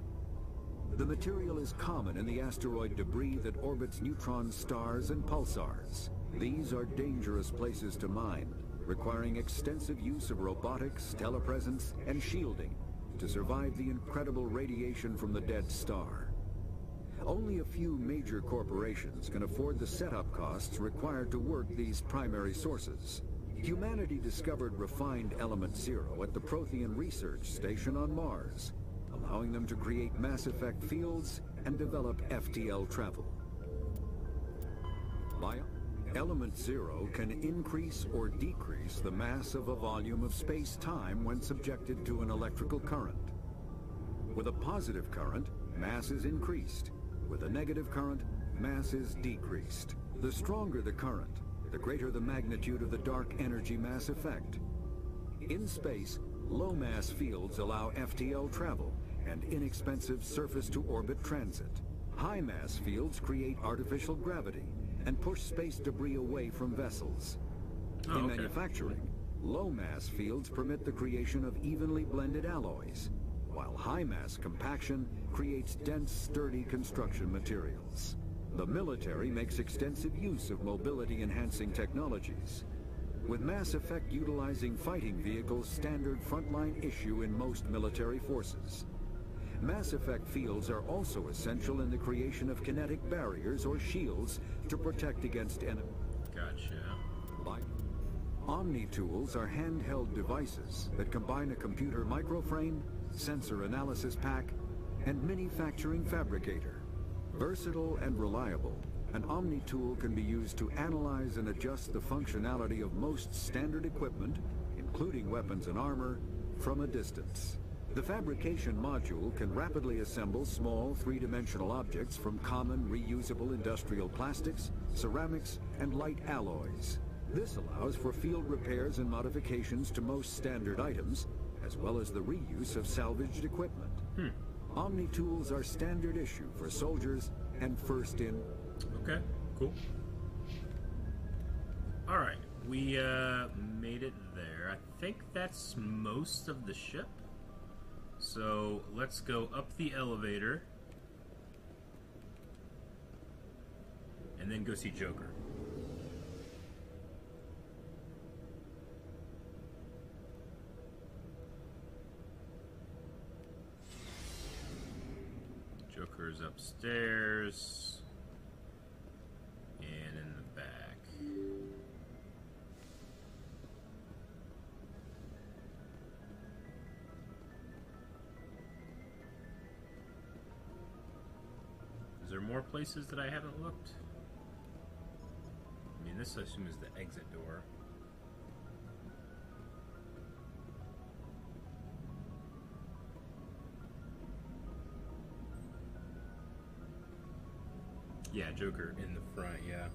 The material is common in the asteroid debris that orbits neutron stars and pulsars. These are dangerous places to mine, requiring extensive use of robotics, telepresence, and shielding to survive the incredible radiation from the dead star. Only a few major corporations can afford the setup costs required to work these primary sources. Humanity discovered refined element zero at the Prothean Research Station on Mars, allowing them to create mass effect fields and develop FTL travel. Bio Element Zero can increase or decrease the mass of a volume of space-time when subjected to an electrical current. With a positive current, mass is increased. With a negative current, mass is decreased. The stronger the current, the greater the magnitude of the dark energy mass effect. In space, low mass fields allow FTL travel and inexpensive surface-to-orbit transit. High mass fields create artificial gravity and push space debris away from vessels. Oh, In okay. manufacturing, low mass fields permit the creation of evenly blended alloys, while high mass compaction creates dense, sturdy construction materials. The military makes extensive use of mobility-enhancing technologies, with Mass Effect utilizing fighting vehicles standard frontline issue in most military forces. Mass Effect fields are also essential in the creation of kinetic barriers or shields to protect against enemy. Gotcha. By Omni-tools are handheld devices that combine a computer microframe, sensor analysis pack, and manufacturing fabricator. Versatile and reliable, an Omni-tool can be used to analyze and adjust the functionality of most standard equipment, including weapons and armor, from a distance. The fabrication module can rapidly assemble small three-dimensional objects from common reusable industrial plastics, ceramics, and light alloys. This allows for field repairs and modifications to most standard items, as well as the reuse of salvaged equipment. Omni-tools are standard issue for soldiers and first in. Okay, cool. All right, we uh, made it there. I think that's most of the ship. So let's go up the elevator and then go see Joker. Joker's upstairs there more places that I haven't looked? I mean, this I assume is the exit door. Yeah, Joker in the front, yeah.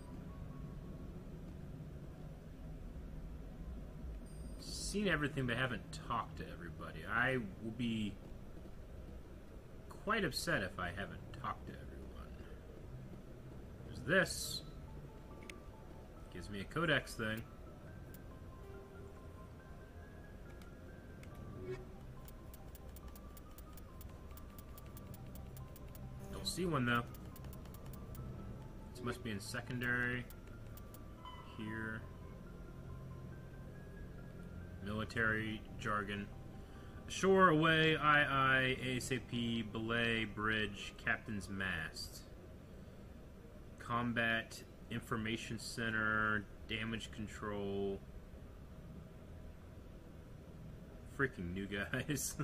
Seen everything but haven't talked to everybody. I will be quite upset if I haven't talked to everyone. This. Gives me a codex thing. Don't see one though. This must be in secondary. Here. Military jargon. Shore away, I I, ASAP, belay, bridge, captain's mast. Combat, information center, damage control. Freaking new guys.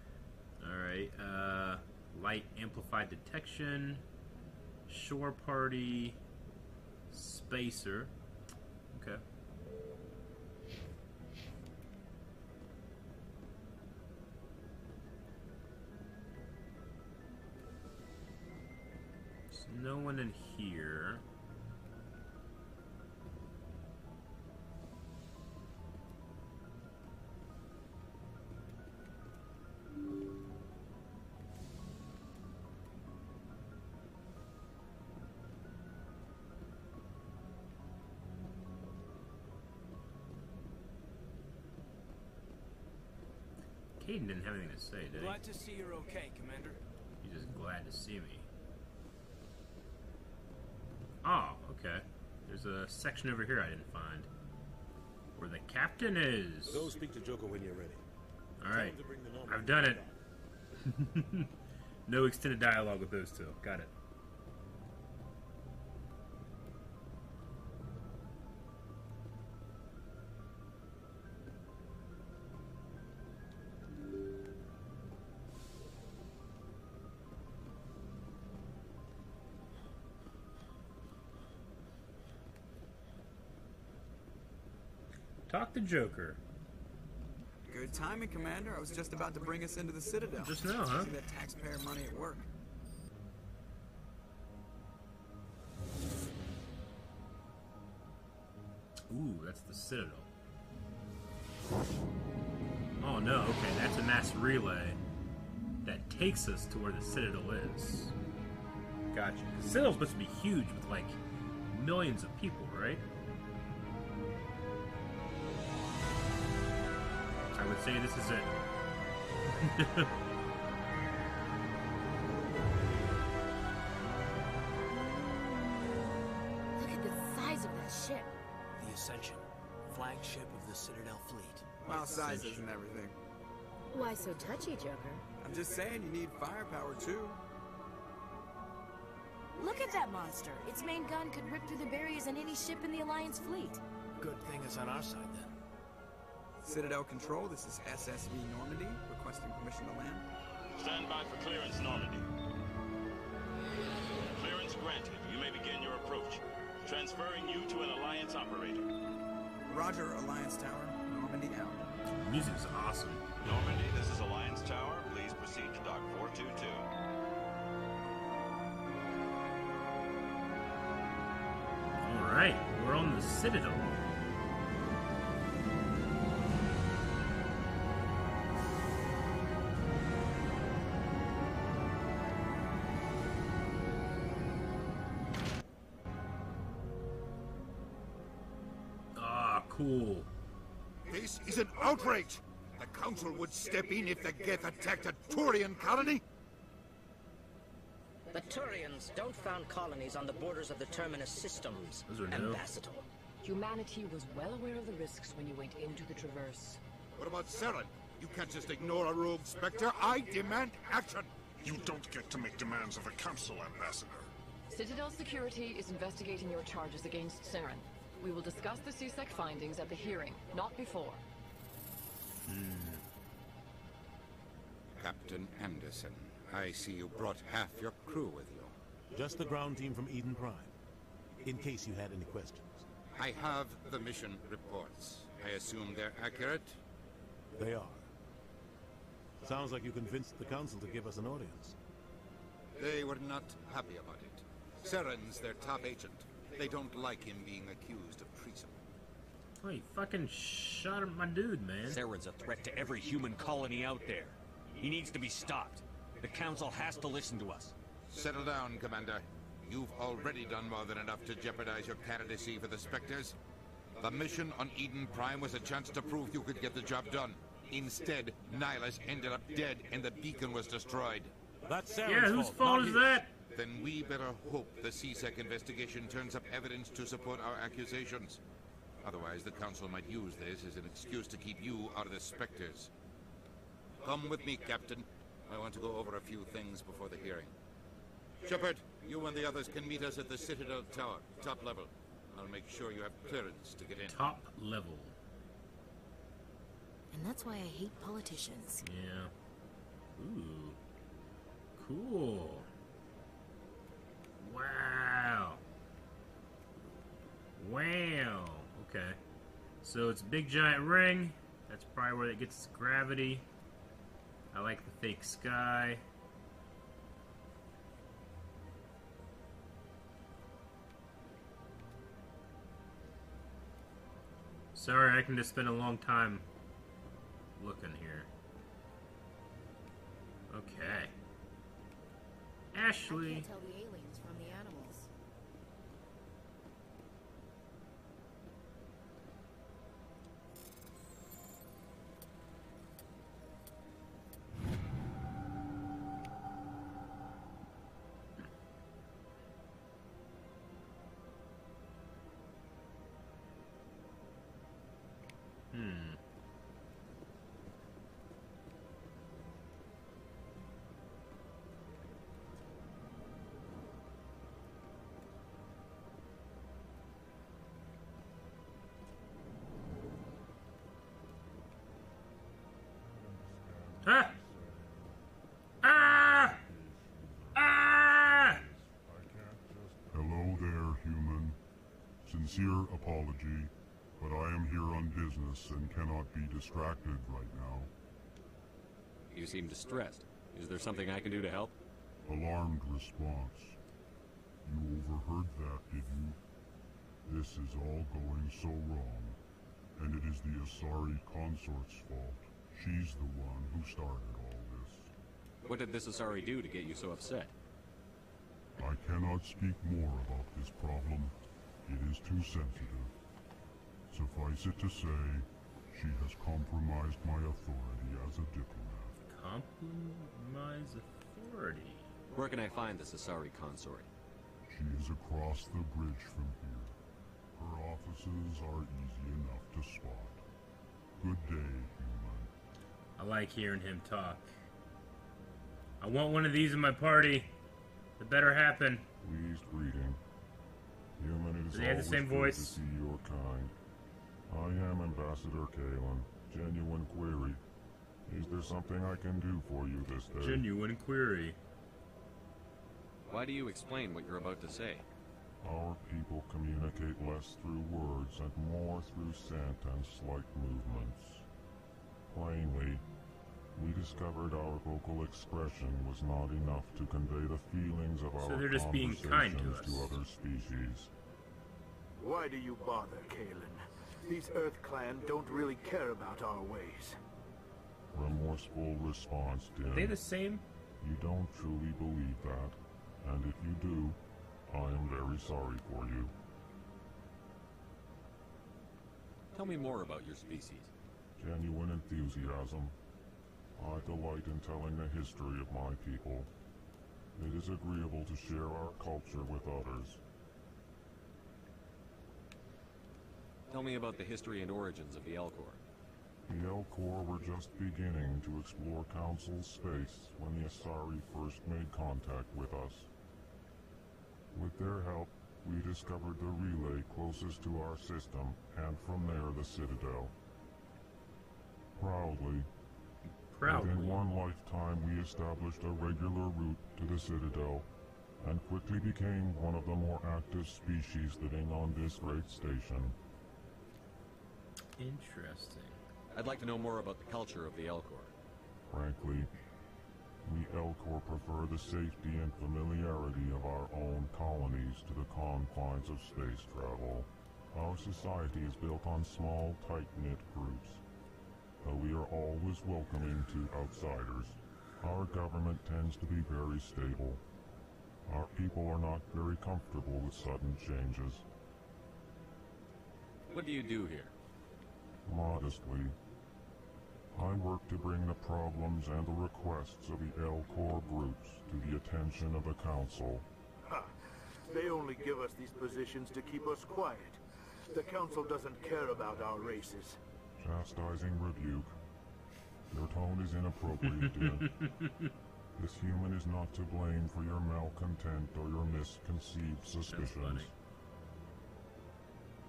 Alright, uh, light amplified detection, shore party, spacer. No one in here. Kaidan didn't have anything to say, did he? Glad to see you're okay, Commander. He's just glad to see me. Oh, okay. There's a section over here I didn't find. Where the captain is. Go speak to Joker when you're ready. Alright. Tell him to bring the normal I've done it. no extended dialogue with those two. Got it. To Joker. Good timing, Commander. I was just about to bring us into the Citadel. Just now, huh? See that taxpayer money at work. Ooh, that's the Citadel. Oh no, okay, that's a mass relay that takes us to where the Citadel is. Gotcha. The Citadel's supposed to be huge with like millions of people, right? Would say this is it. Look at the size of that ship. The Ascension, flagship of the Citadel fleet. Well, size isn't everything. Why so touchy, Joker? I'm just saying you need firepower too. Look at that monster. Its main gun could rip through the barriers in any ship in the Alliance fleet. Good thing it's on our side then. Citadel Control, this is SSV Normandy, requesting permission to land. Stand by for clearance, Normandy. Clearance granted. You may begin your approach. Transferring you to an Alliance operator. Roger, Alliance Tower, Normandy out. Music's awesome. Normandy, this is Alliance Tower. Please proceed to Dock 422. Alright, we're on the Citadel. Outrage! The Council would step in if the Geth attacked a Turian colony? The Turians don't found colonies on the borders of the Terminus systems, Those are new. Ambassador. Humanity was well aware of the risks when you went into the Traverse. What about Saren? You can't just ignore a rogue Spectre. I demand action! You don't get to make demands of a council, Ambassador. Citadel Security is investigating your charges against Saren. We will discuss the C-Sec findings at the hearing, not before. Hmm. Captain Anderson, I see you brought half your crew with you. Just the ground team from Eden Prime. In case you had any questions. I have the mission reports. I assume they're accurate? They are. Sounds like you convinced the council to give us an audience. They were not happy about it. Saren's their top agent. They don't like him being accused of treason. He fucking shot at my dude, man. Saren's a threat to every human colony out there. He needs to be stopped. The Council has to listen to us. Settle down, Commander. You've already done more than enough to jeopardize your candidacy for the Spectres. The mission on Eden Prime was a chance to prove you could get the job done. Instead, Nihlus ended up dead and the beacon was destroyed. That's Yeah, whose fault is that? Then we better hope the C-Sec investigation turns up evidence to support our accusations. Otherwise, the Council might use this as an excuse to keep you out of the Spectres. Come with me, Captain. I want to go over a few things before the hearing. Shepard, you and the others can meet us at the Citadel Tower, top level. I'll make sure you have clearance to get in. Top level. And that's why I hate politicians. Yeah. Ooh. Cool. Wow. Wow. Okay. So it's a big giant ring. That's probably where it gets its gravity. I like the fake sky. Sorry, I can just spend a long time looking here. Okay. Ashley. Ah! Ah! Ah! Hello there, human. Sincere apology, but I am here on business and cannot be distracted right now. You seem distressed. Is there something I can do to help? Alarmed response. You overheard that, did you? This is all going so wrong, and it is the Asari consort's fault. She's the one who started all this. What did this Asari do to get you so upset? I cannot speak more about this problem. It is too sensitive. Suffice it to say, she has compromised my authority as a diplomat. Compromise authority. Where can I find this Asari consort? She is across the bridge from here. Her offices are easy enough to spot. Good day, human. I like hearing him talk. I want one of these in my party. It better happen. Pleased greeting. Human, it is Does have the always same good voice? to see your kind. I am Ambassador Calyn. Genuine query. Is there something I can do for you this day? Genuine query. Why do you explain what you're about to say? Our people communicate less through words and more through scent and slight movements. Plainly, we discovered our vocal expression was not enough to convey the feelings of So our they're just being kind to conversations us. other species. Why do you bother, Calyn? These Earth Clan don't really care about our ways. Remorseful response, Din. Are they the same? You don't truly believe that, and if you do, I am very sorry for you. Tell me more about your species. Genuine enthusiasm. I delight in telling the history of my people. It is agreeable to share our culture with others. Tell me about the history and origins of the Elcor. The Elcor were just beginning to explore Council space when the Asari first made contact with us. With their help, we discovered the relay closest to our system, and from there the Citadel. Proudly, Proudly. within one lifetime we established a regular route to the Citadel, and quickly became one of the more active species living on this great station. Interesting. I'd like to know more about the culture of the Elcor. Frankly, we Elcor prefer the safety and familiarity of our own colonies to the confines of space travel. Our society is built on small, tight-knit groups. Though we are always welcoming to outsiders, our government tends to be very stable. Our people are not very comfortable with sudden changes. What do you do here? Modestly, I work to bring the problems and the requests of the Elcor groups to the attention of the Council. Ha! They only give us these positions to keep us quiet. The Council doesn't care about our races. Chastising rebuke. Your tone is inappropriate, dear. this human is not to blame for your malcontent or your misconceived suspicions.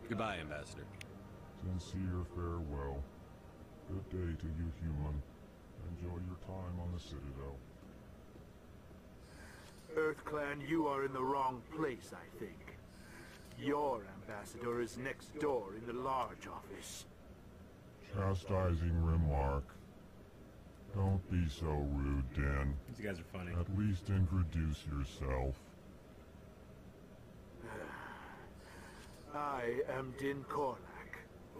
Goodbye, Ambassador. Sincere farewell. Good day to you, human. Enjoy your time on the Citadel. Earth Clan, you are in the wrong place, I think. Your ambassador is next door in the large office. Chastising remark. Don't be so rude, Dan. These guys are funny. At least introduce yourself. I am Din Korlak,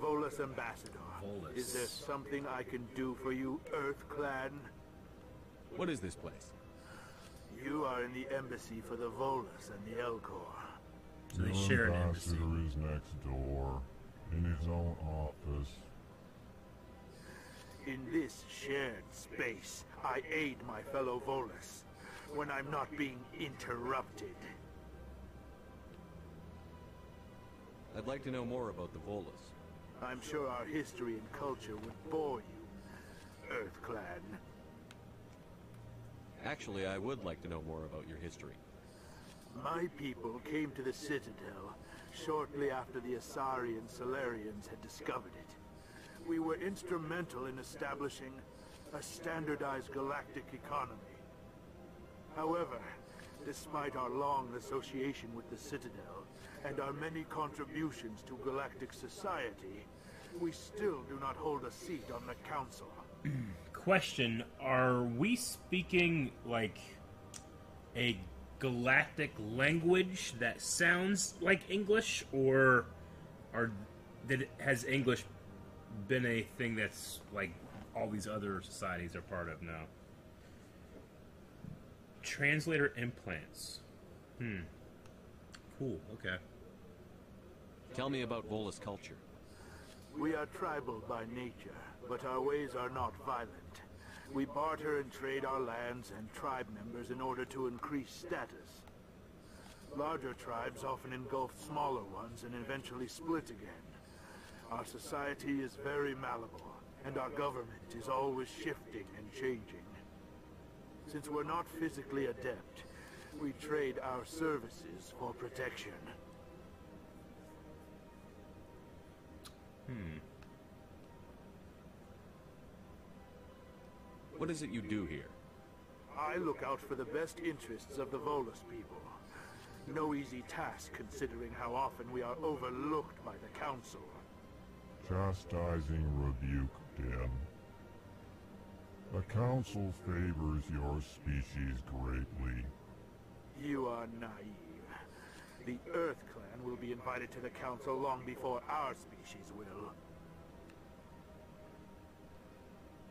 Volus Ambassador. Volus. Is there something I can do for you, Earth Clan? What is this place? You are in the embassy for the Volus and the Elcor. So they share an embassy. ambassador is next door, in his own office. In this shared space, I aid my fellow Volus when I'm not being interrupted. I'd like to know more about the Volus. I'm sure our history and culture would bore you, Earth Clan. Actually, I would like to know more about your history. My people came to the Citadel shortly after the Asari and Salarians had discovered it. We were instrumental in establishing a standardized galactic economy. However, despite our long association with the Citadel and our many contributions to galactic society, we still do not hold a seat on the Council. Question: Are we speaking like a galactic language that sounds like English, or are did has English been a thing that's like all these other societies are part of now? Translator implants. Hmm. Cool. Okay. Tell me about Volus culture. We are tribal by nature, but our ways are not violent. We barter and trade our lands and tribe members in order to increase status. Larger tribes often engulf smaller ones and eventually split again. Our society is very malleable, and our government is always shifting and changing. Since we're not physically adept, we trade our services for protection. Hmm. What is it you do here? I look out for the best interests of the Volus people. No easy task considering how often we are overlooked by the Council. Chastising rebuke, Din. The Council favors your species greatly. You are naive. The Earth Clan will be invited to the Council long before our species will.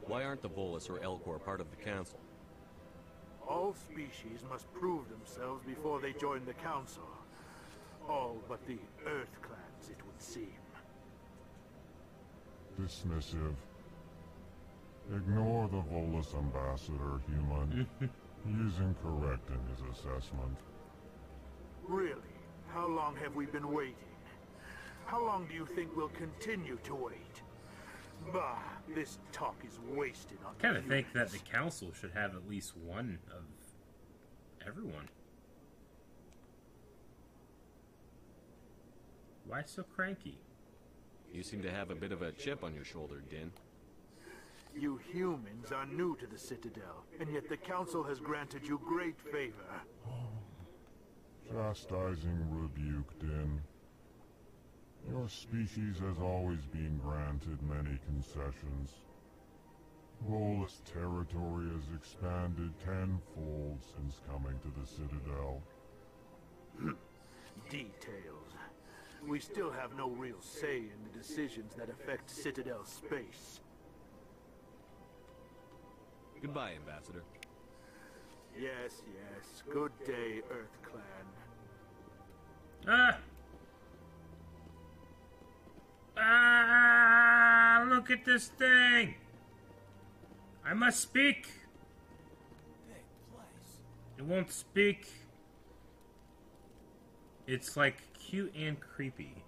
Why aren't the Volus or Elcor part of the Council? All species must prove themselves before they join the Council. All but the Earth Clans, it would seem. Dismissive. Ignore the Volus ambassador, human. He's incorrect in his assessment. Really? How long have we been waiting? How long do you think we'll continue to wait? Bah, this talk is wasted on I Kind of think that the council should have at least one of everyone. Why so cranky? You seem to have a bit of a chip on your shoulder, Din. You humans are new to the Citadel, and yet the Council has granted you great favor. Chastising rebuke, Din. Your species has always been granted many concessions. Volus territory has expanded tenfold since coming to the Citadel. Details. We still have no real say in the decisions that affect Citadel space. Goodbye, Ambassador. Yes, yes. Good day, Earth Clan. Ah! Ah! Look at this thing! I must speak! It won't speak. It's like cute and creepy.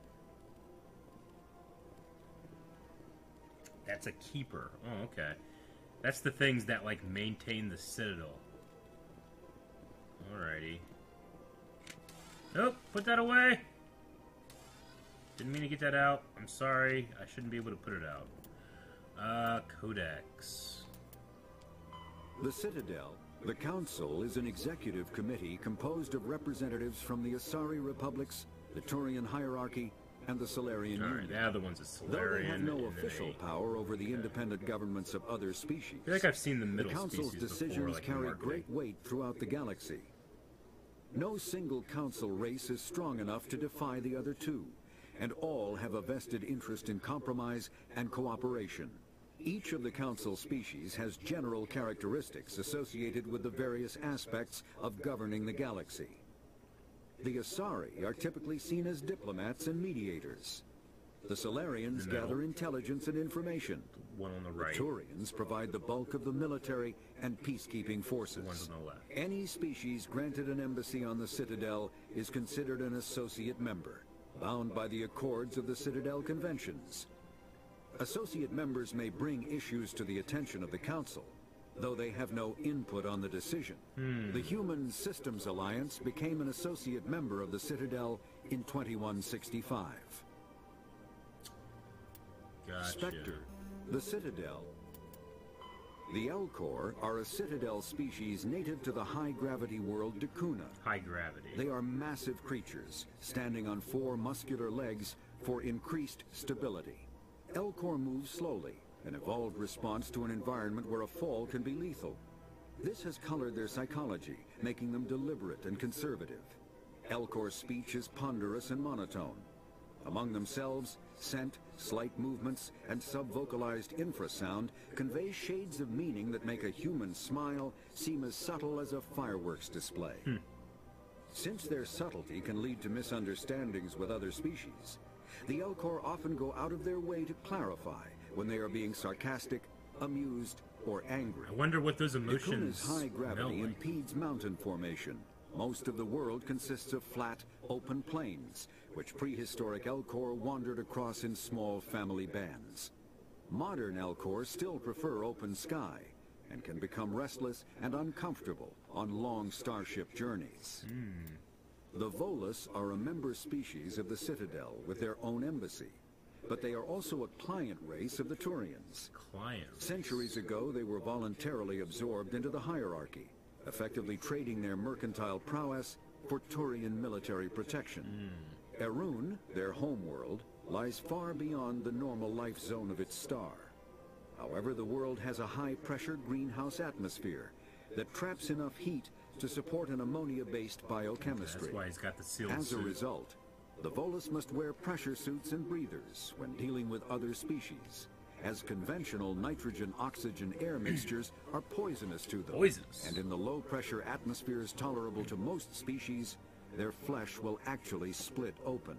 That's a keeper. Oh, okay. That's the things that like maintain the citadel. Alrighty. Nope, put that away. Didn't mean to get that out. I'm sorry. I shouldn't be able to put it out. Uh, Codex. The Citadel, the Council, is an executive committee composed of representatives from the Asari Republics, the Turian hierarchy, and the Salarian Alright, Union. the other one's a Though they have no official power over the independent governments of other species, I feel like I've seen the middle Council's species decisions before, like carry great weight throughout the galaxy. No single Council race is strong enough to defy the other two, and all have a vested interest in compromise and cooperation. Each of the Council species has general characteristics associated with the various aspects of governing the galaxy. The Asari are typically seen as diplomats and mediators. The Salarians middle. gather intelligence and information. One on the right. The Turians provide the bulk of the military and peacekeeping forces. ones on the left. Any species granted an embassy on the Citadel is considered an associate member, bound by the accords of the Citadel Conventions. Associate members may bring issues to the attention of the Council, though they have no input on the decision. Hmm. The Human Systems Alliance became an associate member of the Citadel in 2165. Gotcha. Spectre, the Citadel. The Elcor are a Citadel species native to the high-gravity world Dekuuna. High gravity. They are massive creatures, standing on four muscular legs for increased stability. Elcor moves slowly, an evolved response to an environment where a fall can be lethal. This has colored their psychology, making them deliberate and conservative. Elcor's speech is ponderous and monotone. Among themselves, scent, slight movements, and sub-vocalized infrasound convey shades of meaning that make a human smile seem as subtle as a fireworks display. Hmm. Since their subtlety can lead to misunderstandings with other species, the Elcor often go out of their way to clarify when they are being sarcastic, amused, or angry. I wonder what those emotions Dekuuna's high gravity like. impedes mountain formation. Most of the world consists of flat, open plains, which prehistoric Elcor wandered across in small family bands. Modern Elcor still prefer open sky, and can become restless and uncomfortable on long starship journeys. Hmm. The Volus are a member species of the Citadel with their own embassy, but they are also a client race of the Turians. Client. Centuries ago, they were voluntarily absorbed into the hierarchy, effectively trading their mercantile prowess for Turian military protection. Hmm. Irune, their homeworld, lies far beyond the normal life zone of its star. However, the world has a high-pressure greenhouse atmosphere that traps enough heat to support an ammonia-based biochemistry. That's why he's got the sealed As a result, the Volus must wear pressure suits and breathers when dealing with other species, as conventional nitrogen-oxygen air mixtures are poisonous to them. Poisonous. And in the low-pressure atmospheres tolerable to most species, their flesh will actually split open.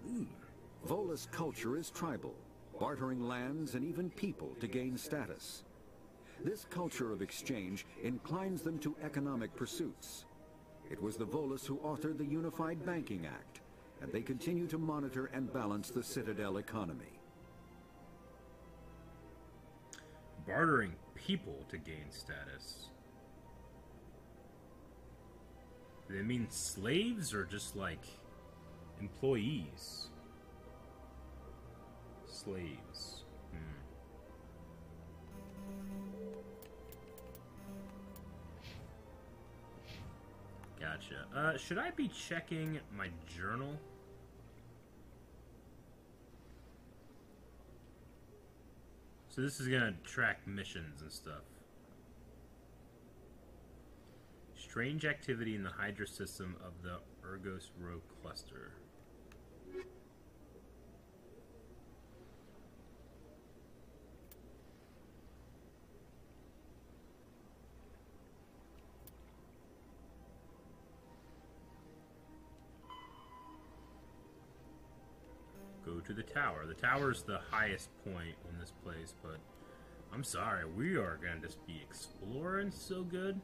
Volus culture is tribal, bartering lands and even people to gain status. This culture of exchange inclines them to economic pursuits. It was the Volus who authored the Unified Banking Act, and they continue to monitor and balance the Citadel economy. Bartering people to gain status. Do they mean slaves or just like employees? Slaves. Hmm. Gotcha. Uh, should I be checking my journal? So this is gonna track missions and stuff. Strange activity in the Hydra system of the Argos Rho cluster. To the tower. The tower's the highest point in this place, but I'm sorry, we are gonna just be exploring so good.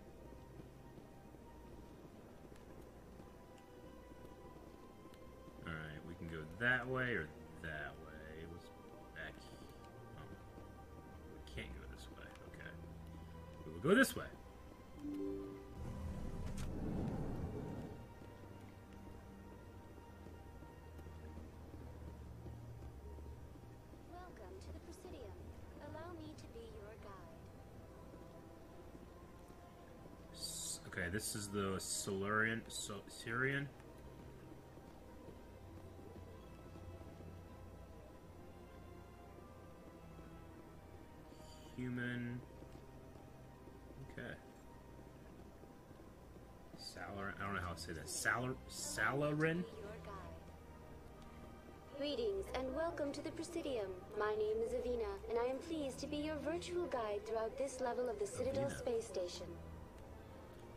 Alright, we can go that way or that way. What's back? Oh. We can't go this way. Okay. We'll go this way. Okay, this is the Solarian, so, Syrian. Human. Okay. Salar. I don't know how to say that. Salar. Salarin. Greetings and welcome to the Presidium. My name is Avina, and I am pleased to be your virtual guide throughout this level of the Citadel Avina. space station.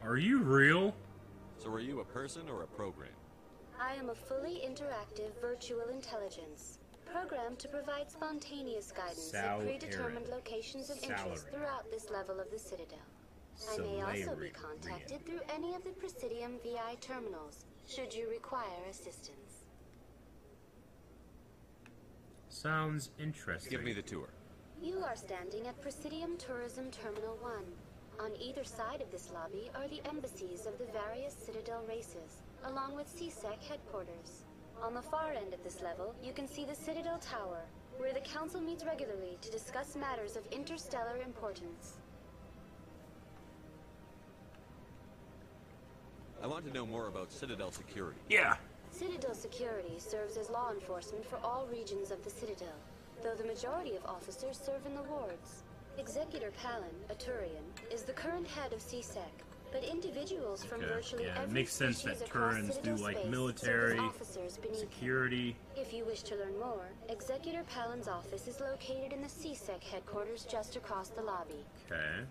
Are you real? So are you a person or a program? I am a fully interactive virtual intelligence, programmed to provide spontaneous guidance Sal at predetermined Aaron. locations of interest throughout this level of the Citadel. I may also be contacted through any of the Presidium VI terminals, should you require assistance. Sounds interesting. Give me the tour. You are standing at Presidium Tourism Terminal 1. On either side of this lobby are the embassies of the various Citadel races, along with C-Sec headquarters. On the far end of this level, you can see the Citadel Tower, where the Council meets regularly to discuss matters of interstellar importance. I want to know more about Citadel security. Yeah. Citadel Security serves as law enforcement for all regions of the Citadel, though the majority of officers serve in the wards. Executor Pallin, a Turian, is the current head of C-Sec, but individuals from Okay, virtually yeah, it every makes sense that species across Turians do Citadel like space serve as military, officers beneath him. security. If you wish to learn more, Executor Pallin's office is located in the C-Sec headquarters just across the lobby. Okay.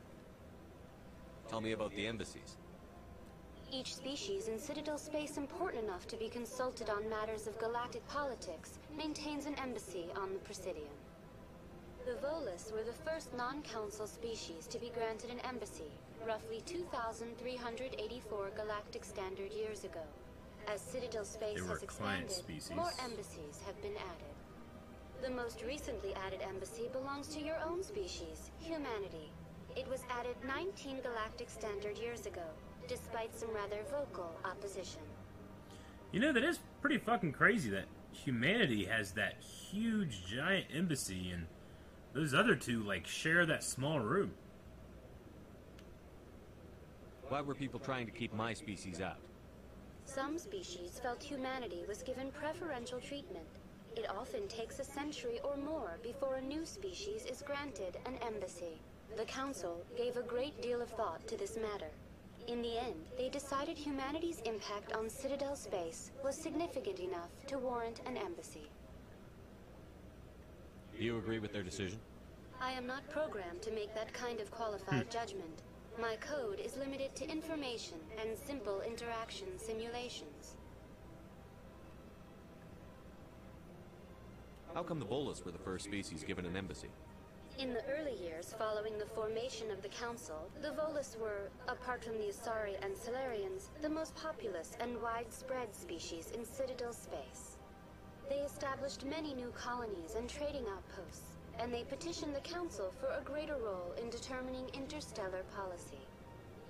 Tell me about the embassies. Each species in Citadel space important enough to be consulted on matters of galactic politics maintains an embassy on the Presidium. The Volus were the first non-council species to be granted an embassy, roughly 2,384 galactic standard years ago. As Citadel space has expanded, species. more embassies have been added. The most recently added embassy belongs to your own species, humanity. It was added 19 galactic standard years ago, despite some rather vocal opposition. You know, that is pretty fucking crazy that humanity has that huge, giant embassy and those other two, like, share that small room. Why were people trying to keep my species out? Some species felt humanity was given preferential treatment. It often takes a century or more before a new species is granted an embassy. The Council gave a great deal of thought to this matter. In the end, they decided humanity's impact on Citadel space was significant enough to warrant an embassy. Do you agree with their decision? I am not programmed to make that kind of qualified hmm. judgment. My code is limited to information and simple interaction simulations. How come the Volus were the first species given an embassy? In the early years following the formation of the Council, the Volus were, apart from the Asari and Salarians, the most populous and widespread species in Citadel space. They established many new colonies and trading outposts, and they petitioned the Council for a greater role in determining interstellar policy.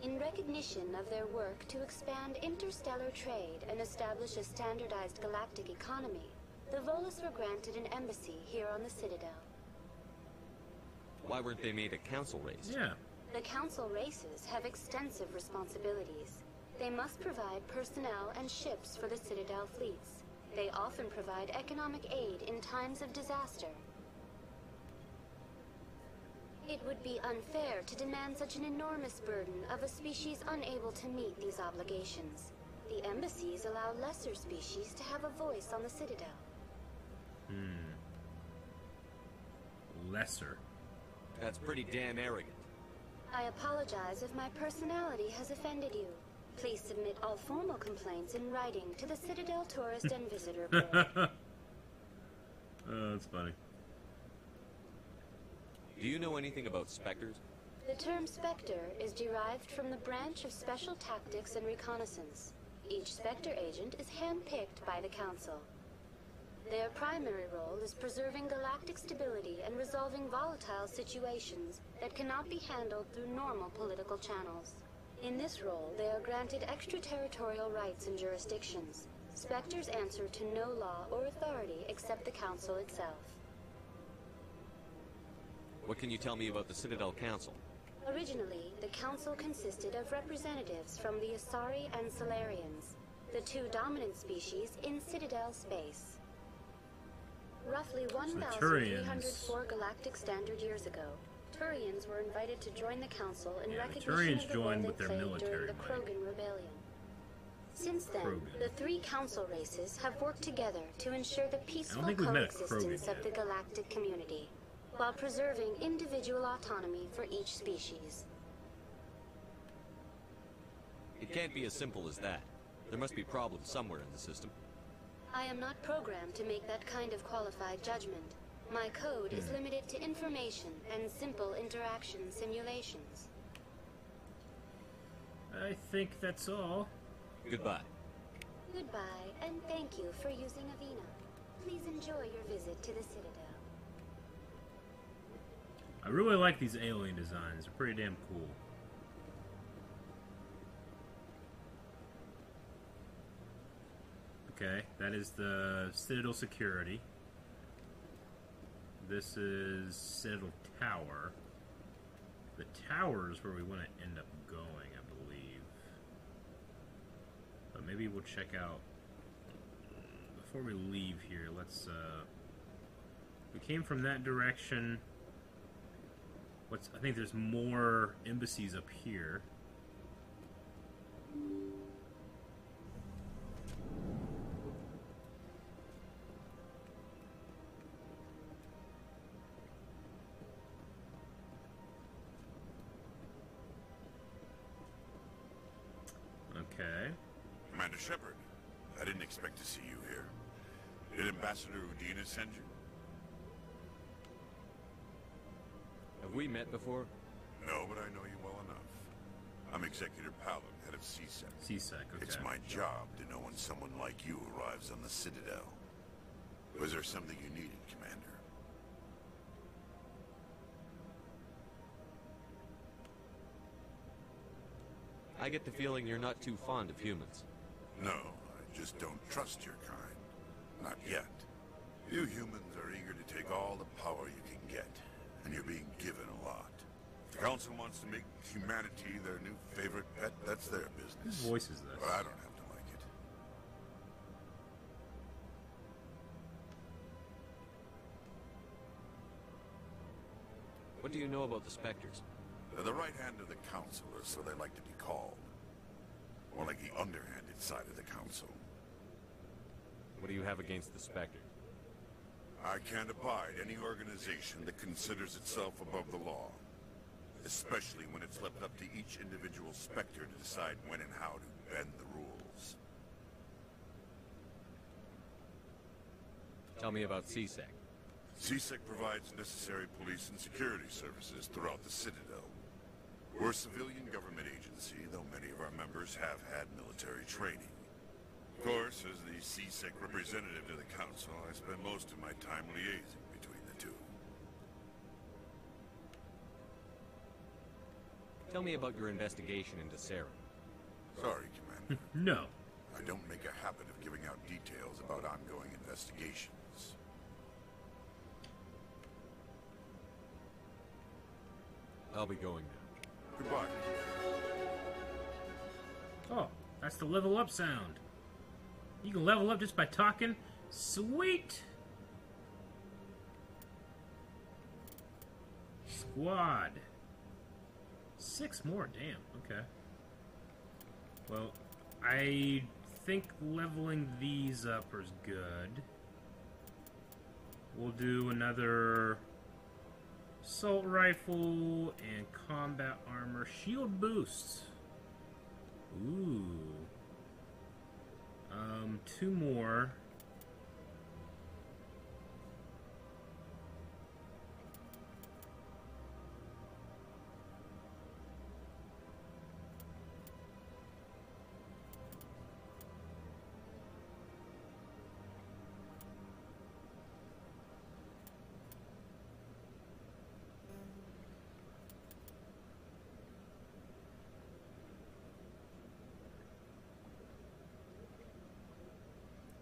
In recognition of their work to expand interstellar trade and establish a standardized galactic economy, the Volus were granted an embassy here on the Citadel. Why weren't they made a council race? Yeah. The Council races have extensive responsibilities. They must provide personnel and ships for the Citadel fleets. They often provide economic aid in times of disaster. It would be unfair to demand such an enormous burden of a species unable to meet these obligations. The embassies allow lesser species to have a voice on the Citadel. Hmm. Lesser. That's pretty damn arrogant. I apologize if my personality has offended you. Please submit all formal complaints in writing to the Citadel Tourist and Visitor Bureau. oh, uh, that's funny. Do you know anything about specters? The term Spectre is derived from the branch of Special Tactics and Reconnaissance. Each Spectre agent is handpicked by the Council. Their primary role is preserving galactic stability and resolving volatile situations that cannot be handled through normal political channels. In this role, they are granted extraterritorial rights and jurisdictions. Spectres answer to no law or authority except the Council itself. What can you tell me about the Citadel Council? Originally, the council consisted of representatives from the Asari and Salarians, the two dominant species in Citadel space. Roughly 1,304 galactic standard years ago, Turians were invited to join the council in Yeah, the recognition Turians of the role joined they with their played military during the might. Krogan Rebellion. Since Since then, Krogan. the three council races have worked together to ensure the peaceful think we've met a coexistence of the galactic community, while preserving individual autonomy for each species. It can't be as simple as that. There must be problems somewhere in the system. I am not programmed to make that kind of qualified judgment. My code is Hmm. limited to information and simple interaction simulations. I think that's all. Goodbye. Goodbye, and thank you for using Avina. Please enjoy your visit to the Citadel. I really like these alien designs. They're pretty damn cool. Okay, that is the Citadel security. This is Citadel Tower. The tower is where we want to end up going, I believe. But maybe we'll check out before we leave here. Let's. Uh, we came from that direction. What's I think there's more embassies up here. Shepard, I didn't expect to see you here. Did Ambassador Udina send you? Have we met before? No, but I know you well enough. I'm Executor Pallin, head of C-Sec. C-Sec, okay. It's my job to know when someone like you arrives on the Citadel. Was there something you needed, Commander? I get the feeling you're not too fond of humans. No, I just don't trust your kind. Not yet. You humans are eager to take all the power you can get, and you're being given a lot. If the Council wants to make humanity their new favorite pet, that's their business. Whose voice is this? But I don't have to like it. What do you know about the Spectres? They're the right hand of the Council, or so they like to be called. More like the underhanded side of the Council. What do you have against the Spectre? I can't abide any organization that considers itself above the law. Especially when it's left up to each individual Spectre to decide when and how to bend the rules. Tell me about C-Sec. C-Sec provides necessary police and security services throughout the Citadel. We're a civilian government agency, though many of our members have had military training. Of course, as the C-Sec representative to the Council, I spend most of my time liaising between the two. Tell me about your investigation into Saren. Sorry, Commander. no. I don't make a habit of giving out details about ongoing investigations. I'll be going now. Goodbye. Oh, that's the level up sound. You can level up just by talking. Sweet. Squad. Six more, damn. Okay. Well, I think leveling these up is good. We'll do another assault rifle and combat armor shield boosts. Ooh. Um, two more.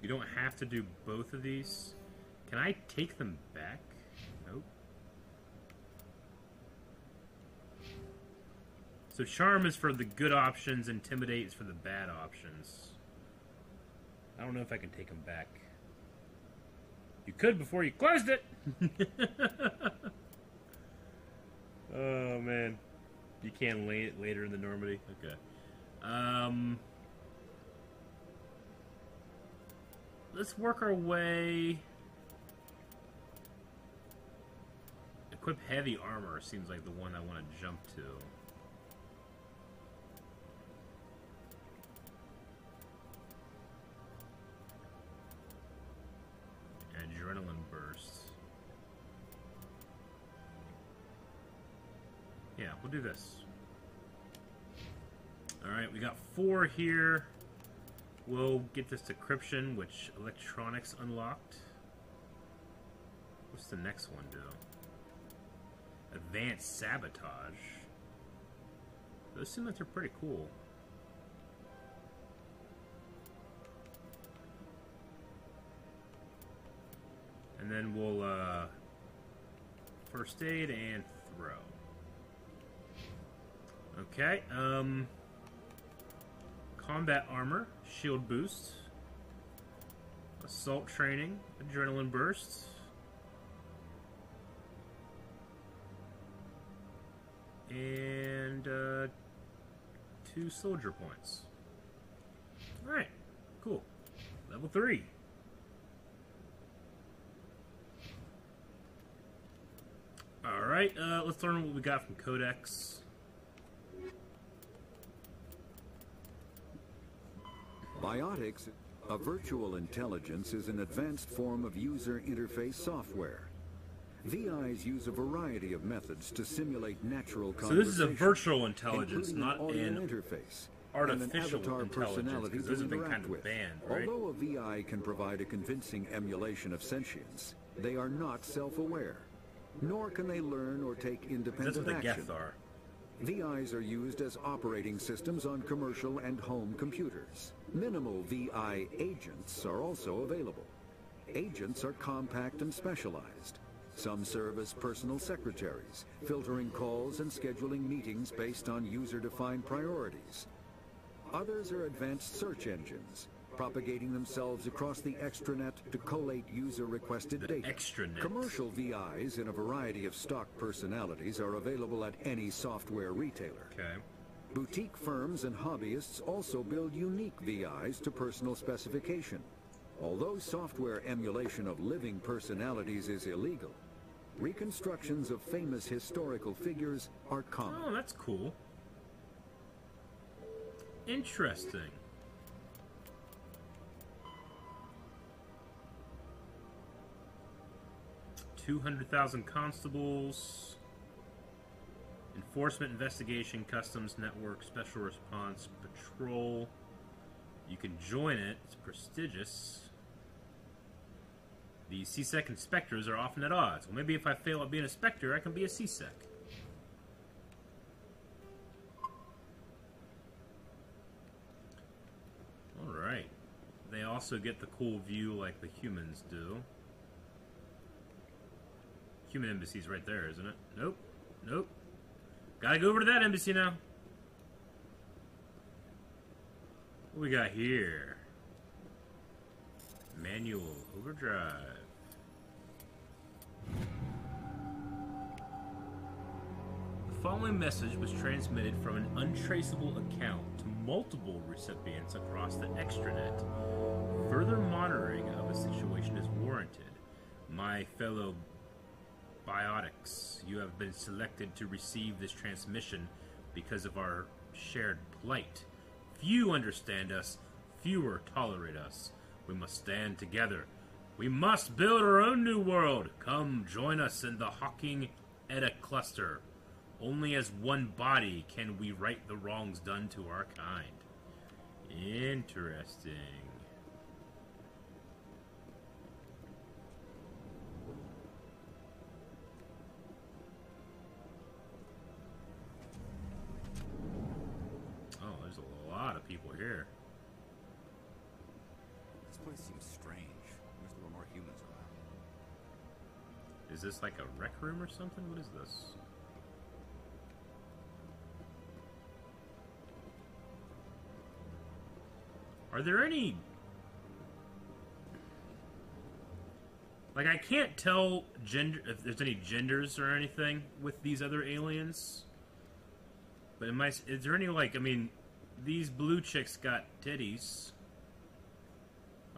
You don't have to do both of these. Can I take them back? Nope. So charm is for the good options, intimidate is for the bad options. I don't know if I can take them back. You could before you closed it. oh man, you can it later in the Normandy. Okay. Um. Let's work our way. Equip heavy armor seems like the one I want to jump to. Adrenaline burst. Yeah, we'll do this. Alright, we got four here. We'll get this decryption, which electronics unlocked. What's the next one do? Advanced sabotage. Those seem like they're pretty cool. And then we'll, uh, first aid and throw. Okay, um, combat armor, shield boost, assault training, adrenaline burst. And, uh, two soldier points. Alright, cool. Level three. Alright, uh, let's learn what we got from Codex. Biotics, a virtual intelligence, is an advanced form of user interface software. VIs use a variety of methods to simulate natural So this is a virtual intelligence, not audio an interface. artificial an intelligence, personality 'cause to those have been kind of banned, right? Although a VI can provide a convincing emulation of sentience, they are not self-aware, nor can they learn or take That's independent what the action. Geth are. VIs are used as operating systems on commercial and home computers. Minimal VI agents are also available. Agents are compact and specialized. Some serve as personal secretaries, filtering calls and scheduling meetings based on user-defined priorities. Others are advanced search engines, propagating themselves across the extranet to collate user-requested data. extranet. Commercial VIs in a variety of stock personalities are available at any software retailer. Okay. Boutique firms and hobbyists also build unique VIs to personal specification. Although software emulation of living personalities is illegal, reconstructions of famous historical figures are common. Oh, that's cool. Interesting. Two hundred thousand constables. Enforcement, investigation, customs, network, special response, patrol. You can join it. It's prestigious. The C-Sec inspectors are often at odds. Well, maybe if I fail at being a inspector, I can be a C-Sec. Alright. They also get the cool view like the humans do. Human embassy's right there, isn't it? Nope. Nope. Gotta go over to that embassy now. What we got here? Manual overdrive. The following message was transmitted from an untraceable account to multiple recipients across the extranet. Further monitoring of the situation is warranted. My fellow biotics, you have been selected to receive this transmission because of our shared plight. Few understand us, fewer tolerate us. We must stand together. We must build our own new world. Come join us in the Hawking Eta cluster. Only as one body can we right the wrongs done to our kind. Interesting. Oh, there's a This place seems strange. Wish there were more humans around. Is this like a rec room or something? What is this? Are there any. Like, I can't tell gender if there's any genders or anything with these other aliens. But am I, is there any, like, I mean, these blue chicks got titties.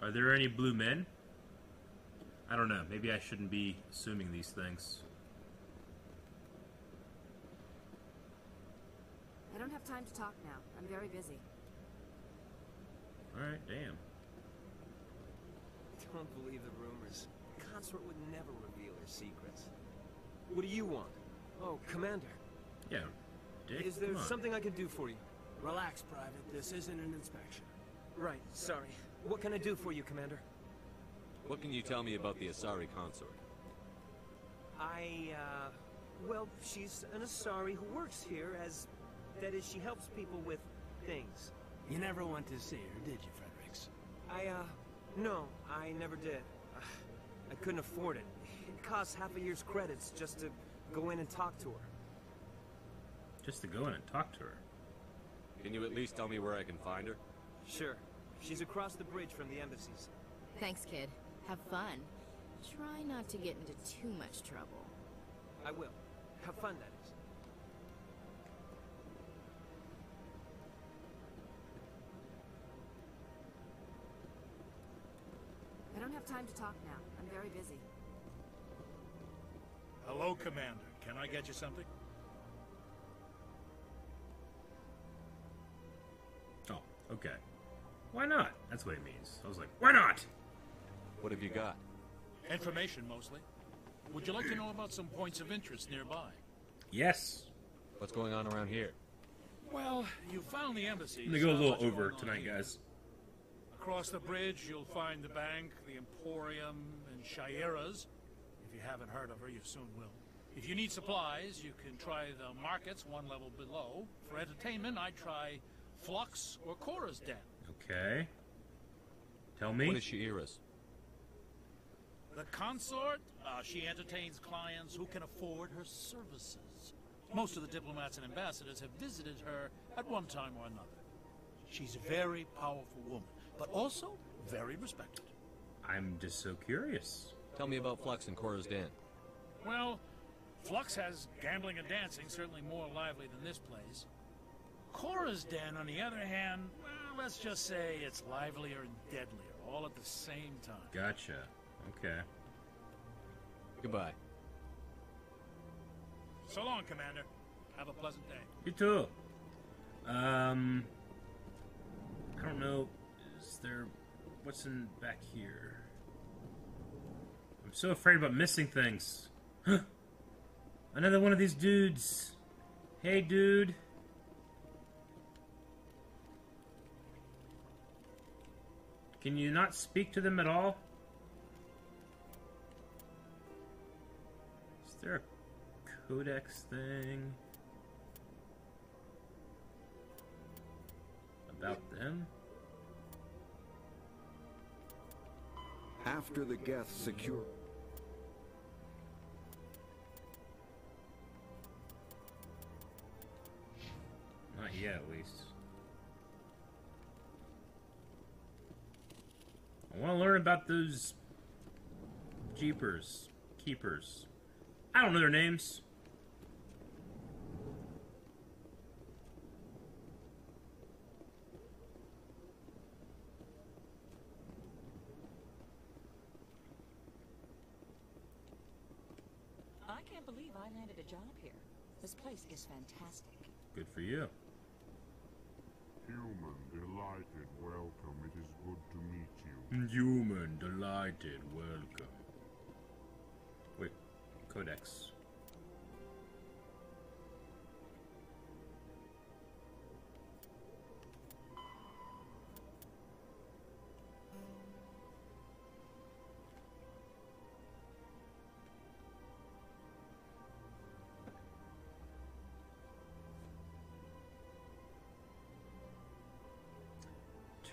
Are there any blue men? I don't know. Maybe I shouldn't be assuming these things. I don't have time to talk now. I'm very busy. Alright, damn. Don't believe the rumors. Consort would never reveal her secrets. What do you want? Oh, Commander. Yeah, Dick, Is there come on. something I can do for you? Relax, Private. This isn't an inspection. Right, sorry. What can I do for you, Commander? What can you tell me about the Asari consort? I, uh... Well, she's an Asari who works here as... That is, she helps people with things. You never went to see her, did you, Fredericks? I, uh... No, I never did. Uh, I couldn't afford it. It costs half a year's credits just to go in and talk to her. Just to go in and talk to her. Can you at least tell me where I can find her? Sure. She's across the bridge from the embassies. Thanks, kid. Have fun. Try not to get into too much trouble. I will. Have fun, that is. I don't have time to talk now. I'm very busy. Hello, Commander. Can I get you something? Okay. Why not? That's what it means. I was like, why not? What have you got? Information, mostly. Would you like to know about some points of interest nearby? Yes. What's going on around here? Well, you found the embassy. I'm gonna go a little over tonight, guys. Across the bridge, you'll find the bank, the Emporium, and Sha'ira's. If you haven't heard of her, you soon will. If you need supplies, you can try the markets one level below. For entertainment, I'd try Flux or Chora's Den. Okay. Tell me. What is Sha'ira's? The consort, uh, she entertains clients who can afford her services. Most of the diplomats and ambassadors have visited her at one time or another. She's a very powerful woman, but also very respected. I'm just so curious. Tell me about Flux and Chora's Den. Well, Flux has gambling and dancing, certainly more lively than this place. Chora's Den, on the other hand, well, let's just say it's livelier and deadlier, all at the same time. Gotcha. Okay. Goodbye. So long, Commander. Have a pleasant day. You too. Um, I don't know. Is there what's in back here? I'm so afraid about missing things. Another one of these dudes. Hey, dude. Can you not speak to them at all? Is there a codex thing? About them? After the Geth secure... Not yet, at least. I want to learn about those jeepers, keepers. I don't know their names. I can't believe I landed a job here. This place is fantastic. Good for you. Human, delighted, welcome. It is good to meet you. Human, delighted, welcome. Wait, codex.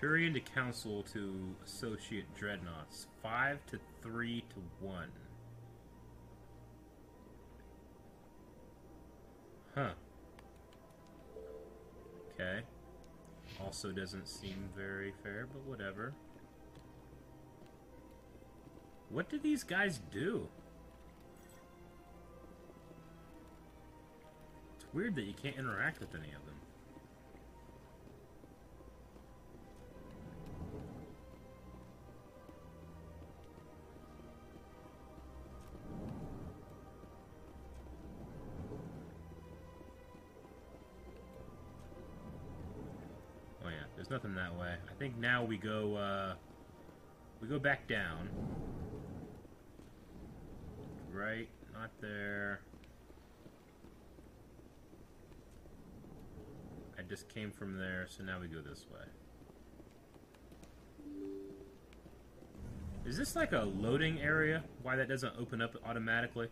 Turian to council to associate dreadnoughts. Five to three to one. Huh. Okay. Also doesn't seem very fair, but whatever. What do these guys do? It's weird that you can't interact with any of them. Think now we go, uh, we go back down. Right, not there. I just came from there, so now we go this way. Is this like a loading area? Why that doesn't open up automatically?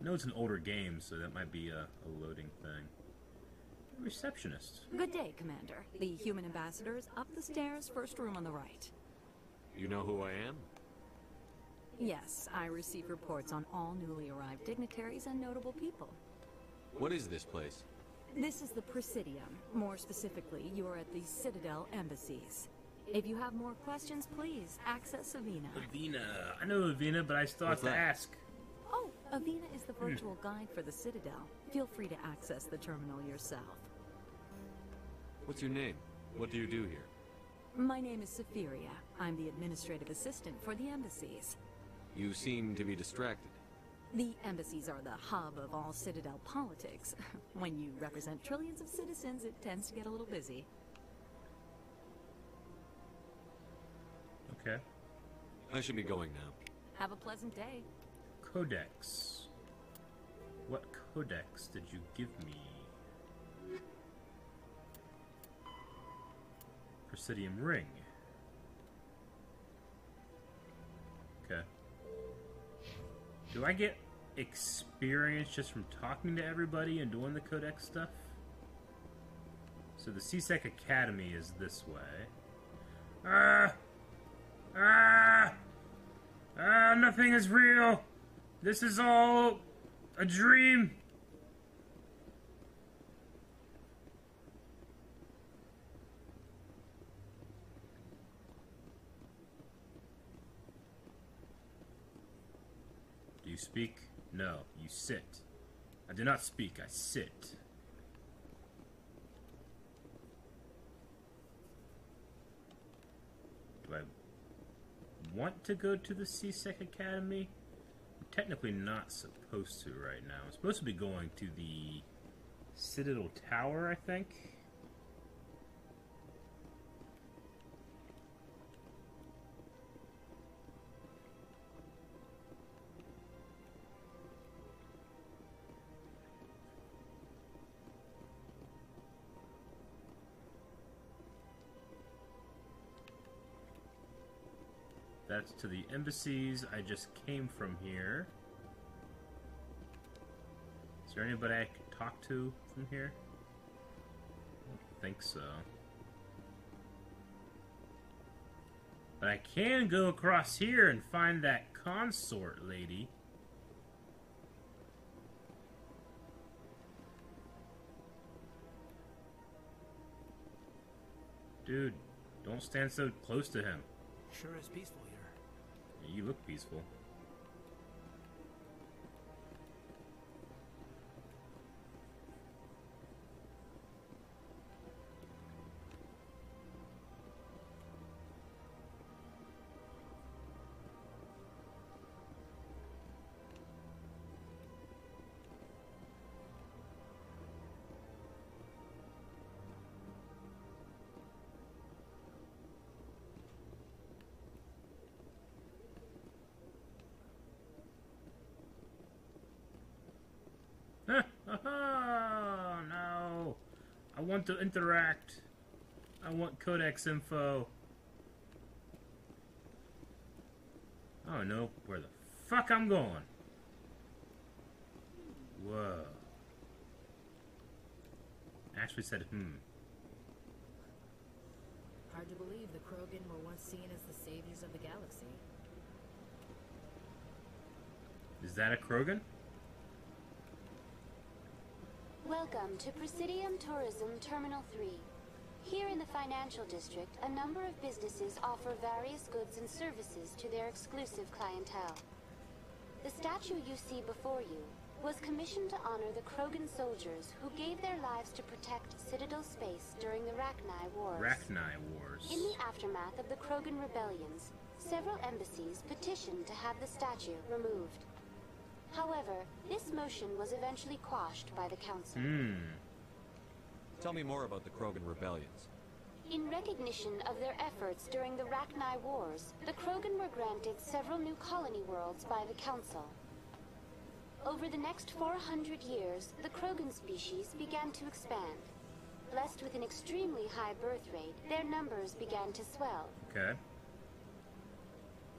I know it's an older game, so that might be a, a loading thing. Receptionist. Good day, Commander. The human ambassador is up the stairs, first room on the right. You know who I am? Yes, I receive reports on all newly arrived dignitaries and notable people. What is this place? This is the Presidium. More specifically, you are at the Citadel embassies. If you have more questions, please access Avina. Avina. I know Avina, but I still have to that? ask. Oh, Avina is the hmm. virtual guide for the Citadel. Feel free to access the terminal yourself. What's your name? What do you do here? My name is Safiria. I'm the administrative assistant for the embassies. You seem to be distracted. The embassies are the hub of all Citadel politics. when you represent trillions of citizens, it tends to get a little busy. Okay. I should be going now. Have a pleasant day. Codex. What codex did you give me? Presidium ring. Okay. Do I get experience just from talking to everybody and doing the codex stuff? So the C-Sec Academy is this way. Ah! Ah! Ah, nothing is real. This is all a dream. Speak? No, you sit. I do not speak, I sit. Do I want to go to the C-Sec Academy? I'm technically not supposed to right now. I'm supposed to be going to the Citadel Tower, I think. To the embassies. I just came from here. Is there anybody I could talk to from here? I don't think so. But I can go across here and find that consort lady. Dude, don't stand so close to him. Sure is peaceful here. You look peaceful. Want to interact. I want codex info. I don't know where the fuck I'm going? Whoa. Ashley said, hmm. Hard to believe the Krogan were once seen as the saviors of the galaxy. Is that a Krogan? Welcome to Presidium Tourism Terminal 3. Here in the financial district, a number of businesses offer various goods and services to their exclusive clientele. The statue you see before you was commissioned to honor the Krogan soldiers who gave their lives to protect Citadel space during the Rachni Wars. Rachni Wars. In the aftermath of the Krogan rebellions, several embassies petitioned to have the statue removed. However, this motion was eventually quashed by the Council. Hmm. Tell me more about the Krogan rebellions. In recognition of their efforts during the Rachni Wars, the Krogan were granted several new colony worlds by the Council. Over the next 400 years, the Krogan species began to expand. Blessed with an extremely high birth rate, their numbers began to swell. Okay.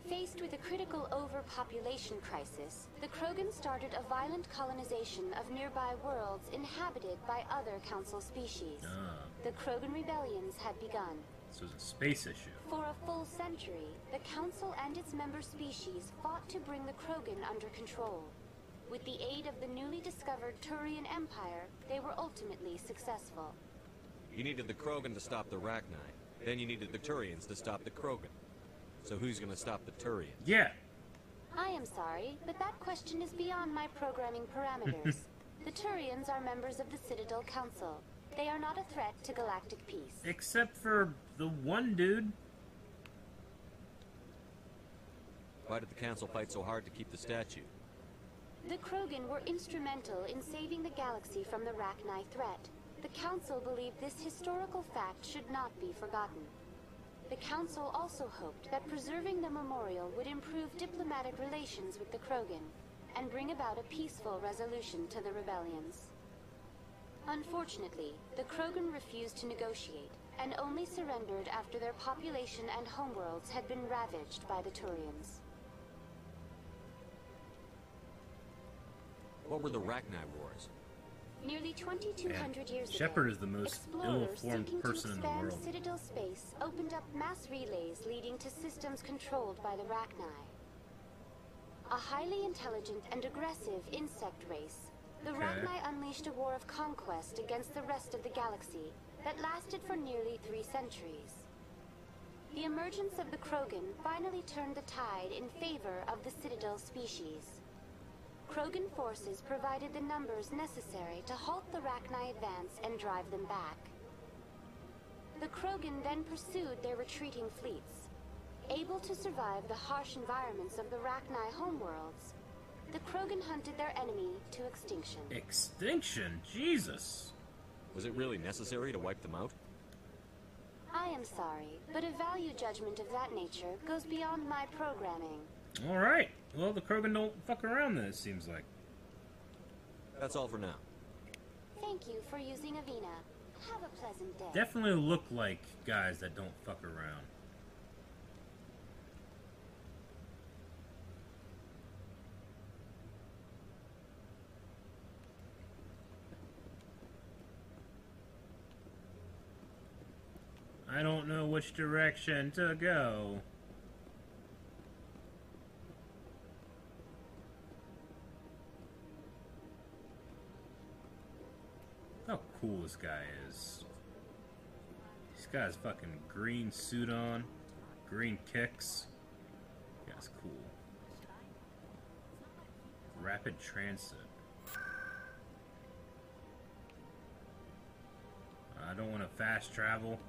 Faced with a critical overpopulation crisis, the Krogan started a violent colonization of nearby worlds inhabited by other Council species. Ah, The Krogan rebellions had begun. this was a space issue. For a full century, the Council and its member species fought to bring the Krogan under control. With the aid of the newly discovered Turian Empire, they were ultimately successful. You needed the Krogan to stop the Rachni. Then you needed the Turians to stop the Krogan. So who's gonna stop the Turians? Yeah. I am sorry, but that question is beyond my programming parameters. the Turians are members of the Citadel Council. They are not a threat to galactic peace. Except for the one dude. Why did the Council fight so hard to keep the statue? The Krogan were instrumental in saving the galaxy from the Rachni threat. The Council believed this historical fact should not be forgotten. The Council also hoped that preserving the memorial would improve diplomatic relations with the Krogan and bring about a peaceful resolution to the rebellions. Unfortunately, the Krogan refused to negotiate and only surrendered after their population and homeworlds had been ravaged by the Turians. What were the Rachni Wars? Nearly 2,200 years Shepard ago, is the most ill-informed person in the world. Citadel space opened up mass relays leading to systems controlled by the Rachni. A highly intelligent and aggressive insect race, the Okay. Rachni unleashed a war of conquest against the rest of the galaxy that lasted for nearly three centuries. The emergence of the Krogan finally turned the tide in favor of the Citadel species. Krogan forces provided the numbers necessary to halt the Rachni advance and drive them back. The Krogan then pursued their retreating fleets. Able to survive the harsh environments of the Rachni homeworlds, the Krogan hunted their enemy to extinction. Extinction? Jesus. Was it really necessary to wipe them out? I am sorry, but a value judgment of that nature goes beyond my programming. Alright. Well, the Krogan don't fuck around then, it seems like. That's all for now. Thank you for using Avina. Have a pleasant day. Definitely look like guys that don't fuck around. I don't know which direction to go. How cool this guy is. He's got his fucking green suit on, green kicks. Yeah, it's cool. Rapid transit. I don't want to fast travel.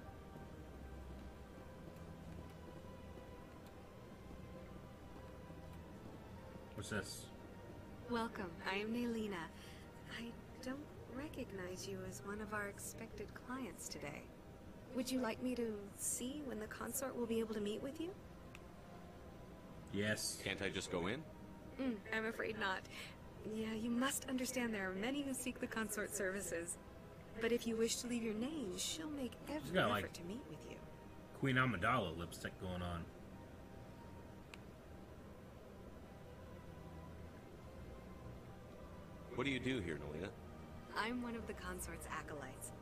What's this? Welcome. I am Nelyna. I don't recognize you as one of our expected clients today. Would you like me to see when the consort will be able to meet with you? Yes. Can't I just go in? Mm, I'm afraid not. Yeah, you must understand there are many who seek the consort services. But if you wish to leave your name, she'll make every got, effort like- to meet with you. Queen Amidala lipstick going on. What do you do here, Nelyna? I'm one of the consort's acolytes.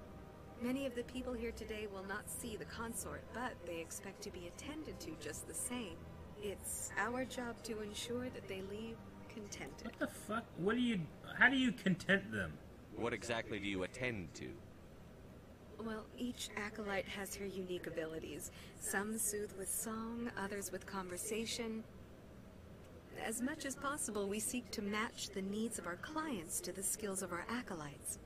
Many of the people here today will not see the consort, but they expect to be attended to just the same. It's our job to ensure that they leave contented. What the fuck? What do you? How do you content them? What exactly do you attend to? Well, each acolyte has her unique abilities. Some soothe with song, others with conversation. As much as possible, we seek to match the needs of our clients to the skills of our acolytes.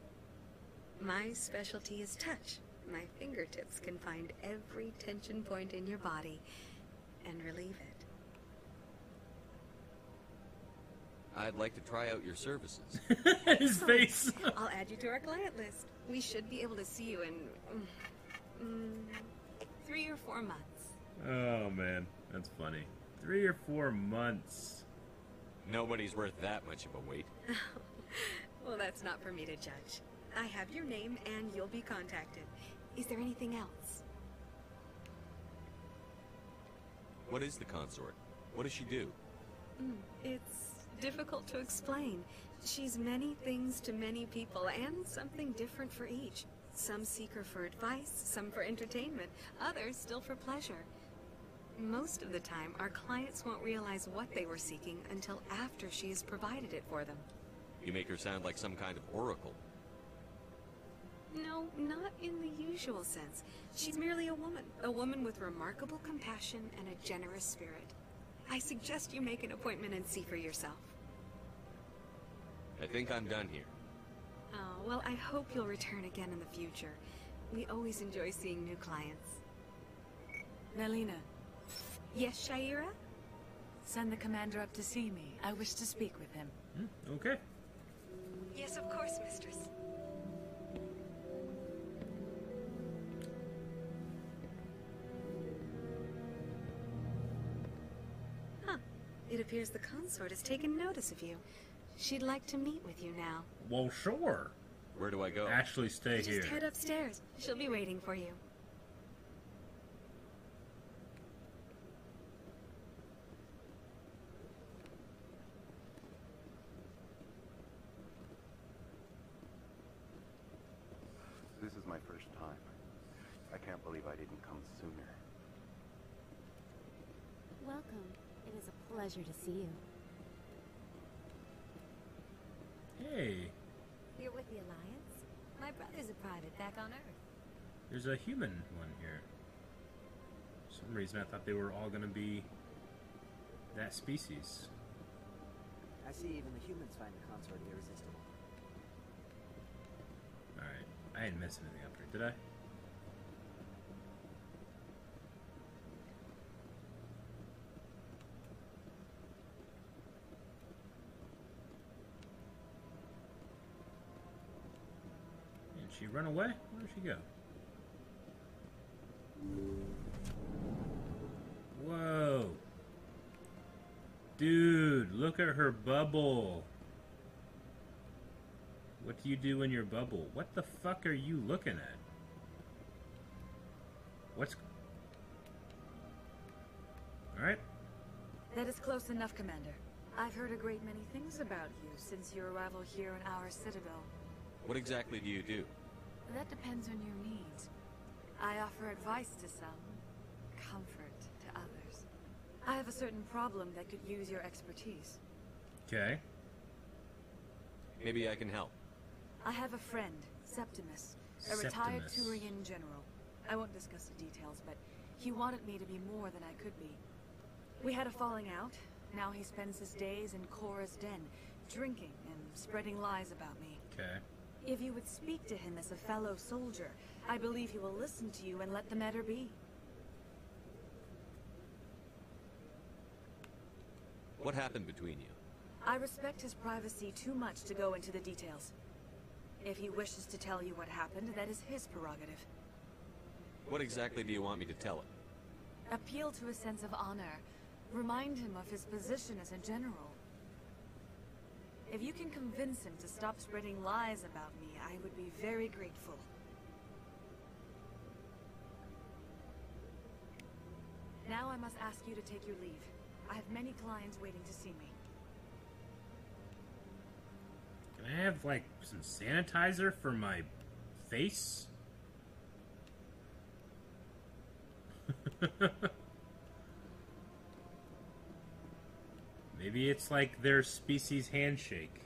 My specialty is touch. My fingertips can find every tension point in your body and relieve it. I'd like to try out your services. His face. I'll add you to our client list. We should be able to see you in mm, mm, three or four months. Oh man, that's funny. Three or four months. Nobody's worth that much of a wait. well, that's not for me to judge. I have your name and you'll be contacted. Is there anything else? What is the consort? What does she do? Mm, it's difficult to explain. She's many things to many people and something different for each. Some seek her for advice, some for entertainment, others still for pleasure. Most of the time, our clients won't realize what they were seeking until after she has provided it for them. You make her sound like some kind of oracle. No, not in the usual sense. She's merely a woman. A woman with remarkable compassion and a generous spirit. I suggest you make an appointment and see for yourself. I think I'm done here. Oh, well, I hope you'll return again in the future. We always enjoy seeing new clients. Nelyna. Yes, Sha'ira? Send the commander up to see me. I wish to speak with him. Hmm, okay. Yes, of course, mistress. Huh. It appears the consort has taken notice of you. She'd like to meet with you now. Well, sure. Where do I go? Actually, stay Just here. head upstairs. She'll be waiting for you. This is my first time. I can't believe I didn't come sooner. Welcome. It is a pleasure to see you. Hey, You're with the Alliance? My brother's a private back on Earth. there's a human one here. For some reason, I thought they were all gonna be that species. I see even the humans find the consort irresistible. I didn't miss anything up here, did I? Did she run away? Where did she go? Whoa. Dude, look at her bubble. What do you do in your bubble? What the fuck are you looking at? What's... Alright. That is close enough, Commander. I've heard a great many things about you since your arrival here in our citadel. What exactly do you do? That depends on your needs. I offer advice to some, comfort to others. I have a certain problem that could use your expertise. Okay. Maybe I can help. I have a friend, Septimus, a retired Septimus. Turian general. I won't discuss the details, but he wanted me to be more than I could be. We had a falling out. Now he spends his days in Chora's den, drinking and spreading lies about me. Okay. If you would speak to him as a fellow soldier, I believe he will listen to you and let the matter be. What happened between you? I respect his privacy too much to go into the details. If he wishes to tell you what happened, that is his prerogative. What exactly do you want me to tell him? Appeal to a sense of honor. Remind him of his position as a general. If you can convince him to stop spreading lies about me, I would be very grateful. Now I must ask you to take your leave. I have many clients waiting to see me. Can I have, like, some sanitizer for my face? Maybe it's like their species handshake.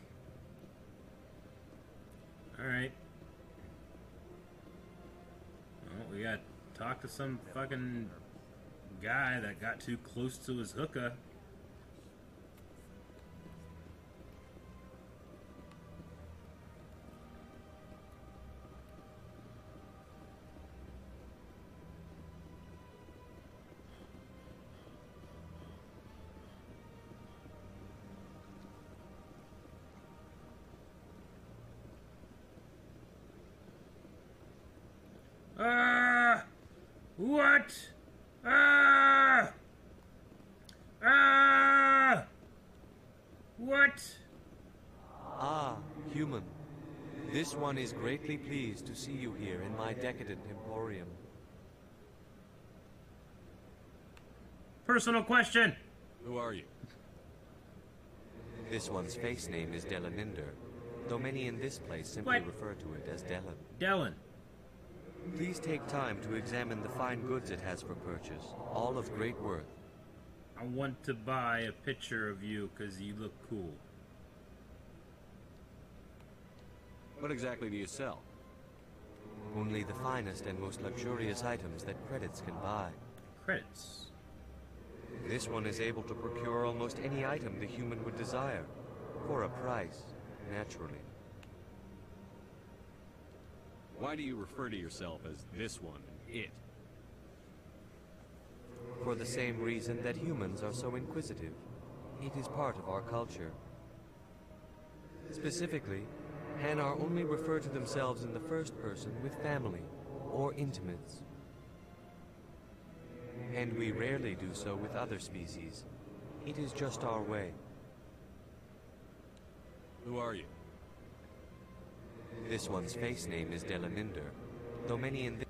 Alright. Well, we got to talk to some fucking guy that got too close to his hookah. This one is greatly pleased to see you here in my decadent emporium. Personal question. Who are you? This one's face name is Delaninder, though many in this place simply What? refer to it as Delan. Dellen. Please take time to examine the fine goods it has for purchase, all of great worth. I want to buy a picture of you because you look cool. What exactly do you sell? Only the finest and most luxurious items that credits can buy. Credits. This one is able to procure almost any item the human would desire, for a price, naturally. Why do you refer to yourself as this one, and it? For the same reason that humans are so inquisitive. It is part of our culture. Specifically, Hanar only refer to themselves in the first person with family or intimates. And we rarely do so with other species. It is just our way. Who are you? This one's face name is Delaninder, though many in this...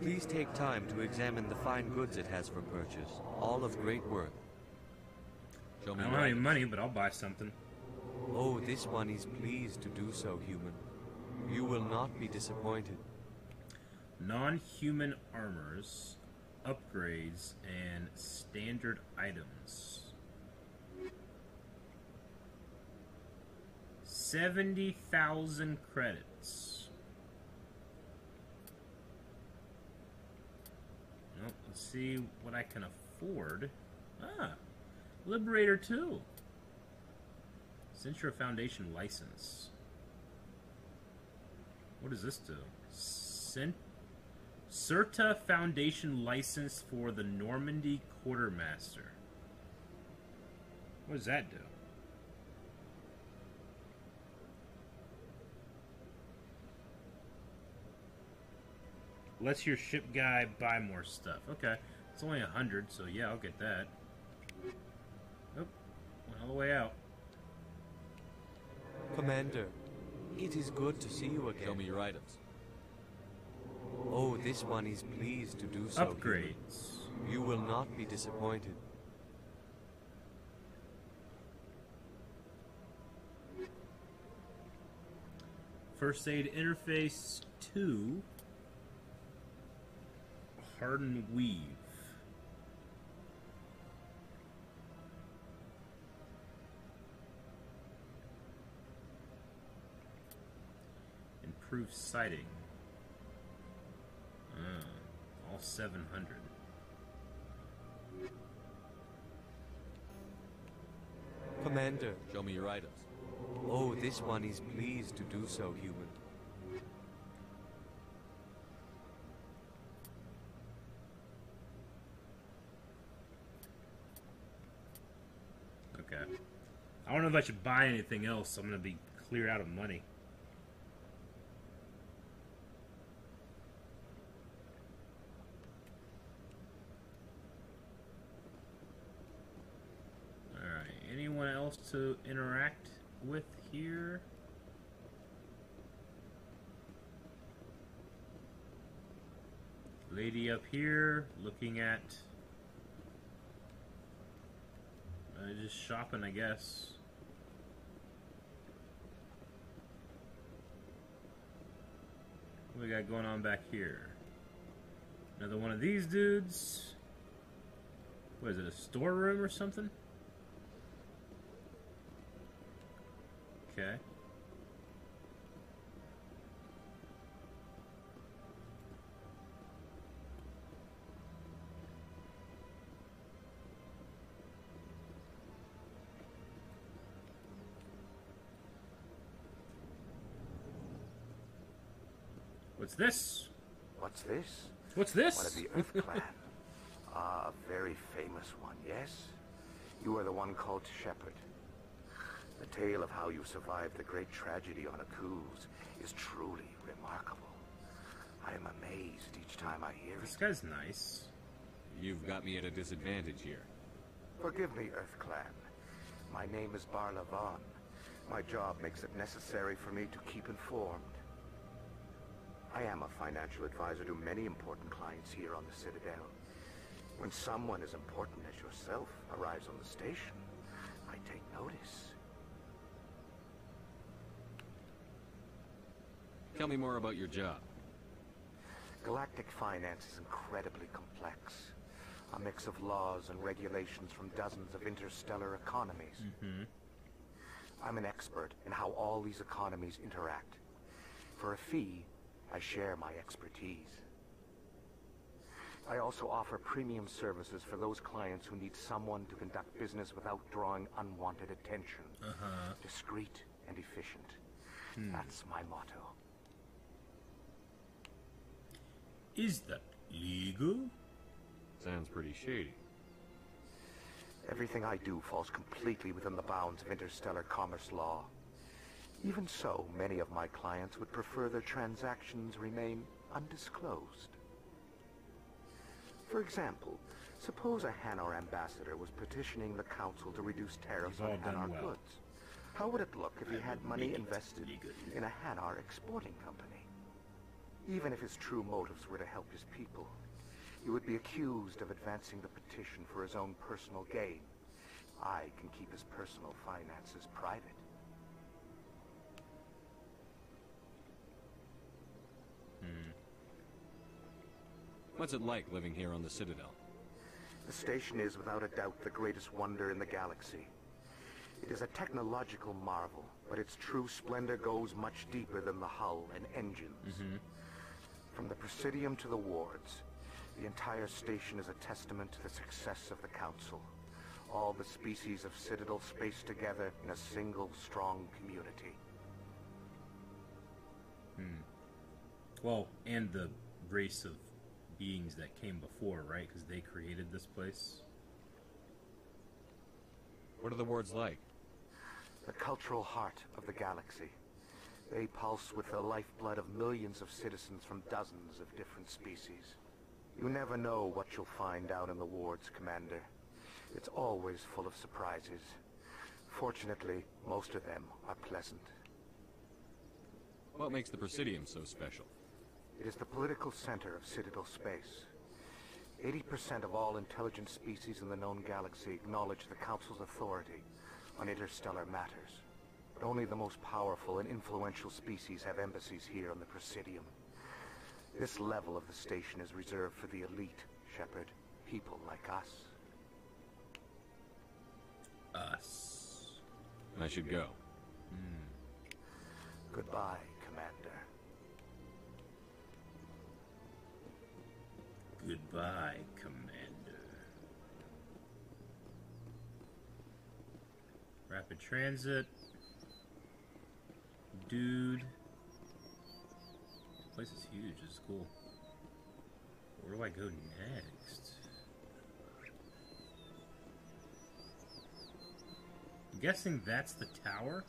Please take time to examine the fine goods it has for purchase, all of great worth. Show I don't have any money, but I'll buy something. Oh, this one is pleased to do so, human. You will not be disappointed. Non-human armors, upgrades, and standard items. 70,000 credits. Well, let's see what I can afford. Ah, Liberator 2. Sirta Foundation license. What does this do? Cent Sirta Foundation license for the Normandy Quartermaster. What does that do? Lets your ship guy buy more stuff. Okay. It's only a hundred, so yeah, I'll get that. Oh, went all the way out. Commander, it is good to see you again. Show me your items. Oh, this one is pleased to do so. human. Upgrades. You will not be disappointed. First aid interface 2. Harden weave. Sighting. Ah, all 700. Commander, Show me your items. oh, this one is pleased to do so, human. Okay. I don't know if I should buy anything else. I'm going to be clear out of money. Alright. Anyone else to interact with here? Lady up here looking at uh, just shopping, I guess. What we got going on back here? Another one of these dudes. What is it, a storeroom or something? Okay. What's this? What's this? What's this? One of the Earth Clan. Ah, a very famous one, yes? You are the one called Shepard. The tale of how you survived the great tragedy on Akuze is truly remarkable. I am amazed each time I hear This it. This guy's nice. You've got me at a disadvantage here. Forgive me, Earth Clan. My name is Barla Von. My job makes it necessary for me to keep informed. I am a financial advisor to many important clients here on the Citadel. When someone as important as yourself arrives on the station, I take notice. Tell me more about your job. Galactic finance is incredibly complex. A mix of laws and regulations from dozens of interstellar economies. Mm-hmm. I'm an expert in how all these economies interact. For a fee, I share my expertise. I also offer premium services for those clients who need someone to conduct business without drawing unwanted attention. Uh-huh. Discreet and efficient. Hmm. That's my motto. Is that legal? Sounds pretty shady. Everything I do falls completely within the bounds of interstellar commerce law. Even so, many of my clients would prefer their transactions remain undisclosed. For example, suppose a Hanar ambassador was petitioning the council to reduce tariffs on all Hanar well. goods. How would it look if he had money invested in a Hanar exporting company? Even if his true motives were to help his people, he would be accused of advancing the petition for his own personal gain. I can keep his personal finances private. Hmm. What's it like living here on the Citadel? The station is without a doubt the greatest wonder in the galaxy. It is a technological marvel, but its true splendor goes much deeper than the hull and engines. Mm-hmm. From the Presidium to the wards, the entire station is a testament to the success of the Council. All the species of Citadel spaced together in a single strong community. Hmm. Well, and the race of beings that came before, right? Because they created this place. What are the wards like? The cultural heart of the galaxy. They pulse with the lifeblood of millions of citizens from dozens of different species. You never know what you'll find out in the wards, Commander. It's always full of surprises. Fortunately, most of them are pleasant. What makes the Presidium so special? It is the political center of Citadel space. 80% of all intelligent species in the known galaxy acknowledge the Council's authority on interstellar matters. But only the most powerful and influential species have embassies here on the Presidium. This level of the station is reserved for the elite, Shepard. People like us. Us. I should go. Hmm. Goodbye, Commander. Goodbye, Commander. Rapid transit. Dude. This place is huge. It's cool. Where do I go next? I'm guessing that's the tower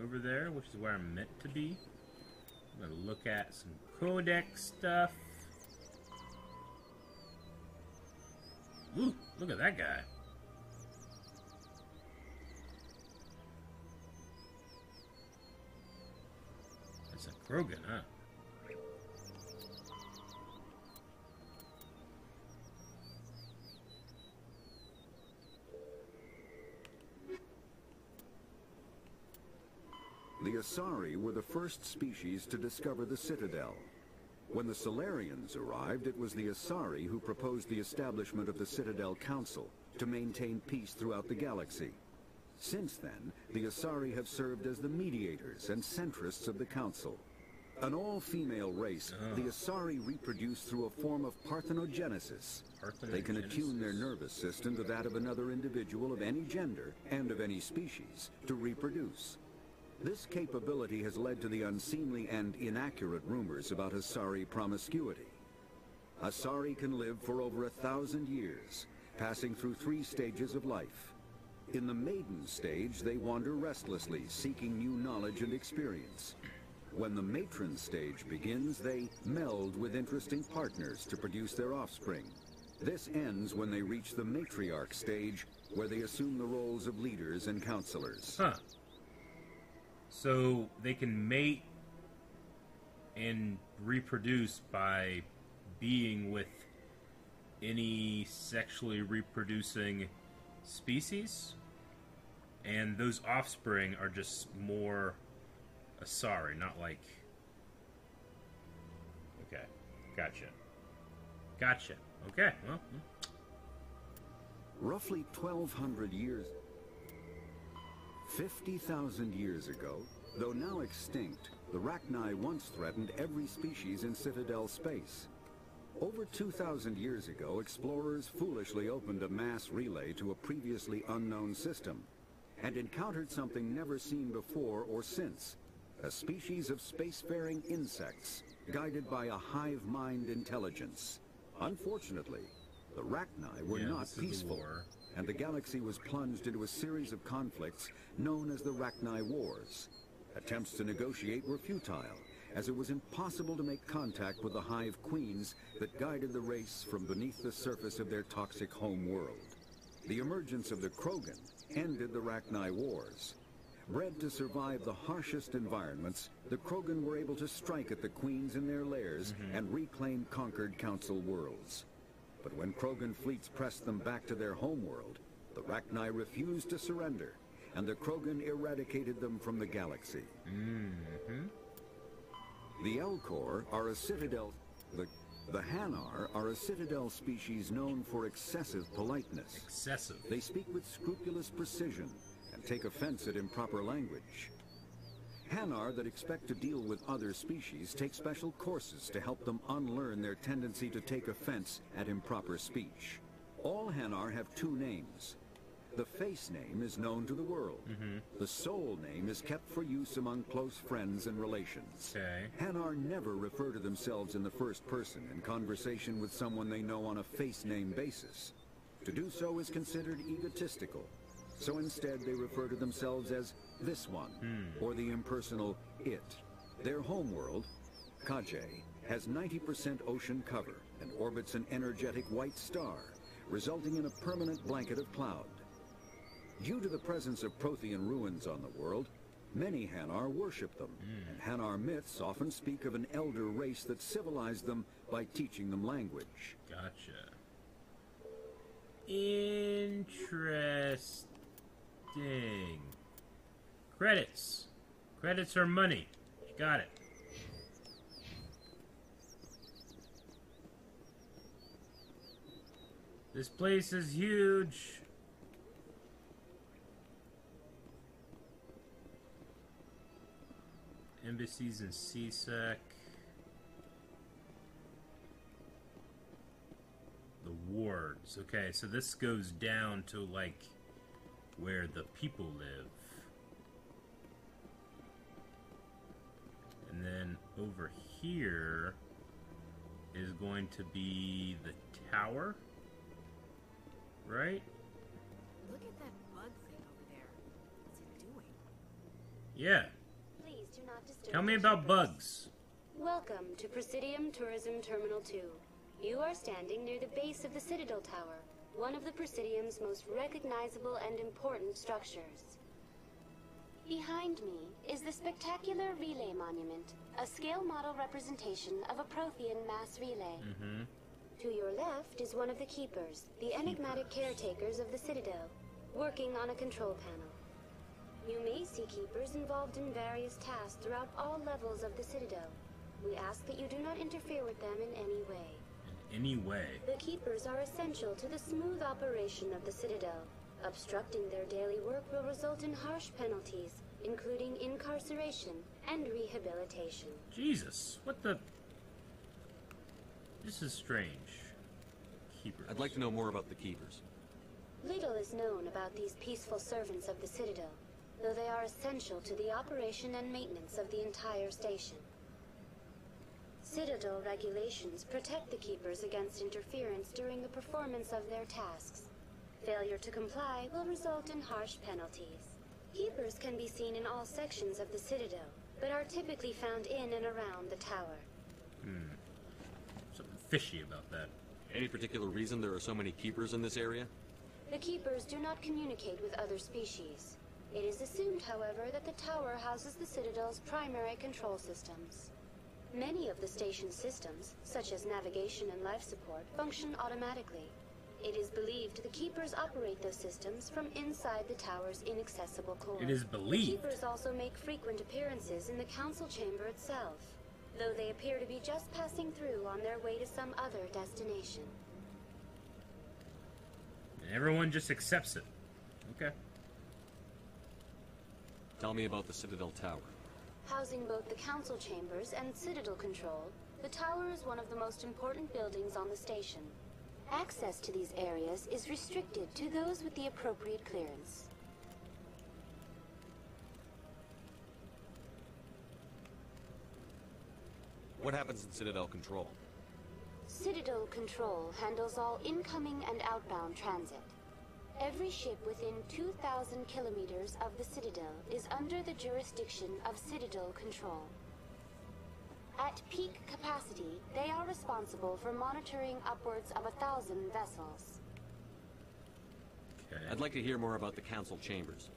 over there, which is where I'm meant to be. I'm gonna look at some codex stuff. Ooh, look at that guy. Krogan, huh? The Asari were the first species to discover the Citadel. When the Salarians arrived, it was the Asari who proposed the establishment of the Citadel Council to maintain peace throughout the galaxy. Since then, the Asari have served as the mediators and centrists of the Council. An all-female race, uh-huh. the Asari reproduce through a form of parthenogenesis. They can attune their nervous system to that of another individual of any gender and of any species to reproduce. This capability has led to the unseemly and inaccurate rumors about Asari promiscuity. Asari can live for over a thousand years, passing through three stages of life. In the maiden stage, they wander restlessly, seeking new knowledge and experience. When the matron stage begins, they meld with interesting partners to produce their offspring. This ends when they reach the matriarch stage, where they assume the roles of leaders and counselors. Huh. So they can mate and reproduce by being with any sexually reproducing species, and those offspring are just more Asari, not like. Okay, gotcha. Gotcha. Okay, well. hmm. Roughly 1,200 years... 50,000 years ago, though now extinct, the Rachni once threatened every species in Citadel space. Over 2,000 years ago, explorers foolishly opened a mass relay to a previously unknown system, and encountered something never seen before or since, a species of spacefaring insects, guided by a hive mind intelligence. Unfortunately, the Rachni were Yeah, not peaceful, and the galaxy was plunged into a series of conflicts known as the Rachni Wars. Attempts to negotiate were futile, as it was impossible to make contact with the Hive Queens that guided the race from beneath the surface of their toxic home world. The emergence of the Krogan ended the Rachni Wars. Bred to survive the harshest environments, the Krogan were able to strike at the Queens in their lairs and reclaim conquered Council worlds. But when Krogan fleets pressed them back to their homeworld, the Rachni refused to surrender, and the Krogan eradicated them from the galaxy. Mm-hmm. The Elcor are a citadel... The, the Hanar are a citadel species known for excessive politeness. Excessive. They speak with scrupulous precision take offense at improper language. Hanar that expect to deal with other species take special courses to help them unlearn their tendency to take offense at improper speech. All Hanar have two names. The face name is known to the world. Mm-hmm. The soul name is kept for use among close friends and relations. Okay. Hanar never refer to themselves in the first person in conversation with someone they know on a face name basis. To do so is considered egotistical. So instead they refer to themselves as this one, hmm. or the impersonal it. Their homeworld, Kahje, has 90% ocean cover and orbits an energetic white star, resulting in a permanent blanket of cloud. Due to the presence of Prothean ruins on the world, many Hanar worship them, hmm. and Hanar myths often speak of an elder race that civilized them by teaching them language. Gotcha. Interesting. Credits. Credits are money. Got it. This place is huge. Embassies in C-Sec. The wards. Okay, so this goes down to like where the people live. And then over here is going to be the tower. Right? Look at that bug thing over there. What's it doing? Yeah. Please do not disturb Tell me about bugs. Welcome to Presidium Tourism Terminal 2. You are standing near the base of the Citadel Tower, one of the Presidium's most recognizable and important structures. Behind me is the spectacular Relay Monument, a scale model representation of a Prothean mass relay. Mm-hmm. To your left is one of the Keepers, the enigmatic caretakers of the Citadel, working on a control panel. You may see Keepers involved in various tasks throughout all levels of the Citadel. We ask that you do not interfere with them in any way. Any way. The Keepers are essential to the smooth operation of the Citadel. Obstructing their daily work will result in harsh penalties, including incarceration and rehabilitation. Jesus, what the? This is strange. Keepers. I'd like to know more about the Keepers. Little is known about these peaceful servants of the Citadel, though they are essential to the operation and maintenance of the entire station. Citadel regulations protect the Keepers against interference during the performance of their tasks. Failure to comply will result in harsh penalties. Keepers can be seen in all sections of the Citadel, but are typically found in and around the tower. Hmm. Something fishy about that. Any particular reason there are so many keepers in this area? The Keepers do not communicate with other species. It is assumed, however, that the tower houses the Citadel's primary control systems. Many of the station's systems, such as navigation and life support, function automatically. It is believed the Keepers operate those systems from inside the tower's inaccessible core. It is believed. The Keepers also make frequent appearances in the Council chamber itself, though they appear to be just passing through on their way to some other destination. And everyone just accepts it. Okay. Tell me about the Citadel Tower. Housing both the council chambers and citadel control, the tower is one of the most important buildings on the station. Access to these areas is restricted to those with the appropriate clearance. What happens in Citadel Control? Citadel Control handles all incoming and outbound transit. Every ship within 2,000 kilometers of the Citadel is under the jurisdiction of Citadel Control. At peak capacity, they are responsible for monitoring upwards of a thousand vessels. I'd like to hear more about the Council chambers.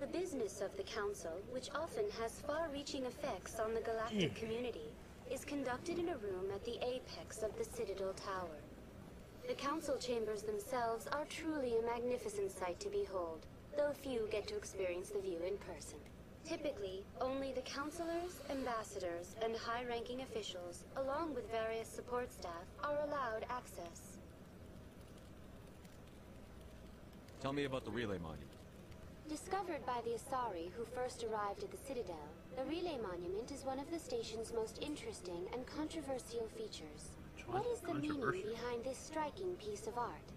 The business of the Council, which often has far-reaching effects on the galactic hmm. community, is conducted in a room at the apex of the Citadel Tower. The Council chambers themselves are truly a magnificent sight to behold, though few get to experience the view in person. Typically, only the councilors, ambassadors, and high-ranking officials, along with various support staff, are allowed access. Tell me about the relay monument. Discovered by the Asari who first arrived at the Citadel, the Relay Monument is one of the station's most interesting and controversial features. What is the meaning behind this striking piece of art?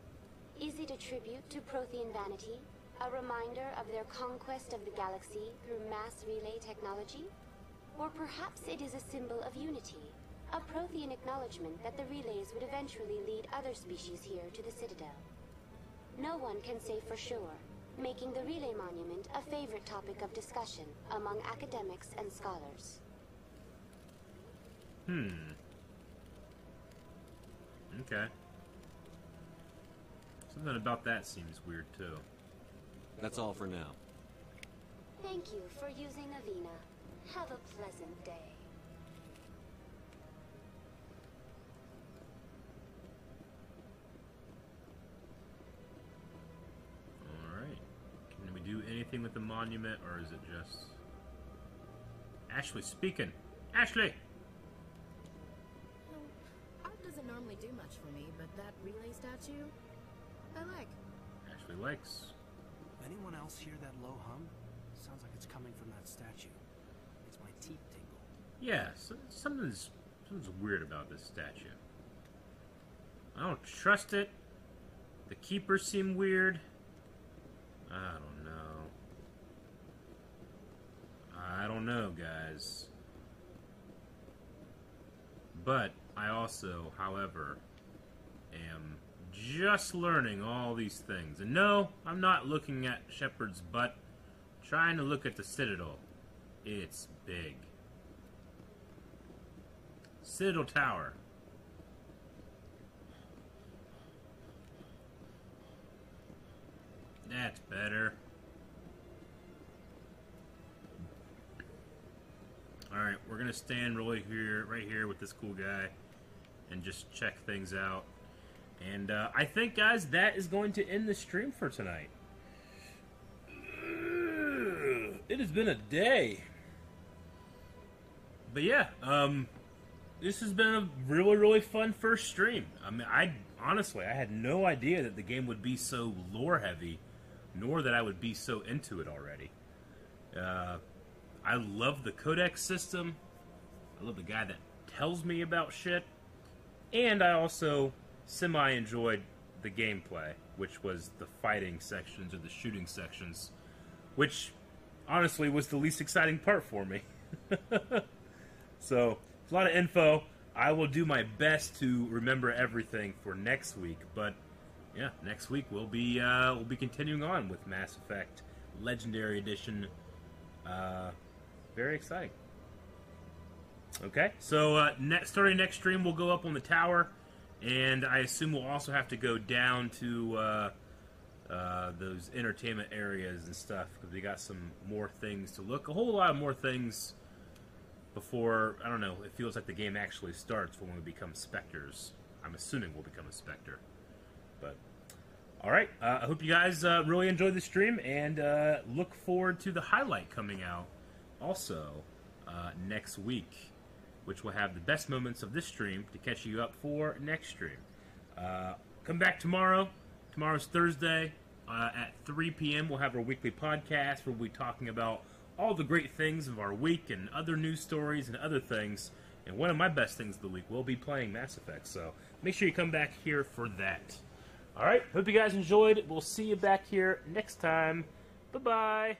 Is it a tribute to Prothean vanity? A reminder of their conquest of the galaxy through mass relay technology? Or perhaps it is a symbol of unity, a Prothean acknowledgement that the relays would eventually lead other species here to the Citadel. No one can say for sure, making the Relay Monument a favorite topic of discussion among academics and scholars. Hmm. Okay. Something about that seems weird too. That's all for now. Thank you for using Avina. Have a pleasant day. Alright. Can we do anything with the monument, or is it just... Ashley speaking. Ashley! Art doesn't normally do much for me, but that relay statue, I like. Ashley likes. Anyone else hear that low hum? Sounds like it's coming from that statue. It's my teeth tingle. Yeah, so, something's, something's weird about this statue. I don't trust it. The keepers seem weird. I don't know. I don't know, guys. But I also, however, am just learning all these things. And no, I'm not looking at Shepard's butt. Trying to look at the Citadel. It's big. Citadel Tower. That's better. Alright, we're gonna stand really here, right here with this cool guy and just check things out. And uh, I think, guys, that is going to end the stream for tonight. It has been a day. But yeah, um, this has been a really, really fun first stream. I mean, I honestly, I had no idea that the game would be so lore heavy, nor that I would be so into it already. Uh, I love the codex system. I love the guy that tells me about shit. And I also semi enjoyed the gameplay, which was the fighting sections or the shooting sections, which honestly was the least exciting part for me. so, it's a lot of info. I will do my best to remember everything for next week, but yeah, next week we'll be uh, we'll be continuing on with Mass Effect Legendary Edition. Uh, very exciting. Okay, so uh, starting next stream, we'll go up on the tower, and I assume we'll also have to go down to uh, uh, those entertainment areas and stuff because we got some more things to look. A whole lot of more things before. I don't know. It feels like the game actually starts when we become Spectres. I'm assuming we'll become a Spectre, but. All right. Uh, I hope you guys uh, really enjoyed the stream and uh, look forward to the highlight coming out also next week, which will have the best moments of this stream to catch you up for next stream. Uh, come back tomorrow. Tomorrow's Thursday uh, at 3 p.m. We'll have our weekly podcast where we'll be talking about all the great things of our week and other news stories and other things. And one of my best things of the week will be playing Mass Effect. So make sure you come back here for that. All right. Hope you guys enjoyed. We'll see you back here next time. Bye bye.